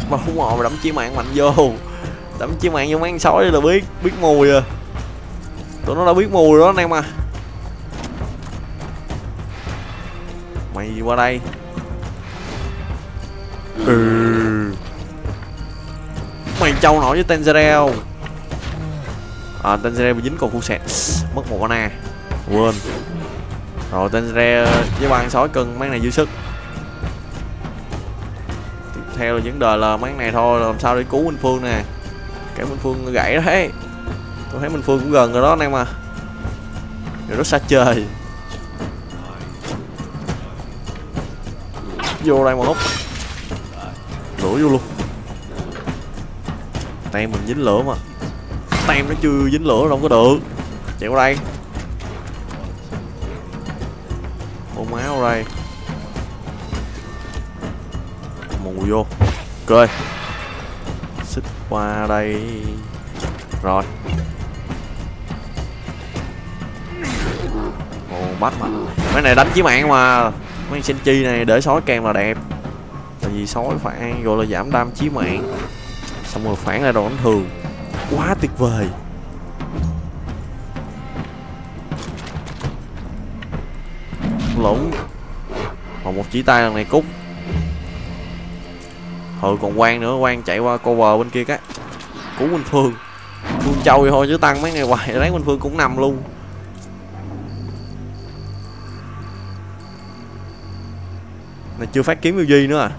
Mà không ngồi mà đấm chí mạng mạnh vô. Đấm chí mạng vô mấy sói là biết biết mùi à. Tụi nó đã biết mùi đó, anh em à. Mày qua đây. Ừ mày trâu nổi với Tenzerel à Tenzerel bị dính còn phu sẹt mất một con quên. Rồi Tenzerel với ba sói cần mấy này dư sức. Tiếp theo là vấn đề là mấy này thôi làm sao để cứu Minh Phương nè. Cái Minh Phương gãy đấy tôi thấy Minh Phương cũng gần rồi đó anh em à. Rồi rất xa trời, vô đây mà hút lửa vô luôn tem mình dính lửa mà. Tem nó chưa dính lửa đâu có được. Chạy qua đây. Ô máu qua đây. Mù vô. Ok. Xích qua đây. Rồi. Ồ, bắt mà. Mấy này đánh chí mạng mà. Mấy sinh chi này để sói kèm là đẹp. Tại vì sói phải gọi là giảm đam chí mạng xong rồi phản lại đòn đánh thường. Quá tuyệt vời. Lộn. Còn một chỉ tay lần này cút. Ừ còn quan nữa quan chạy qua cover bên kia cái. Cứu minh phương. Phương châu vậy thôi chứ tăng mấy ngày hoài, lấy minh phương cũng nằm luôn. Này, chưa phát kiếm điều gì nữa à?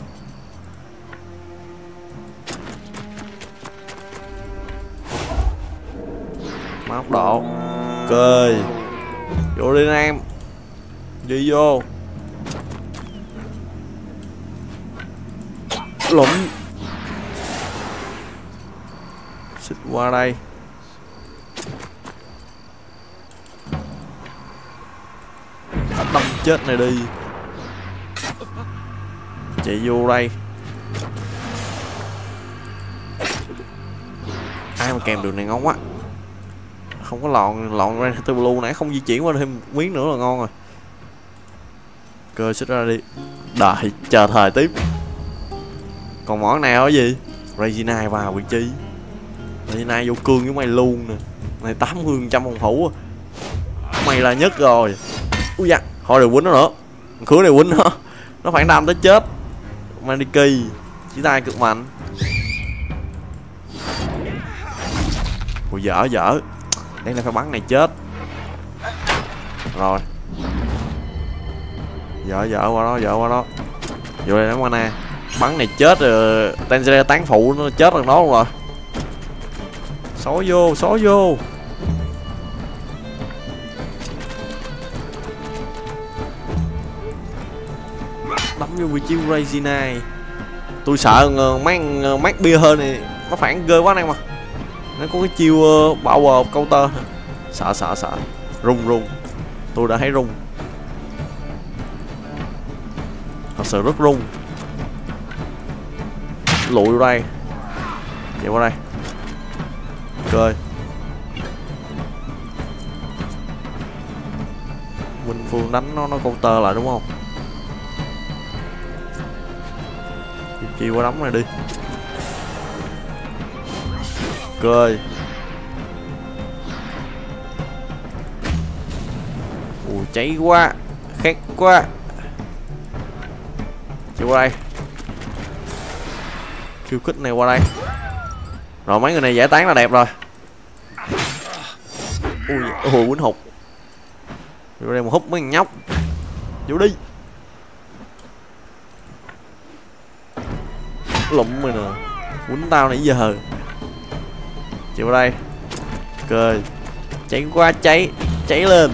Vô đi anh em. Đi vô. Lụm xịt qua đây. Đâm chết này đi. Chạy vô đây. Ai mà kèm đường này ngon quá không có lọn lọn ra từ blue nãy không di chuyển qua thêm miếng nữa là ngon rồi. Cơ xích ra đi. Đợi, chờ thời tiếp. Còn món này ở gì? Regina vào vị trí Regina vô cương với mày luôn nè. Này 80 trăm phòng thủ. À. Mày là nhất rồi. Ui da, Thôi đừng quýnh nó nữa. Khứa này quýnh nó. Nó phản đam tới chết. Maniki, Chỉ tay cực mạnh. Ui dở dở. Đáng là phải bắn này chết. Rồi. Dở dở qua đó, dở qua đó. Vô đây đánh mana bắn này chết rồi, Tanzania tán phụ nó chết rồi nó luôn rồi. Xó vô xó vô. Đấm vô vị trí Regina tôi sợ mấy mấy bia hơn này nó phản ghê quá anh mà nó có cái chiêu ờ, uh, power counter sợ sợ sợ rung rung. Tôi đã thấy rung. Thật sự rất rung. Lụi vô đây. Chạy qua đây. Ok Minh Phương đánh nó nó counter lại đúng không? Chiêu qua đóng này đi cười. Ui, cháy quá. Khét quá. Chịu qua đây. Khiêu khích này qua đây. Rồi, mấy người này giải tán là đẹp rồi. Ui ui quýnh hụt. Vô đây một hút mấy nhóc. Vô đi. Lụm mày nè. Quýnh tao nãy giờ chịu đây. Cười. Cháy quá, cháy cháy lên.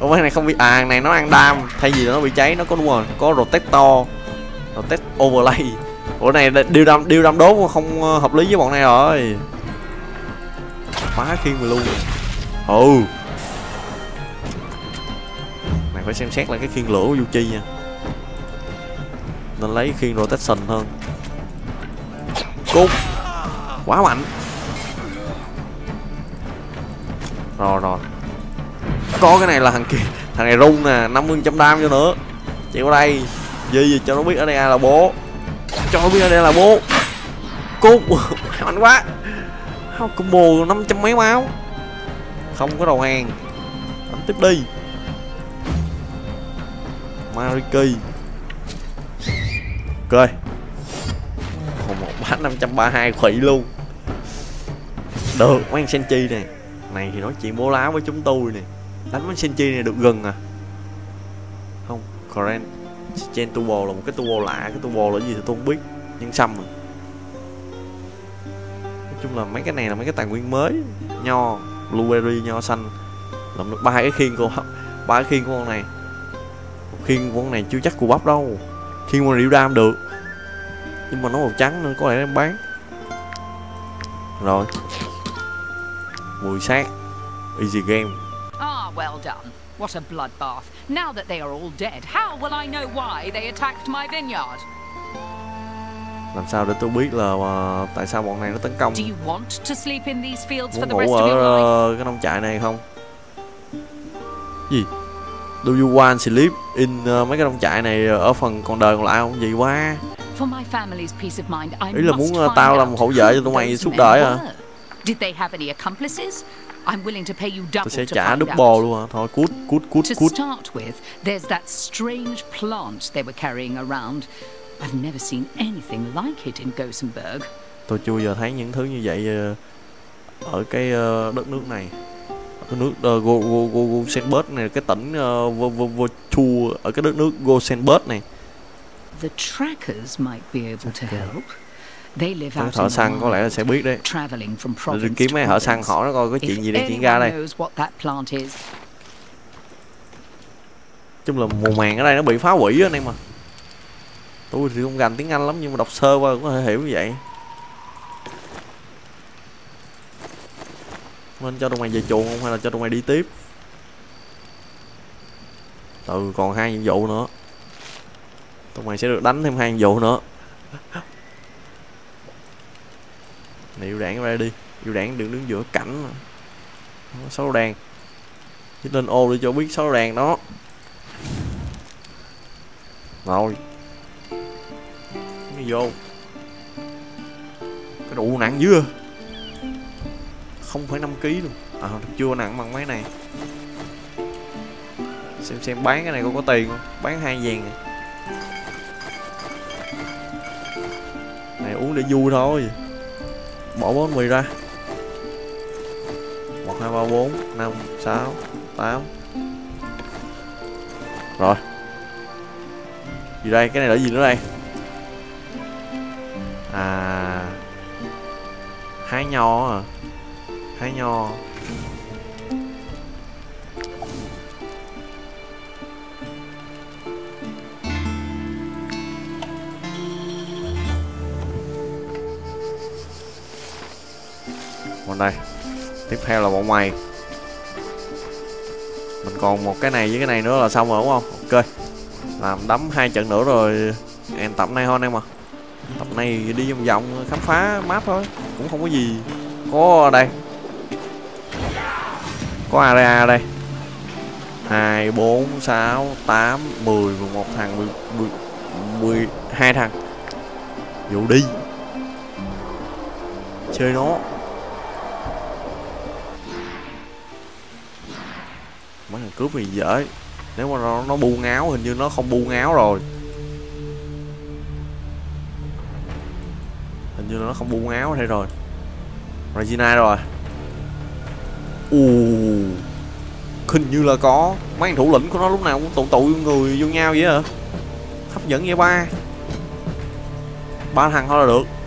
Ủa cái này không bị à này nó ăn đam. Thay vì nó bị cháy, nó có đúng rồi, có rotator protect overlay. Ủa này điều đam điều đam đốt không ờ, hợp lý với bọn này rồi. Phá khiên mình luôn. Ừ này phải xem xét lại cái khiên lửa của Yuchi nha. Nên lấy khiên rotation hơn. Cút. Quá mạnh. Rồi rồi. Có cái này là thằng kia, thằng này rung nè 50 trăm đam cho nữa. Chạy qua đây. Gì gì cho nó biết ở đây ai là bố. Cho nó biết ở đây là bố. Cút mạnh quá. Không combo năm trăm mấy máu. Không có đầu hàng. Đánh tiếp đi. Mariki. Ok. Còn một bát 532 khủy luôn. Được, mấy Senchi này này thì nói chuyện bố láo với chúng tôi nè. Đánh với Senchi này được gần à. Không Koren Gen Turbo là một cái turbo lạ, cái turbo là gì thì tôi không biết, nhưng xăm rồi. Nói chung là mấy cái này là mấy cái tài nguyên mới. Nho, blueberry, nho xanh. Làm được ba cái khiên của ba cái khiên của con này. Khiên của con này chưa chắc cù bắp đâu. Khiên con rượu đam được. Nhưng mà nó màu trắng nên có lẽ em bán. Rồi mùi sát easy game Ah, well done. What a bloodbath. Now that they are all dead, how will I know why they attacked my vineyard? làm sao để tôi biết là uh, tại sao bọn này nó tấn công Do you want to sleep in these fields for muốn the ngủ rest of ở your life? uh, cái nông trại này không gì do you want sleep in uh, mấy cái nông trại này ở phần còn đời còn lại không gì quá For my family's peace of mind, I ý là muốn uh, tao làm hậu vệ cho tụi mày suốt đời à. Did they have any accomplices? I'm willing to pay you double tôi sẽ to trả double luôn hả thôi cút cút cút To cút start with, there's that strange plant they were carrying around. I've never seen anything like it in Gothenburg. tôi chưa giờ thấy những thứ như vậy ờ, ở cái ờ, đất nước này ở nước uh, Go Go Go Gosenberg này cái tỉnh uh, Vo Vo Vo Chu ở cái đất nước Gosenberg này The trackers might be able to help. They live Mấy out thợ săn có lẽ là sẽ biết đấy. traveling from Rồi province kiếm mấy thợ săn hỏi nó coi có chuyện gì đang diễn ra đây. chung là mùa màng ở đây nó bị phá hủy anh em mà tôi thì không gành tiếng anh lắm nhưng mà đọc sơ qua cũng có thể hiểu như vậy. Nên cho tụi mày về chuồng không hay là cho tụi mày đi tiếp? Ừ còn hai nhiệm vụ nữa. Tụi mày sẽ được đánh thêm hai nhiệm vụ nữa này, yêu đảng ra đi. Yêu đảng đừng đứng giữa cảnh sáu đàn chứ lên ô để cho biết sáu đàn đó. Rồi. Đi vô. Cái đủ nặng dữ à. không phải năm kg luôn. À chưa nặng bằng mấy này. Xem xem, bán cái này có có tiền không? Bán hai vàng này này, uống để vui thôi bỏ bốn mì ra. Một, hai, ba, bốn, năm, sáu, tám. Rồi. Gì đây? Cái này là gì nữa đây? À. Hái nho à hái nho. Còn đây. Tiếp theo là bọn mày. Mình còn một cái này với cái này nữa là xong rồi, đúng không? Ok. Làm đấm hai trận nữa rồi. Em tập này thôi anh em à tập này đi vòng vòng, khám phá map thôi. Cũng không có gì có đây. Có area đây. Hai, bốn, sáu, tám mười một thằng, mười mười mười hai thằng. Vô đi. Chơi nó. Mấy thằng cướp thì dễ. Nếu mà nó, nó bu ngáo hình như nó không bu ngáo rồi. Hình như nó không bu ngáo thế rồi. Regina rồi. U hình như là có mấy thằng thủ lĩnh của nó lúc nào cũng tụ tụ người vô nhau vậy hả hấp dẫn vậy ba. Ba thằng thôi là được.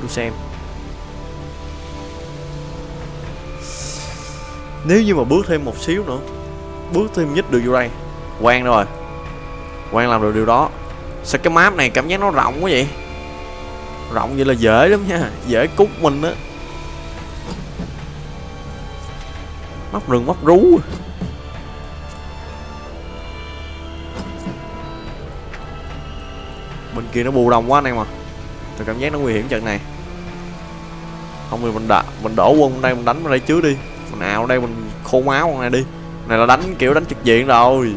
Tôi xem nếu như mà bước thêm một xíu nữa bước thêm nhích được vô đây. Quen rồi. Quen làm được điều đó. Sao cái map này cảm giác nó rộng quá vậy? Rộng vậy là dễ lắm nha. Dễ cút mình á. Móc rừng móc rú. Bên kia nó bù đông quá anh em à tôi cảm giác nó nguy hiểm trận này. Không thì mình đạ mình đổ quân đây, mình đánh vào đây trước đi. Mình ảo đây, mình khô máu con này đi. Này là đánh kiểu đánh trực diện rồi.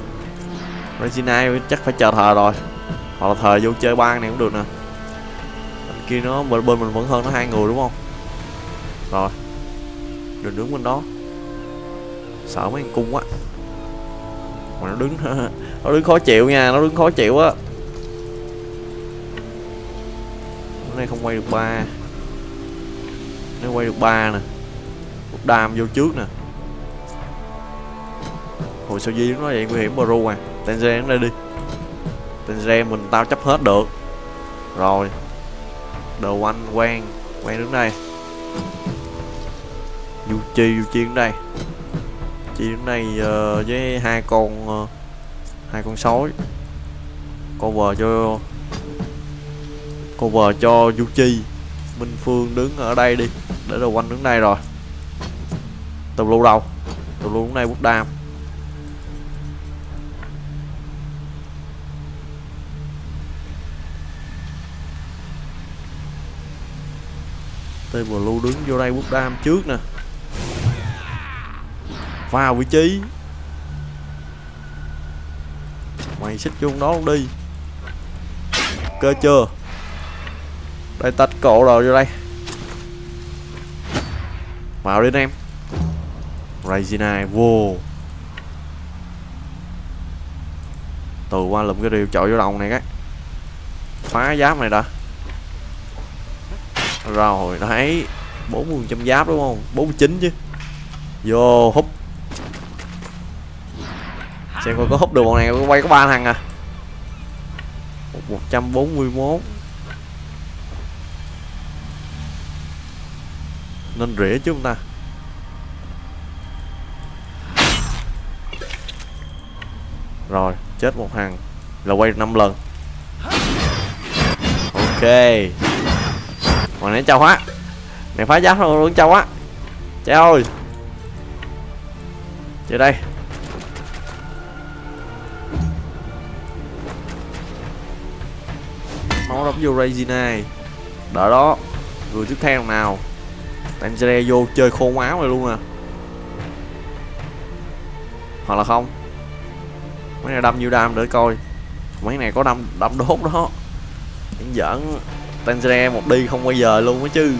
Regina chắc phải chờ thờ rồi. Hoặc là thờ vô chơi ban này cũng được nè. Bên kia nó, bên bên mình vẫn hơn nó hai người đúng không? Rồi. Đừng đứng bên đó. Sợ mấy con cung quá. Mà nó đứng nó đứng khó chịu nha, nó đứng khó chịu á. Cái này không quay được ba. Nếu quay được ba nè. Một đam vô trước nè. Hồi sao di nó vậy? Nguy hiểm bro à. Tenze nó đây đi. Tenze mình tao chấp hết được. Rồi. Đồ anh quen quen đứng đây. Du chi du chi đứng đây. Chi đứng đây uh, với hai con uh, hai con sói. Cover cho cover cho du chi, minh phương đứng ở đây đi, để đầu quanh đứng đây rồi. Tùm lưu đâu? Tùm lưu đứng đây bút đam. Tùm lưu đứng vô đây bút đam trước nè. Vào vị trí. Mày xích vô đó luôn đi. Ok chưa đây tách cổ rồi vô đây. Vào đi em. Regina, vô. Từ qua lùm cái điều chọi vô đồng này cái. Phá giáp này đã. Rồi đấy 40 trăm giáp đúng không? 49 chứ. Vô hút Xem coi có hút được bọn này quay có ba thằng à. 141 Nên rỉa chứ chúng ta. Rồi chết một thằng Là quay được 5 lần. Ok. Còn này châu á. Này phá giáp luôn luôn châu á. Trời ơi. Chơi đây. Máu đóng vô Regina. Đợi đó. Người tiếp theo nào Tangere vô chơi khô máu này luôn à. Hoặc là không? Mấy này đâm nhiêu đam để coi. Mấy này có đâm đâm đốt đó. Những giỡn Tanzania một đi không bao giờ luôn á chứ.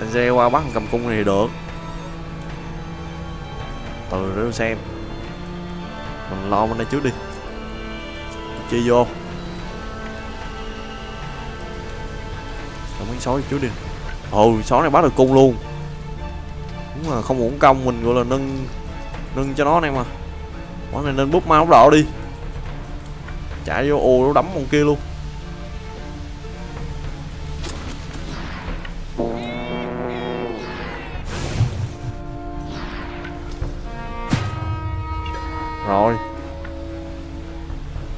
Tanzania qua bắt cầm cung này thì được. Từ để xem. Mình lo bên đây trước đi. Chơi vô. Cầm miếng sói trước đi ồ sói này bắt được cung luôn. Đúng là không uổng công mình gọi là nâng nâng cho nó này mà. Món này nên bút máu đỏ đi. Chạy vô ồ nó đấm con kia luôn. Rồi.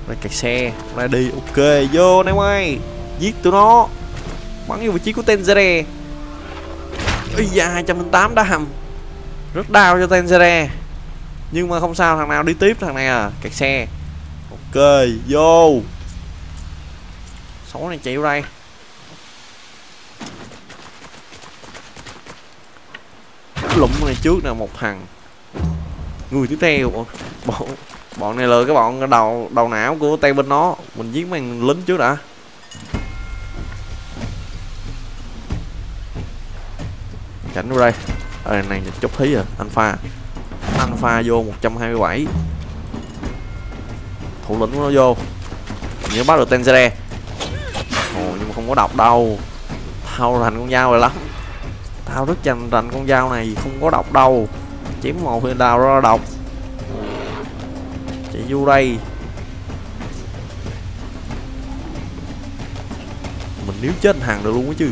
Đây kẹt xe ra đi. Ok, vô anh em ơi giết tụi nó. Bắn vô vị trí của tên ra ây da 208 đam rất đau cho Tenzere nhưng mà không sao, thằng nào đi tiếp, thằng này à kẹt xe. Ok, vô. Số này chịu đây lụm này trước nè, một thằng. Người tiếp theo bọn bọn này lừa cái bọn đầu đầu não của tay bên nó. Mình giết mấy lính trước đã. Cảnh vô đây. Ở này chốc thí à alpha. Alpha vô 127 thủ lĩnh của nó vô. Nhớ bắt được Tenzere ồ, nhưng mà không có đọc đâu. Tao rành con dao rồi lắm. Tao rất chành rành con dao này, không có đọc đâu. Chém một thì đào ra độc. Chạy vô đây. Mình nếu chết hàng được luôn á chứ.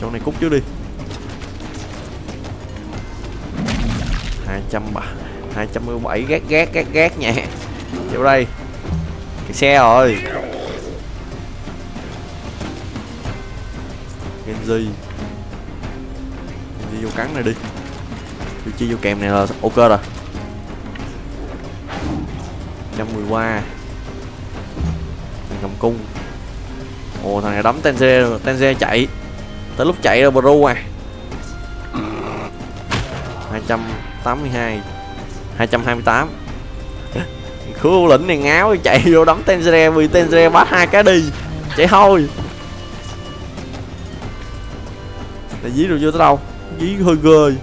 Chỗ này cút trước đi. Hai trăm ba hai trăm mười bảy gác gác gác gác nha. Vô đây. Cái xe rồi. Genji Genji vô cắn này đi. Vô chi vô kèm này là ok rồi. 110 qua. Thằng cầm cung. Ồ thằng này đấm Tenze rồi, Tenze chạy. Tới lúc chạy rồi bro à. 200 82 228 Khu lĩnh này ngáo chạy vô đấm Tenzere Vì Tenzere bắt hai cái đi, Chạy thôi. Để dí được vô tới đâu? Dí hơi ghê.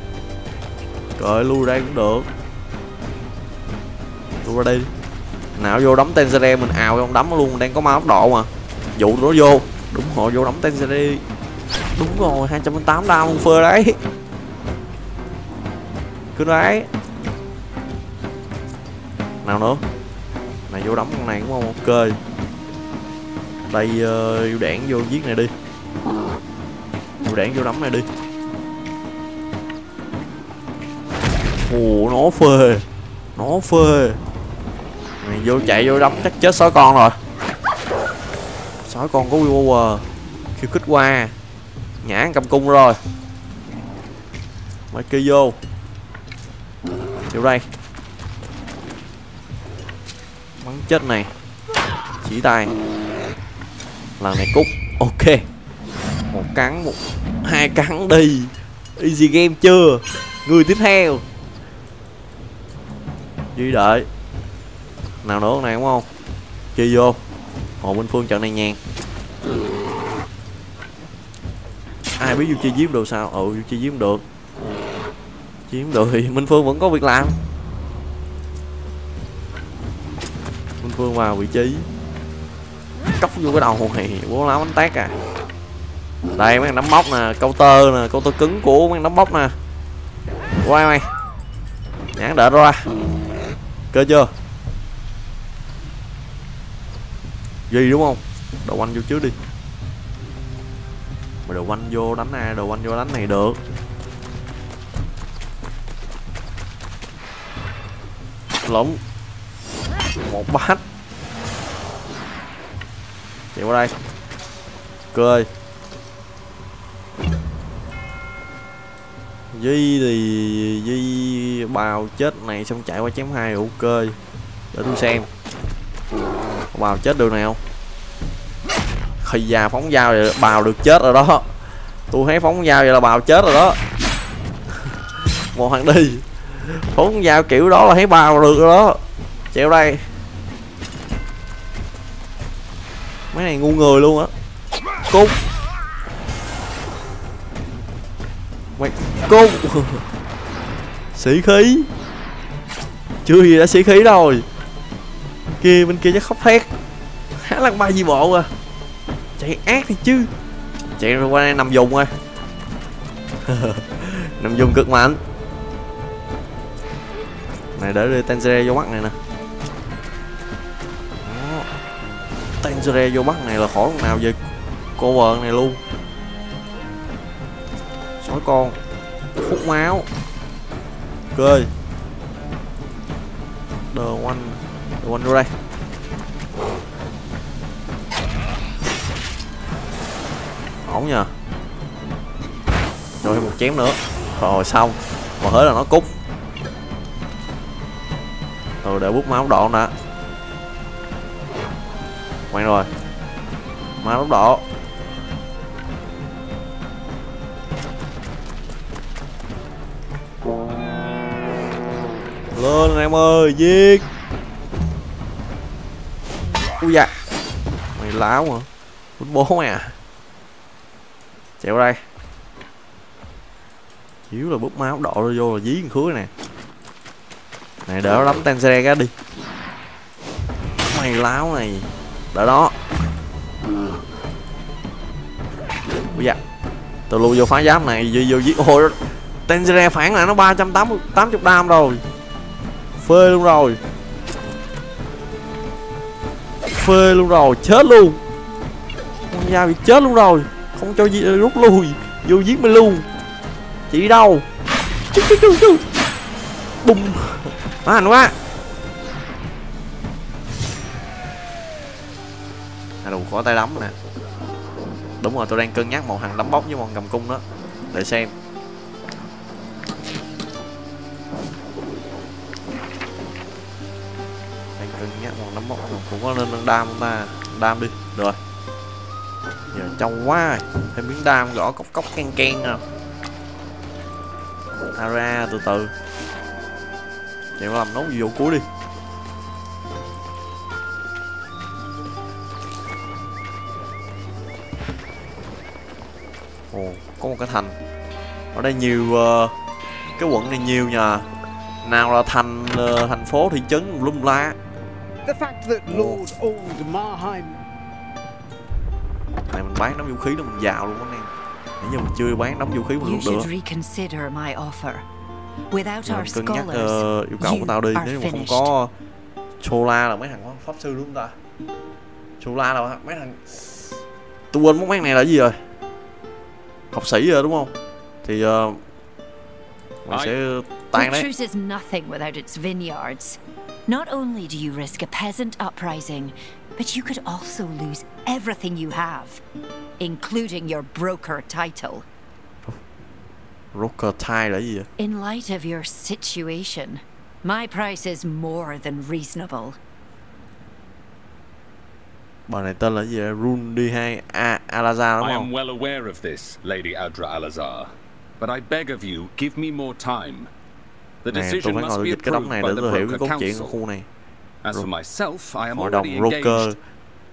Trời, lui đây cũng được. Lui ra đi. Nào vô đấm Tenzere mình ào trong đấm luôn, đang có máu độ mà. Dụ nó vô. Đúng rồi vô đấm Tenzere đúng rồi 208 đau phơ đấy cứ đấy nào nữa. Này vô đấm con này cũng không ok. Đây ờ, uh, vô đảng vô giết này đi. Vô đảng vô đấm này đi. Ồ nó phê. Nó phê. Mày vô chạy vô đấm chắc chết sói con rồi. Sói con có power khiêu khích qua. Nhãn cầm cung rồi. Mấy kia vô điều đây bắn chết này. Chỉ tay lần này cút. Ok. Một cắn một, hai cắn đi. Easy game chưa? Người tiếp theo. Duy đợi. Nào nữa này đúng không? Chi vô. Hồ minh phương trận này nhàn. Ai biết vô chi giếm được sao? Ừ vô chi giếm được chiếm đội thì minh phương vẫn có việc làm. Minh phương vào vị trí. Cốc vô cái đầu này bố láo bánh tét à. Đây, mấy thằng nắm móc nè câu tơ nè câu tơ cứng của mấy thằng nắm móc nè. Quay mày. Nhãn đợi ra. Cơ chưa? Gì đúng không? Đồ quanh vô trước đi. Mà đồ quanh vô đánh ai đồ quanh vô đánh này được. Lũng một bát chạy qua đây. Cười. Duy thì Duy bào chết này xong chạy qua chém hai ok để tôi xem. Bào chết được nào khi già phóng dao vậy bào được chết rồi đó. Tôi thấy phóng dao vậy là bào chết rồi đó. Một thằng đi phóng dao kiểu đó là thấy bao được đó. Treo đây. Mấy này ngu người luôn á. Cung, mày cung, sĩ khí. Chưa gì đã sĩ khí rồi. Kia bên kia chắc khóc thét. Há lăng ba di bộ à. Chạy ác thì chứ. Chạy qua đây nằm dùng rồi. Nằm dùng cực mạnh này, để đưa Tanzere vô mắt này nè. Tanzere vô mắt này là khổ nào về cô vợ này luôn. Sói con. Hút máu. Cười. Đờ quanh đờ quanh vô đây ổn nhờ. Rồi, một chém nữa. Rồi, xong. Mà hứa là nó cút rồi để bút máu đỏ đã quen rồi. Máu đỏ lên em ơi, giết. Ui da. Mày láo mà bút bố mày à? Chạy qua đây. Chiếu là bút máu độ vô là dí con khứa nè này, đỡ lắm, tan xe cái đi. Mày láo này. Đỡ đó. Ui giờ tôi lưu vô phá giáp này, vô vô giết ôi Tenzere phản lại nó 380 80 đam rồi. Phê luôn rồi. Phê luôn rồi, Chết luôn. Con dao bị chết luôn rồi. Không cho gì, rút lui. Vô giết mày luôn. Chị đi đâu. Chú chú chú chú bùng nó hẳn quá. À đủ khó tay đấm nè. Đúng rồi, tôi đang cân nhắc một thằng đấm bóc với một cầm cung đó. Để xem. Đang cân nhắc một đấm bóc cũng có nên đam không ta? Đam đi. Rồi. Giờ trông quá rồi. thêm miếng đam gõ cọc cốc ken ken à. Ra từ từ chịu làm nấu vụ cuối đi. Ồ có một cái thành. Ở đây nhiều uh, cái quận này nhiều nhờ nào là thành uh, thành phố thị trấn lum la. The fact that Lord Old Marheim này mình bán đống vũ khí là mình giàu luôn anh em. Nãy giờ mình chưa bán đống vũ khí một You lúc Giờ cân nhắc scholars, ờ, yêu cầu của tao đi you nếu are mà không finished. có Chola là mấy thằng pháp sư đúng không ta Chola là mấy thằng tôi quên món bán này là gì rồi học sĩ rồi đúng không thì uh, mình I- sẽ tan đấy Truce is nothing without its vineyards. Not only do you risk a peasant uprising, but you could also lose everything you have, including your broker title. Rocker Tie là gì vậy In light of your situation, my price is more than reasonable. bà này tên là gì vậy Run đi hai A Alaza đúng I không am well aware of this, Lady Adra Alazar. But I beg of you, give me more time. The nè tôi decision phải must ngồi be dịch cái đống approved này by để the tôi hiểu cái Broker cốt truyện của Council. khu này As for myself, I am hội đồng Rocker engaged.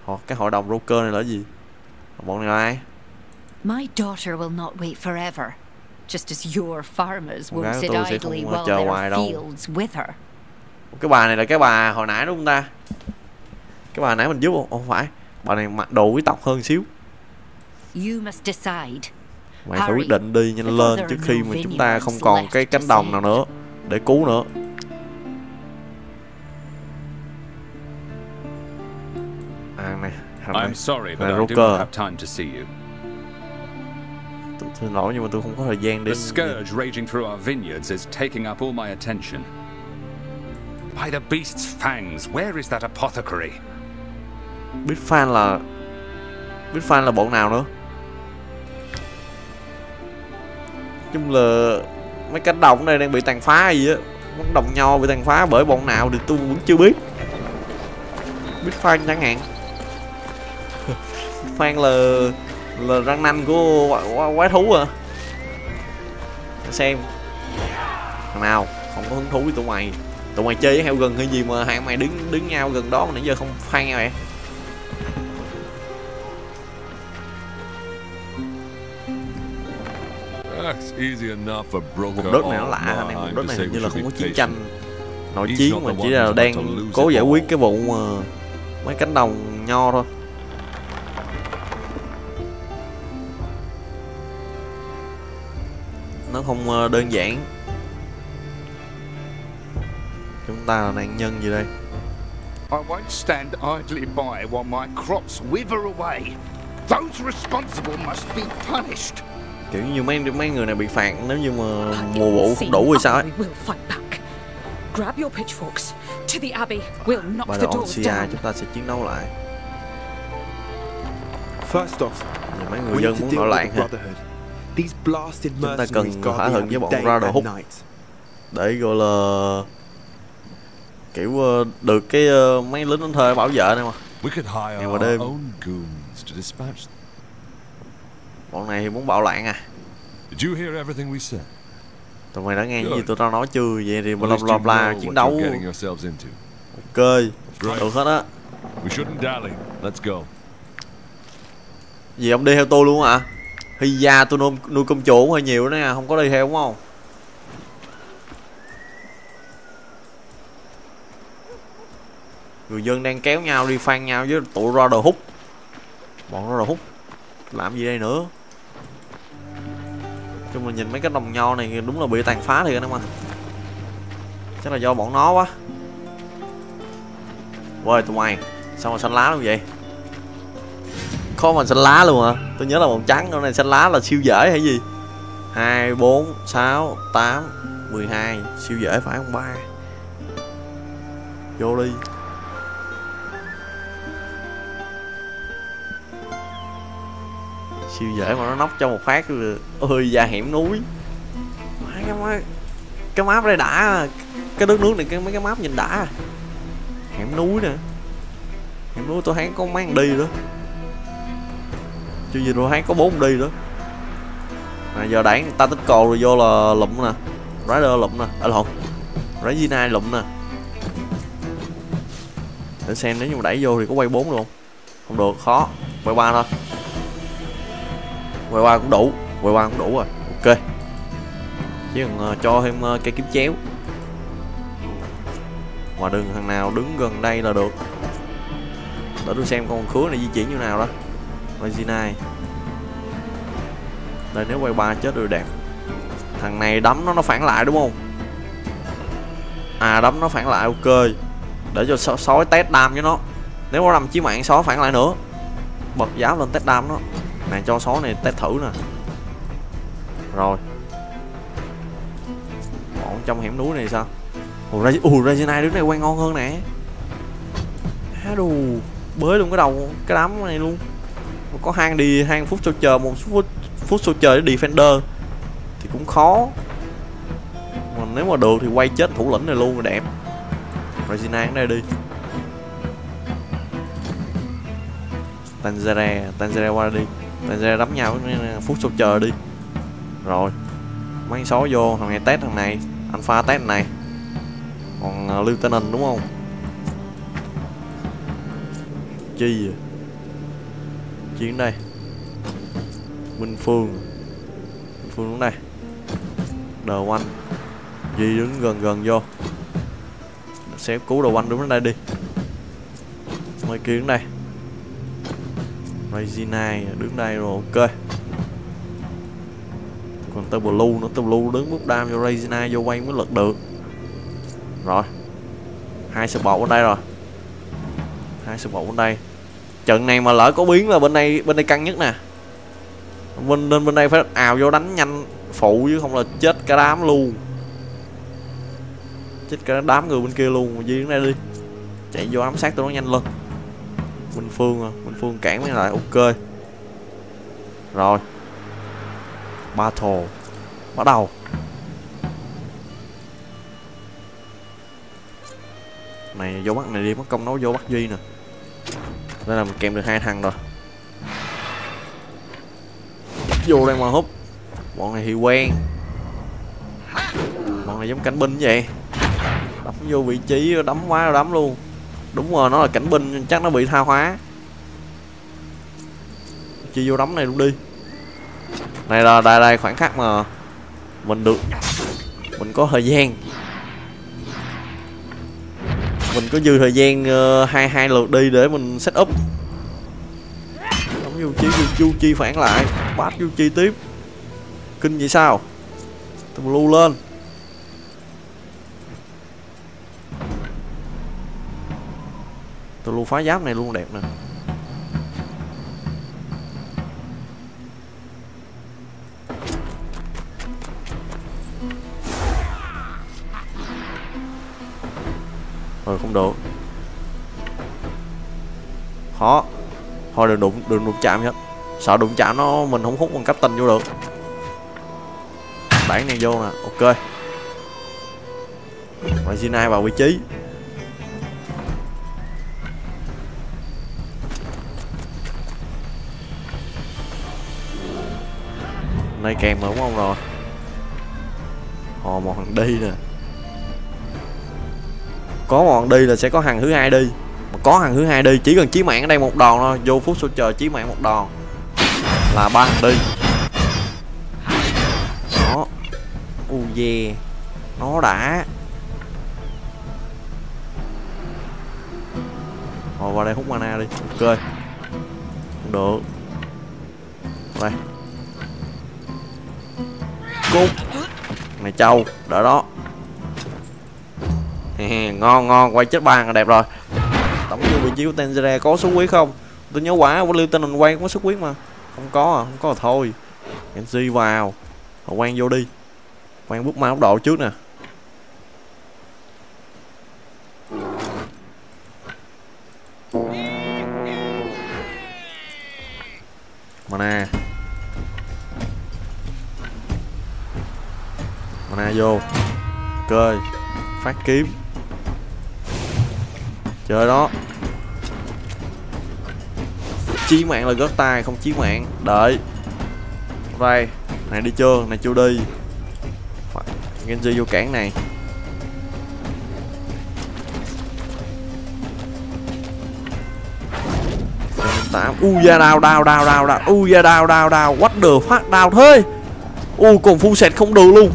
họ cái hội đồng Rocker này là gì bọn này là ai My daughter will not wait forever, just as your farmers won't sit idly while đâu. fields wither. cái bà này là cái bà hồi nãy đúng không ta? Cái bà nãy mình giúp không? Không phải. Bà này mặc đồ quý tộc hơn xíu. You must decide. mày phải quyết định đi nhanh lên there trước khi mà chúng ta không còn cái to cánh đồng nào nữa để cứu nữa. À này thằng này. I'm sorry, but này I Tôi xin lỗi nhưng mà tôi không có thời gian để The scourge raging through our vineyards is taking up all my attention. By the beast's fangs, where is that apothecary? biết fan là biết fan là bọn nào nữa chung là mấy cánh đồng này đang bị tàn phá gì á mấy đồng nho bị tàn phá bởi bọn nào thì tôi vẫn chưa biết biết fan chẳng hạn fan là là răng nanh của quái, quái thú à? Để xem. Thằng nào? Không có hứng thú với tụi mày. Tụi mày chơi với heo rừng hay gì mà hai mày đứng đứng nhau gần đó mà nãy giờ không fan nhau vậy? Vùng đất này nó lạ anh em mine vùng đất này hình như là không có chiến tranh. Nội chiến mà chỉ là đang cố giải quyết cái vụ mà mấy cánh đồng nho thôi nó không ờ, đơn giản chúng ta là nạn nhân gì đây I won't stand idly by while my crops wither away. Those responsible must be punished. kiểu như mấy mấy người này bị phạt nếu như mà mùa vụ không đủ thì sao ấy I will fight back. Grab your pitchforks. To the abbey. We'll knock the doors down. chúng ta sẽ chiến đấu lại First off, mấy người dân muốn nổi loạn hả chúng ta cần thỏa the thuận với bọn and Hook night. để gọi là kiểu ờ, được cái ờ, mấy lính đánh thuê bảo vệ này mà We could hire ngày our đêm own goons to dispatch them. bọn này thì muốn bạo loạn à Did you hear everything we said? tụi mày đã nghe những gì tôi đã nói chưa vậy thì bla bla you bla chiến đấu ok được hết á We shouldn't dally. Let's go. gì ông đi theo tôi luôn hả Hy gia tôi nuôi, nuôi công chủ hơi nhiều đó nha không có đi theo đúng không? Người dân đang kéo nhau đi phan nhau với tụi ra đồ hút bọn ra đồ hút làm gì đây nữa? Chung là nhìn mấy cái đồng nho này đúng là bị tàn phá thiệt anh em ạ. Chắc là do bọn nó quá. Ôi tụi mày Sao mà xanh lá luôn vậy? Khó màu xanh lá luôn hả? Tôi nhớ là màu trắng con này xanh lá là siêu dễ hay gì? Hai bốn sáu tám mười hai siêu dễ phải không ba? Vô đi. Siêu dễ mà nó nóc cho một phát rồi ơi ra hẻm núi. Má, cái má cái map đây đã cái đất nước này cái mấy cái map nhìn đã. Hẻm núi nè. Hẻm núi tôi thấy có mang đi đó chưa gì tôi thấy có bốn đi đó. À, giờ đẩy ta tích cầu rồi vô là lụm nè. Rider lụm nè. À lộn. Regina lụm nè. Để xem nếu như mà đẩy vô thì có quay bốn được không? Không được khó. Quay ba thôi. Quay ba cũng đủ. Quay ba cũng đủ rồi. Ok. Chỉ cần uh, cho thêm uh, cây kiếm chéo. Mà đừng thằng nào đứng gần đây là được. Để tôi xem con khứa này di chuyển như nào đó. Regina đây, nếu quay ba chết rồi đẹp. Thằng này đấm nó nó phản lại đúng không? À đấm nó phản lại, ok. Để cho sói test đam cho nó. Nếu có đâm chí mạng sói phản lại nữa. Bật giá lên test đam nó. Này, cho sói này test thử nè. Rồi. Bọn trong hẻm núi này sao? Ủa Reg ủa Regina đứa này quay ngon hơn nè. Há đù. Bới luôn cái đầu, cái đám này luôn có hang đi hang phút cho chờ một phút phút sau chờ để defender thì cũng khó. Mà nếu mà được thì quay chết thủ lĩnh này luôn rồi đẹp. Regina ở đây đi. Tanzera Tanzera qua đi. Tanzera đấm nhau phút sau chờ đi. Rồi. Mấy số vô thằng này test thằng này. Alpha test này. Còn uh, lieutenant đúng không? Chi vậy? Chiến đây minh phương. Minh phương đứng đây đờ quanh Di đứng gần gần vô. Sẽ cứu đồ quanh đứng đến đây đi. Mấy kiến đây đây Regina đứng đây rồi, ok. Còn tơ blue nữa, Tơ blue đứng bút đam vô Regina vô quay mới lật được. Rồi. Hai support bên đây rồi. Hai support bên đây trận này mà lỡ có biến là bên đây bên đây căng nhất nè. Bên nên bên đây phải ào vô đánh nhanh, phụ chứ không là chết cả đám luôn. Chết cả đám người bên kia luôn, di đến đây đi. Chạy vô ám sát tôi nó nhanh lên. Minh phương à minh phương cản mới lại, ok. Rồi. Battle. Bắt đầu. Này, vô bắt này đi, mất công nấu vô bắt duy nè đây là mình kèm được hai thằng rồi. Vô đây mà hút. Bọn này thì quen. Bọn này giống cảnh binh vậy. Đấm vô vị trí đấm quá đấm luôn. Đúng rồi nó là cảnh binh chắc nó bị tha hóa. Chi vô đấm này luôn đi. Này là đây đây khoảnh khắc mà mình được mình có thời gian mình có dư thời gian uh, hai hai lượt đi để mình set up. Đóng vô chi chu chi phản lại. Bắt vô chi tiếp. Kinh vậy sao? Tùm lưu lên. Tùm lưu phá giáp này luôn đẹp nè. Rồi không được khó. Thôi đừng đụng đừng đụng chạm hết sợ đụng chạm nó mình không hút bằng cấp tình vô được. Bản này vô nè, ok. Regina vào vị trí? Nay kèm mà đúng không rồi. Hò, một thằng đi nè. Có một đi là sẽ có hàng thứ hai đi. Mà có hàng thứ hai đi, chỉ cần chí mạng ở đây một đòn thôi. Vô phút số chờ chí mạng một đòn. Là ba thằng đi. Đó. U yeah Nó đã. Rồi vào đây hút mana đi. Ok. Không được. Đây. Cút. Mày trâu. Đỡ đó. ngon ngon, Quay chết ba, đẹp rồi. Tổng vô vị trí của Tenzere có số quý không? Tôi nhớ quả của lưu tên mình quan có số quý mà. Không có à không có à thôi. Genji vào. Họ quan vô đi. Quan bút ma tốc độ trước nè. Mana. Mana vô. Cơi phát kiếm chơi đó. Chí mạng là gót tay không chí mạng. Đợi. Đây này đi chưa này chưa đi. Genji vô cản này. Tám. U da đào đào đào đào đau. U da đào đào đào what the phát đào thế. U còn phu sệt không được luôn.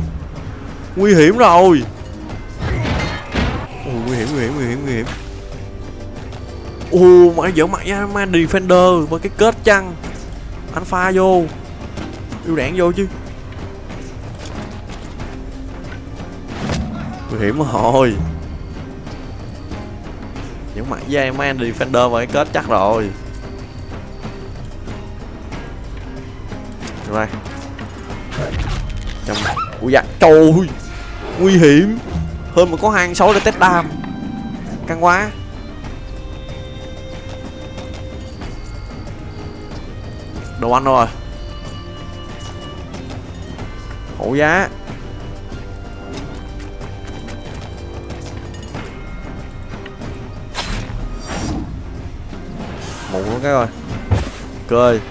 Nguy hiểm rồi. Ui, nguy hiểm nguy hiểm nguy hiểm nguy hiểm. Ồ, mà dở mặt nha man defender với cái kết chăng. Anh pha vô. Yêu đạn vô chứ. Nguy hiểm rồi những mặt dây man defender và cái kết chắc rồi. Rồi trong ui dạ trời ơi. Nguy hiểm. Hơn mà có hàng xấu để test đam. Căng quá. Đồ ăn rồi. Hổ giá. Một cái rồi cười.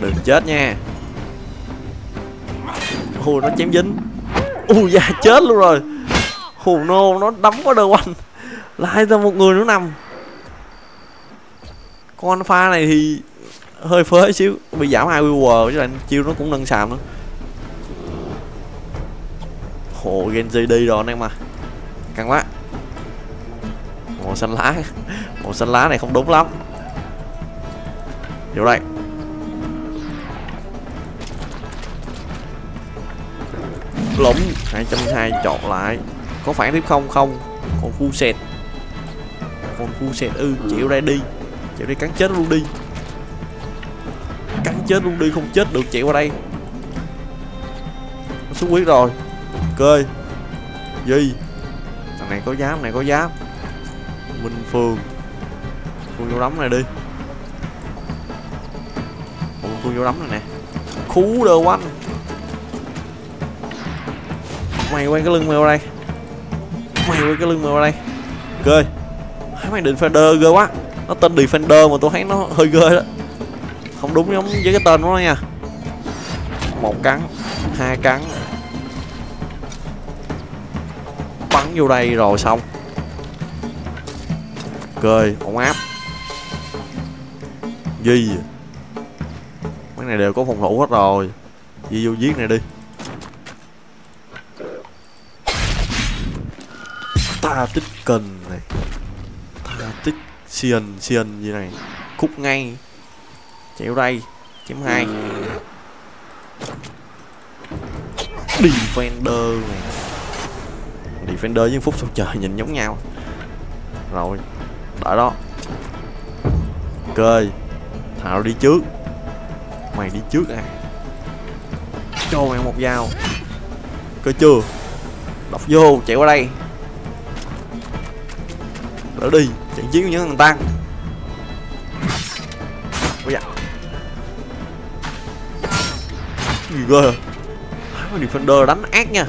Đừng chết nha. Ui nó chém dính. Ui da, chết luôn rồi. Hù nô nó đấm quá đầu anh lại ra một người nữa nằm con pha này thì hơi phới xíu. Bị giảm hai QW chứ là chiêu nó cũng nâng sàm nữa. Hồ Genji đi rồi anh em à. Căng quá. Màu xanh lá. Màu xanh lá này không đúng lắm. Vô đây. Lũng 220 chọn lại. Có phản tiếp không? Không. Còn phu sệt. Còn phu sệt ư ừ, chịu ra đi. Chạy đi cắn chết luôn đi. Cắn chết luôn đi không chết được chạy qua đây. Nó xuống huyết rồi. Cơi Gì? Thằng này có giáp này có giáp. Minh Phương. Phương vô đấm này đi. Ủa, Phương vô đấm này nè. Khú đơ quanh Mày quay cái lưng mày qua đây. Mày quay cái lưng mày qua đây. Cơi Hai mày đơ ghê quá. Nó tên Defender mà tôi thấy nó hơi ghê đó. Không đúng giống với cái tên của nó nha. Một cắn hai cắn. Bắn vô đây rồi xong. Cười, ổn áp. Gì Mấy này đều có phòng thủ hết rồi. Di vô giết này đi. Ta tích cần này xiên xiên gì này. Khúc ngay. Chéo đây. Chém hai. Defender này. Defender với Phúc sao trời nhìn giống nhau. Rồi. Đợi đó. Ok. Thảo đi trước. Mày đi trước à. Cho mày một dao. Cơ chưa? Đọc vô. Chạy qua đây nó đi Trận chiến của những thằng tăng. Ôi dạ Gì cơ Hai Defender đánh ác nha.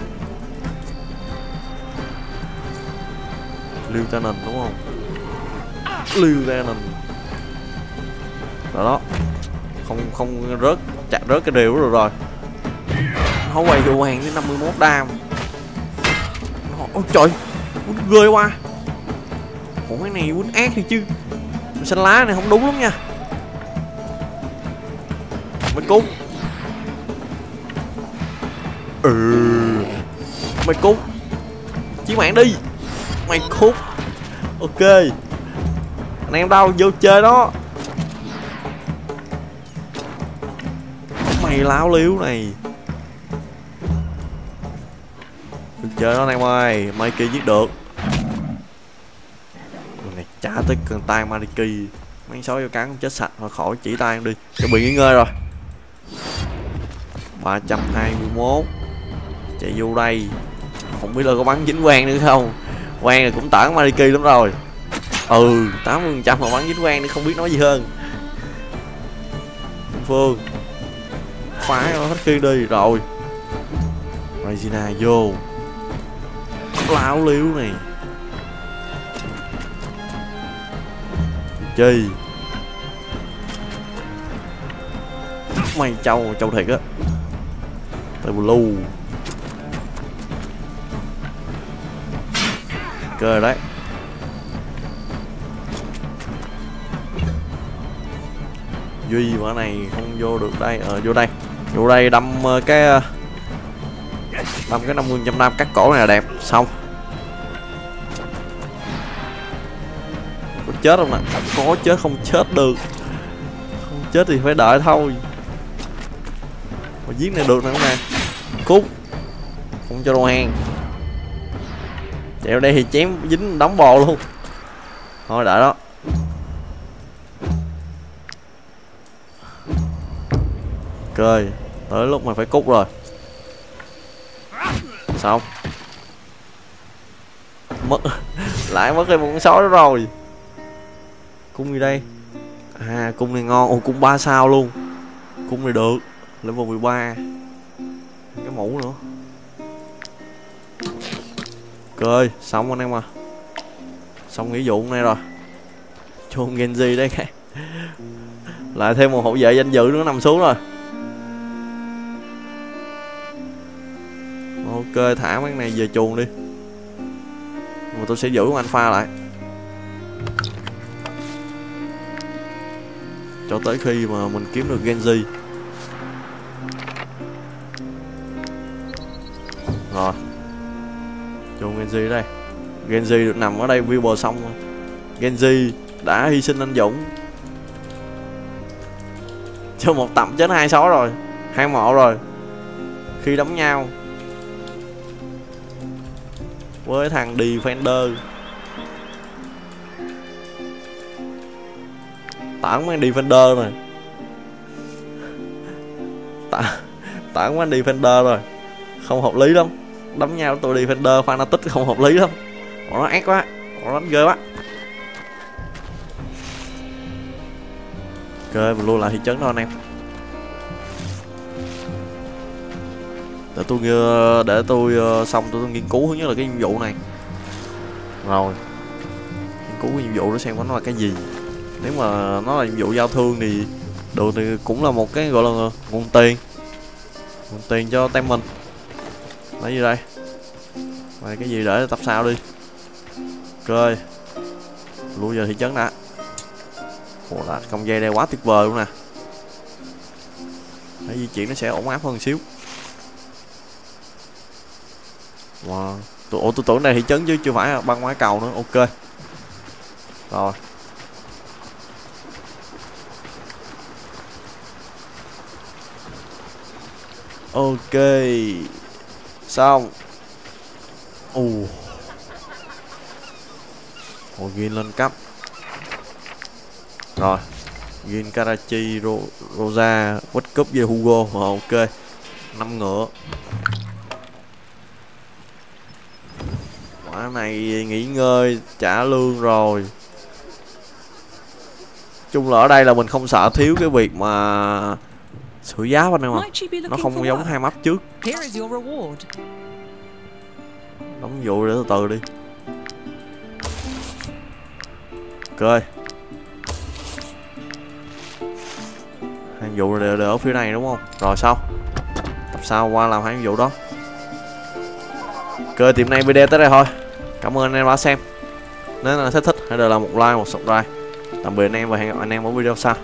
Lieutenant đúng không? Lieutenant. Đó đó. Không không rớt chặt rớt cái đều rồi rồi. Nó quay vô hoàng đến 51 đam. Ôi trời Quýnh ghê quá. Ủa, cái này quýnh ác thì chứ. Xanh lá này không đúng lắm nha. Mày cút Ừ. Mày cút Chiến mạng đi. Mày cút Ok. Anh em đâu, vô chơi đó. Mày láo liếu này. Được chơi đó, anh em ơi. Mấy kia giết được trả tới cần tay Mariki mấy sói vô cắn cũng chết sạch thôi, khỏi chỉ tay đi. Chuẩn bị nghỉ ngơi rồi. 321 chạy vô đây. Không biết là có bắn dính quang nữa không. Quang là cũng tản Mariki lắm rồi. Ừ 80 trăm mà bắn dính quang thì không biết nói gì hơn. Phương Phá hết khi đi, rồi. Regina vô. Lão liếu này. Chi mày trâu trâu thiệt á. Tay blue cơ đấy. Duy mà này không vô được đây ờ vô đây. Vô đây đâm ờ, cái ờ, đâm cái năm mươi trăm năm cắt cổ này là đẹp. Xong. Chết không nè có chết không chết được. Không chết thì phải đợi thôi. Mà giết này được nè nè cút. Không cho đồ hàng. Chạy đây thì chém dính đóng bò luôn. Thôi đợi đó. Ok, tới lúc mà phải cút rồi. Xong. Mất lại mất cái bụng con sói đó rồi cung gì đây. À cung này ngon. Ồ cung ba sao luôn? Cung này được. Level 13 cái mũ nữa. Ok, xong anh em à xong nghĩa vụ này rồi. Chôn genji đấy cái lại thêm một hậu vệ danh dự nữa, nằm xuống rồi. Ok, thả mấy này về chuồng đi. Mà tôi sẽ giữ con alpha lại. Cho tới khi mà mình kiếm được Genji rồi. Chuồng Genji đây. Genji được nằm ở đây view bờ sông Genji đã hy sinh anh Dũng. Cho một tập chết hai sáu rồi. Hai mộ rồi. Khi đấm nhau. Với thằng Defender. Tản mang Defender rồi tản tản mang Defender rồi. Không hợp lý lắm. Đấm nhau tụi Defender Fanatic không hợp lý lắm. Bọn nó ác quá. Bọn nó đánh ghê quá. Ok mình luôn lại thị trấn đó anh em. Để tôi ờ, để tôi ờ, xong tôi, nghiên cứu thứ nhất là cái nhiệm vụ này. Rồi. Nghiên cứu cái nhiệm vụ đó xem nó là cái gì nếu mà nó là nhiệm vụ giao thương thì được thì cũng là một cái gọi là nguồn tiền. Nguồn tiền cho tem mình. Lấy gì đây? Mày cái gì để tập sao đi. Ok lui giờ thị trấn đã. Ủa là công dây đây quá tuyệt vời luôn nè. Đấy, di chuyển nó sẽ ổn áp hơn xíu. Wow. Tôi, Ủa tôi tưởng này thị trấn chứ chưa phải băng ngoái cầu nữa. Ok. Rồi. Ok. Xong. Ồ. Hồi Gin lên cấp. Rồi. Gin Karachi, Ro, Rosa, World Cup về Hugo. Rồi Ok. Năm ngựa. Quả này nghỉ ngơi, trả lương rồi. Chung là ở đây là mình không sợ thiếu cái việc mà sửa giá anh em ạ nó không giống hai map trước. Đóng vụ để từ từ đi. Ok. Hai vụ đều, đều ở phía này đúng không? Rồi sau tập sau qua làm hai vụ đó. Ok tiệm này video tới đây thôi. Cảm ơn anh em đã xem. Nếu là thích thích hãy để lại một like một subscribe. Tạm biệt anh em và hẹn gặp anh em ở video sau